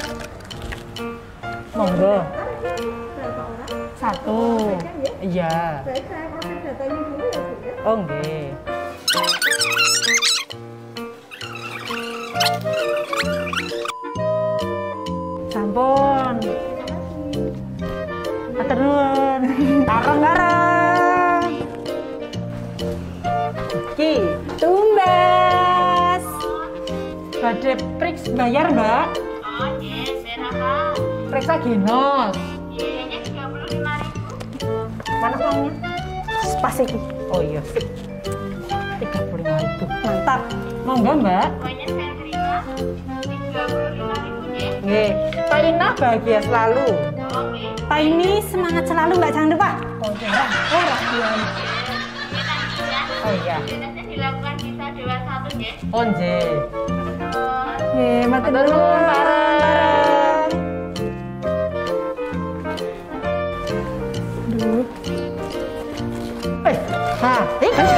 Monggo. Satu. Ya. Iya. Ya ya. Oh nggih. Sampun. Matur nuwun. Bareng-bareng. Ki, tumbas. Badhe priks bayar, Mbak. Oh iya, berapa? Periksa genos. Biayanya 35.000. Mana uangnya? Pas iki. Oh iya. 35 itu. Mantap. Monggo, Mbak. Pokoknya saya terima 35.000 ya. Nggih. Pak Inah bahagia selalu. Oke. Pak ini semangat selalu, Mbak. Jangan lupa. Oh, iya. Oh, iya. Oh, iya. Dilakukan Dewa 1. Oh, nggih. Terus Nggih, matur nuwun bareng. Duh. Eh, ha, iki.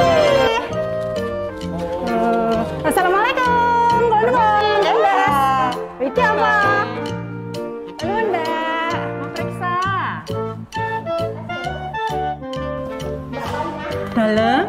Oh. Assalamualaikum, Mbak Nuwun. Eh, Mbak. Iki apa? Nuwun, Mbak. Mau periksa. Dalam?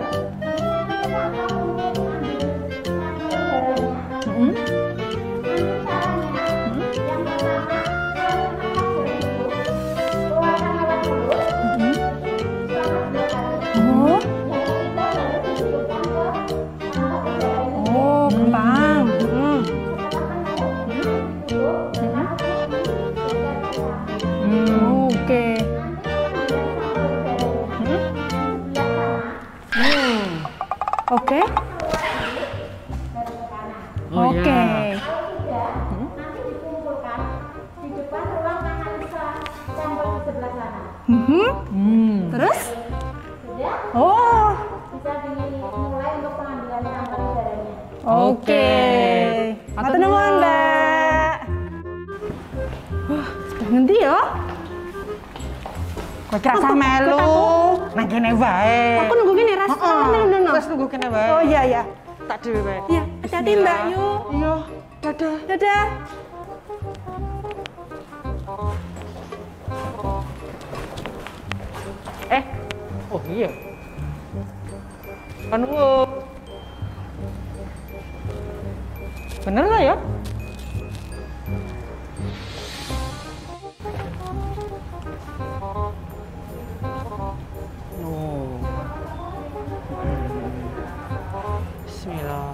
Wae. Aku nunggu kene ras. Heeh. Nunggu, nunggu. Kene wae. Oh iya iya. Tak dhewe wae. Iya, hati-hati Mbak yuk. Iya, dadah. Dadah. Eh, oh iya. Kan wo. Bener lah ya? Bismillah.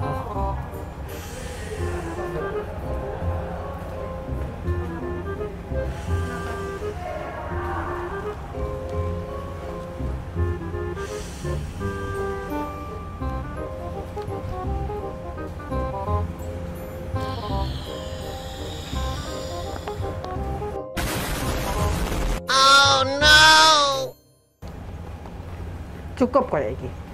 Oh no! Cukup kayak iki. Panggil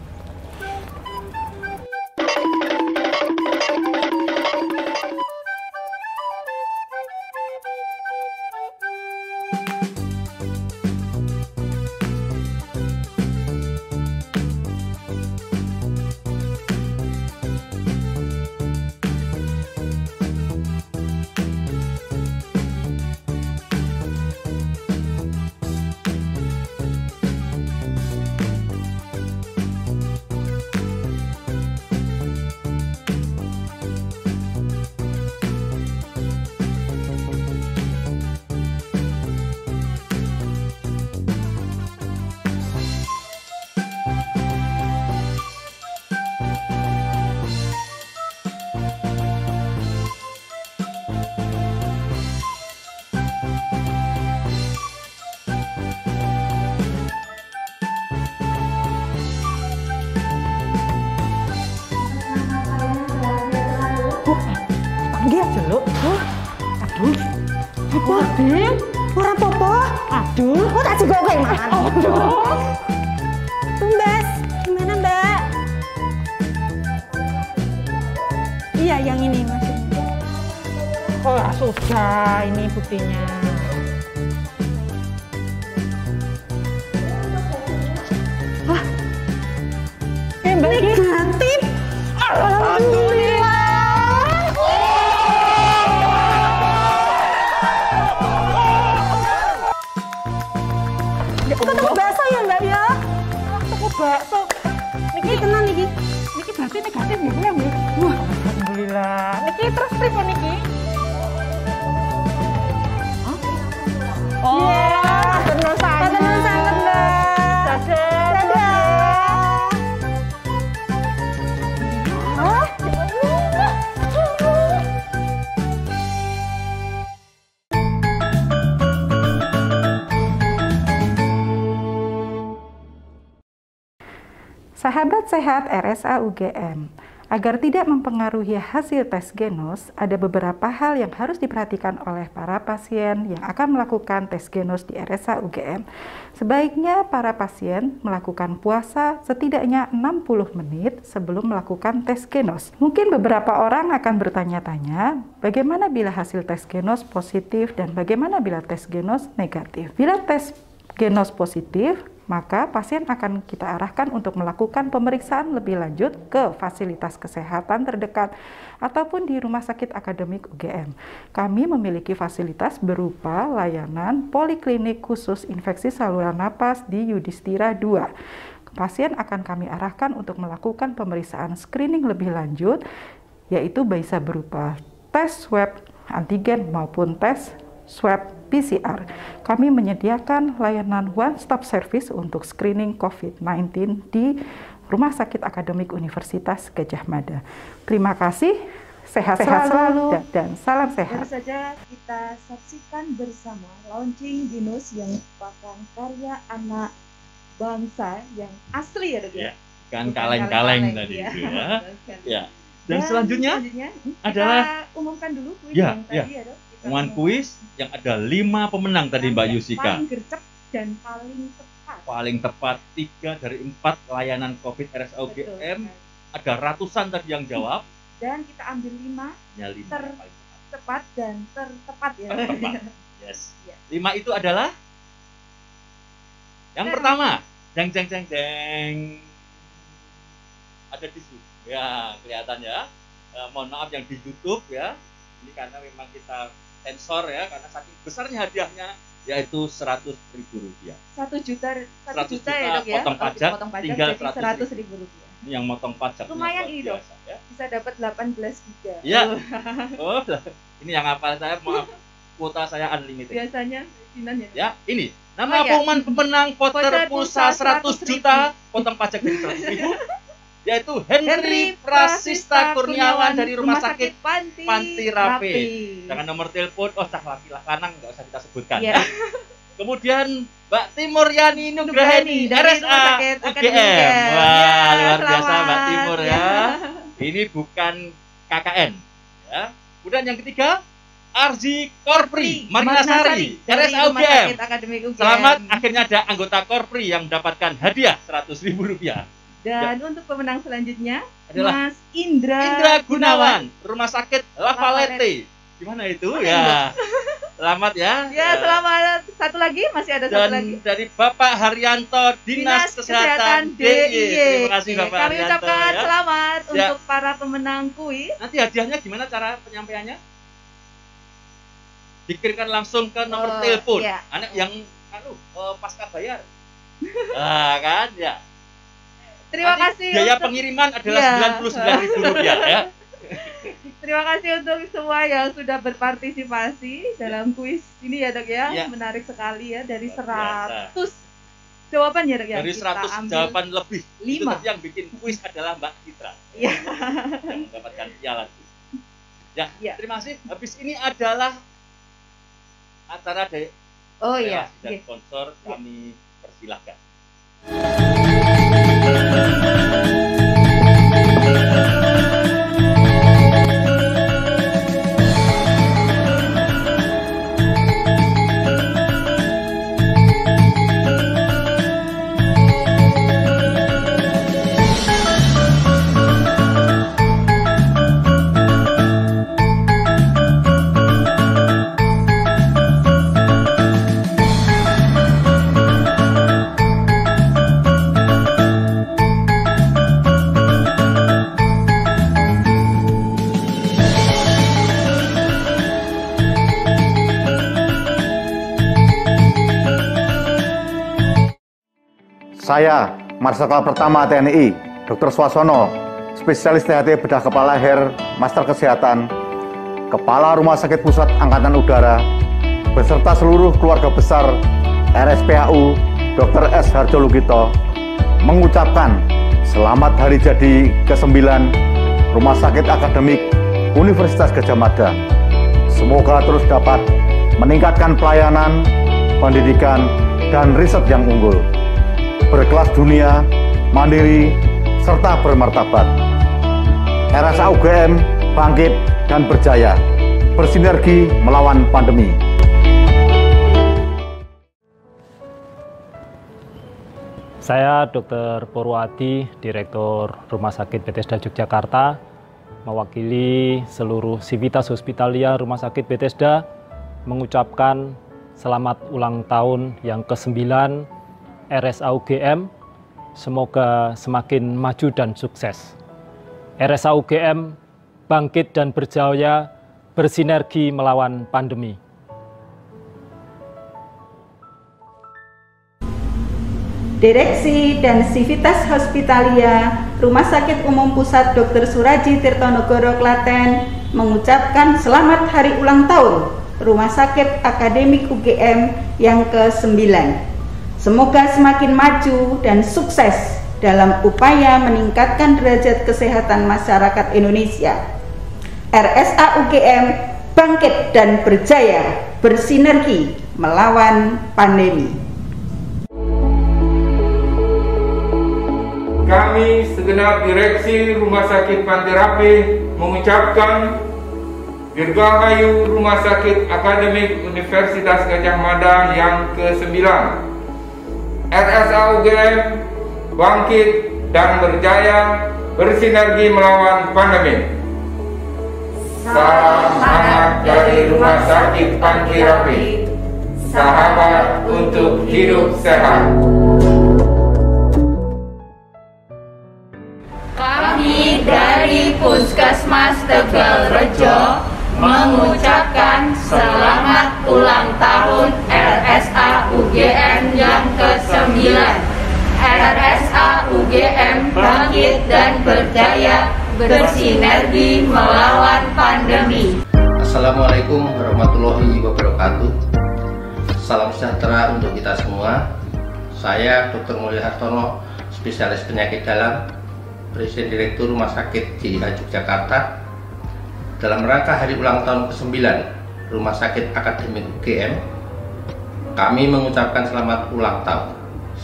Sahabat sehat RSA UGM, agar tidak mempengaruhi hasil tes genos, ada beberapa hal yang harus diperhatikan oleh para pasien yang akan melakukan tes genos di RSA UGM. Sebaiknya para pasien melakukan puasa setidaknya 60 menit sebelum melakukan tes genos. Mungkin beberapa orang akan bertanya-tanya, bagaimana bila hasil tes genos positif dan bagaimana bila tes genos negatif? Bila tes genos positif, maka pasien akan kita arahkan untuk melakukan pemeriksaan lebih lanjut ke fasilitas kesehatan terdekat ataupun di Rumah Sakit Akademik UGM. Kami memiliki fasilitas berupa layanan poliklinik khusus infeksi saluran napas di Yudhistira 2. Pasien akan kami arahkan untuk melakukan pemeriksaan screening lebih lanjut, yaitu bisa berupa tes swab antigen maupun tes swab PCR. Kami menyediakan layanan one-stop service untuk screening COVID-19 di Rumah Sakit Akademik Universitas Gajah Mada. Terima kasih, sehat, Sehat selalu, selalu. dan, dan salam Baru sehat. saja kita saksikan bersama launching Binus yang merupakan karya anak bangsa yang asli ya dok ya. Iya. bukan kaleng-kaleng tadi ya. itu ya. Ya. Dan selanjutnya selanjutnya, kita adalah umumkan dulu kuis ya, yang ya. tadi ya dok. Umumkan. kuis yang ada lima pemenang tadi Mbak Yusika. Paling gercep dan paling tepat. Paling tepat tiga dari empat layanan COVID RSA UGM. Ada ratusan tadi yang jawab. Dan kita ambil lima Ya lima ter tepat. dan tertepat ya. Tertepat. Yes. Ya. Lima itu adalah yang pertama, jeng jeng jeng jeng. Ada tisu. Ya, kelihatan ya. Eh, mohon maaf yang di YouTube ya. Ini karena memang kita sensor ya, karena saking besarnya hadiahnya yaitu seratus ribu rupiah. Satu juta, satu 100 juta, ya juta, dok ya. potong Oh, pajak, potong pajak tinggal jadi 100 seratus ribu rupiah. Yang motong pajak. Lumayan ini dok. ya. Bisa dapat 18 giga. Iya. Oh, ini yang hafal saya maaf kuota saya unlimited. Biasanya Dinan ya. Ya, ini Oh, nama iya. pengumuman pemenang voucher pulsa 100 juta potong pajak dari 100 ribu yaitu Henry Prasista Kurniawan dari Rumah Sakit Panti, Panti Rapi. Dengan nomor telepon, oh cah laki lanang nggak usah kita sebutkan. Ya. Kemudian Mbak Timur Yani Nugraheni dari RSA Sakit UGM. Akademi UGM. Wah, Ya, luar biasa Mbak selamat. Timur ya. Ini bukan KKN ya. Kemudian yang ketiga Arzi Korpri Marina Sari dari RSA UGM. Selamat akhirnya ada anggota Korpri yang mendapatkan hadiah 100 ribu rupiah. Dan untuk pemenang selanjutnya Adalah Mas Indra, Indra Gunawan, Rumah Sakit La Valette. Gimana itu ya? Selamat ya. Ya, selamat. Satu lagi masih ada satu Dan lagi. dari Bapak Haryanto Dinas, Kesehatan, DIY. Terima kasih Oke, Bapak Kami Haryanto ucapkan ya. selamat Ya. untuk para pemenang kuis. Nanti hadiahnya gimana cara penyampaiannya? Dikirimkan langsung ke nomor Oh, telepon. iya. Anak yang anu eh, pasca bayar. Nah, kan ya. Terima Nanti kasih Biaya untuk- pengiriman adalah Ya. sembilan puluh sembilan ribu rupiah ya. Terima kasih untuk semua yang sudah berpartisipasi dalam kuis ini ya dok ya. Ya. Menarik sekali ya dari biasa. 100 jawaban ya dok ya. Dari Kita 100 ambil jawaban lebih. Itu lima. tadi yang bikin kuis adalah Mbak Citra. Iya. Yang mendapatkan piala kuis. Ya, Ya. terima kasih. Habis ini adalah acara dari Oh iya. dan Oke. sponsor kami persilahkan. Saya, Marsikal Pertama TNI, Dr. Swasono, spesialis THT bedah kepala leher, Master Kesehatan, Kepala Rumah Sakit Pusat Angkatan Udara, beserta seluruh keluarga besar RSPAU Dr. S. Harjo Lugito, mengucapkan selamat hari jadi ke-9 Rumah Sakit Akademik Universitas Gajah Mada. Semoga terus dapat meningkatkan pelayanan, pendidikan, dan riset yang unggul berkelas dunia, mandiri, serta bermartabat. RSA UGM bangkit dan berjaya, bersinergi melawan pandemi. Saya Dr. Purwadi, Direktur Rumah Sakit Bethesda Yogyakarta, mewakili seluruh Sivitas Hospitalia Rumah Sakit Bethesda mengucapkan selamat ulang tahun yang ke-9 RSA UGM. Semoga semakin maju dan sukses. RSA UGM bangkit dan berjaya bersinergi melawan pandemi. Direksi dan Sivitas Hospitalia Rumah Sakit Umum Pusat Dr. Suraji Tirtonegoro Klaten mengucapkan selamat hari ulang tahun Rumah Sakit Akademik UGM yang ke-9. Semoga semakin maju dan sukses dalam upaya meningkatkan derajat kesehatan masyarakat Indonesia. RSA UGM bangkit dan berjaya bersinergi melawan pandemi. Kami segenap direksi Rumah Sakit Panterapi mengucapkan Dirgahayu Rumah Sakit Akademik Universitas Gajah Mada yang ke-9 RSA UGM bangkit dan berjaya bersinergi melawan pandemi. Salam hangat dari Rumah Sakit Panterapi Sahabat untuk hidup sehat. Kami dari Puskesmas Tegal Rejo mengucapkan selamat ulang tahun RSA UGM ke-9. RSA UGM bangkit dan berjaya bersinergi melawan pandemi. Assalamualaikum warahmatullahi wabarakatuh. Salam sejahtera untuk kita semua. Saya Dr. Mulya Hartono, spesialis penyakit dalam, Presiden Direktur Rumah Sakit JIH Yogyakarta. Dalam rangka hari ulang tahun ke-9 Rumah Sakit Akademik UGM, kami mengucapkan selamat ulang tahun.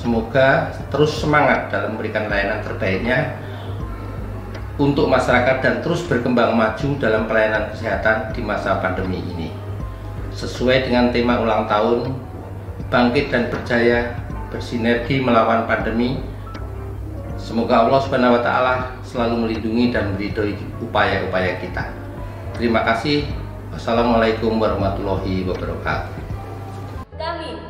Semoga terus semangat dalam memberikan layanan terbaiknya untuk masyarakat dan terus berkembang maju dalam pelayanan kesehatan di masa pandemi ini. Sesuai dengan tema ulang tahun, bangkit dan berjaya, bersinergi melawan pandemi. Semoga Allah Subhanahu wa taala selalu melindungi dan meridhoi upaya-upaya kita. Terima kasih. Wassalamualaikum warahmatullahi wabarakatuh. Kami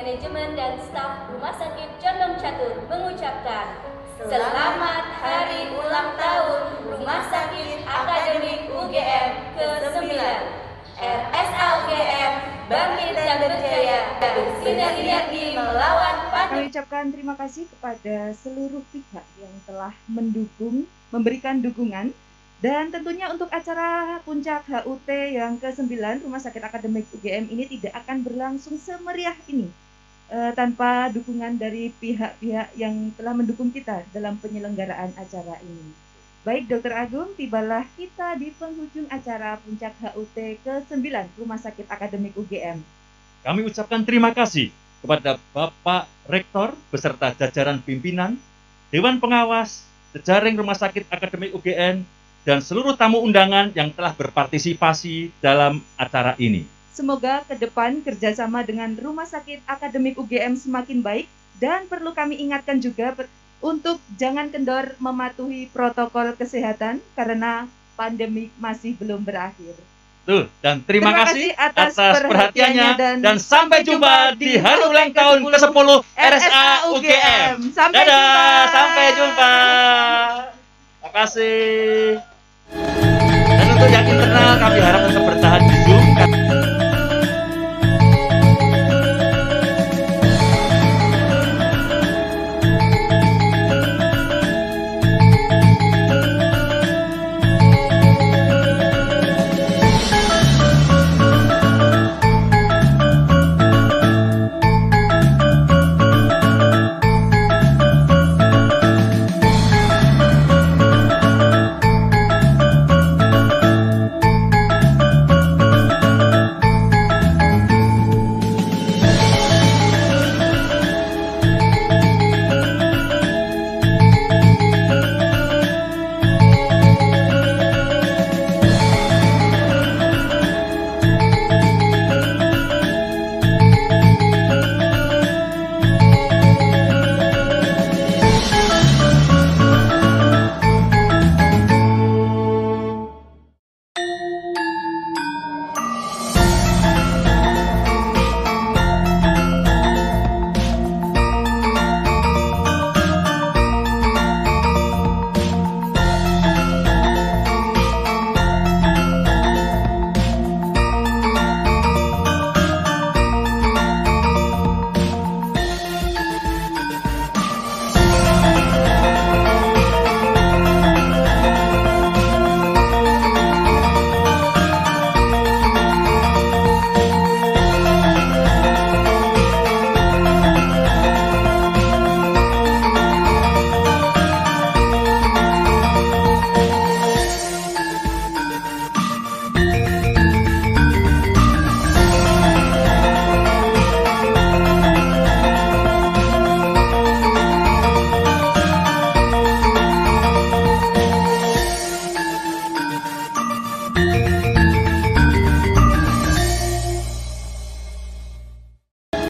manajemen dan staf Rumah Sakit Condong Catur mengucapkan Selamat Hari Ulang Tahun Rumah Sakit Akademik UGM ke-9 RSA UGM bangkit dan berjaya bersinergi melawan Kami ucapkan terima kasih kepada seluruh pihak yang telah mendukung, memberikan dukungan. Dan tentunya untuk acara puncak HUT yang ke-9 Rumah Sakit Akademik UGM ini tidak akan berlangsung semeriah ini eh, tanpa dukungan dari pihak-pihak yang telah mendukung kita dalam penyelenggaraan acara ini. Baik Dokter Agung, tibalah kita di penghujung acara puncak HUT ke-9 Rumah Sakit Akademik UGM. Kami ucapkan terima kasih kepada Bapak Rektor beserta jajaran pimpinan, Dewan Pengawas, jejaring Rumah Sakit Akademik UGM, dan seluruh tamu undangan yang telah berpartisipasi dalam acara ini. Semoga ke depan kerjasama dengan Rumah Sakit Akademik UGM semakin baik dan perlu kami ingatkan juga untuk jangan kendor mematuhi protokol kesehatan karena pandemi masih belum berakhir. Tuh, dan terima, Terima kasih atas atas, perhatiannya perhatiannya dan, dan sampai jumpa di hari ulang tahun ke-10 RSA UGM. Sampai Dadah, jumpa. sampai jumpa. Terima kasih. Dan untuk yang internal kami harap tetap bertahan di Zoom.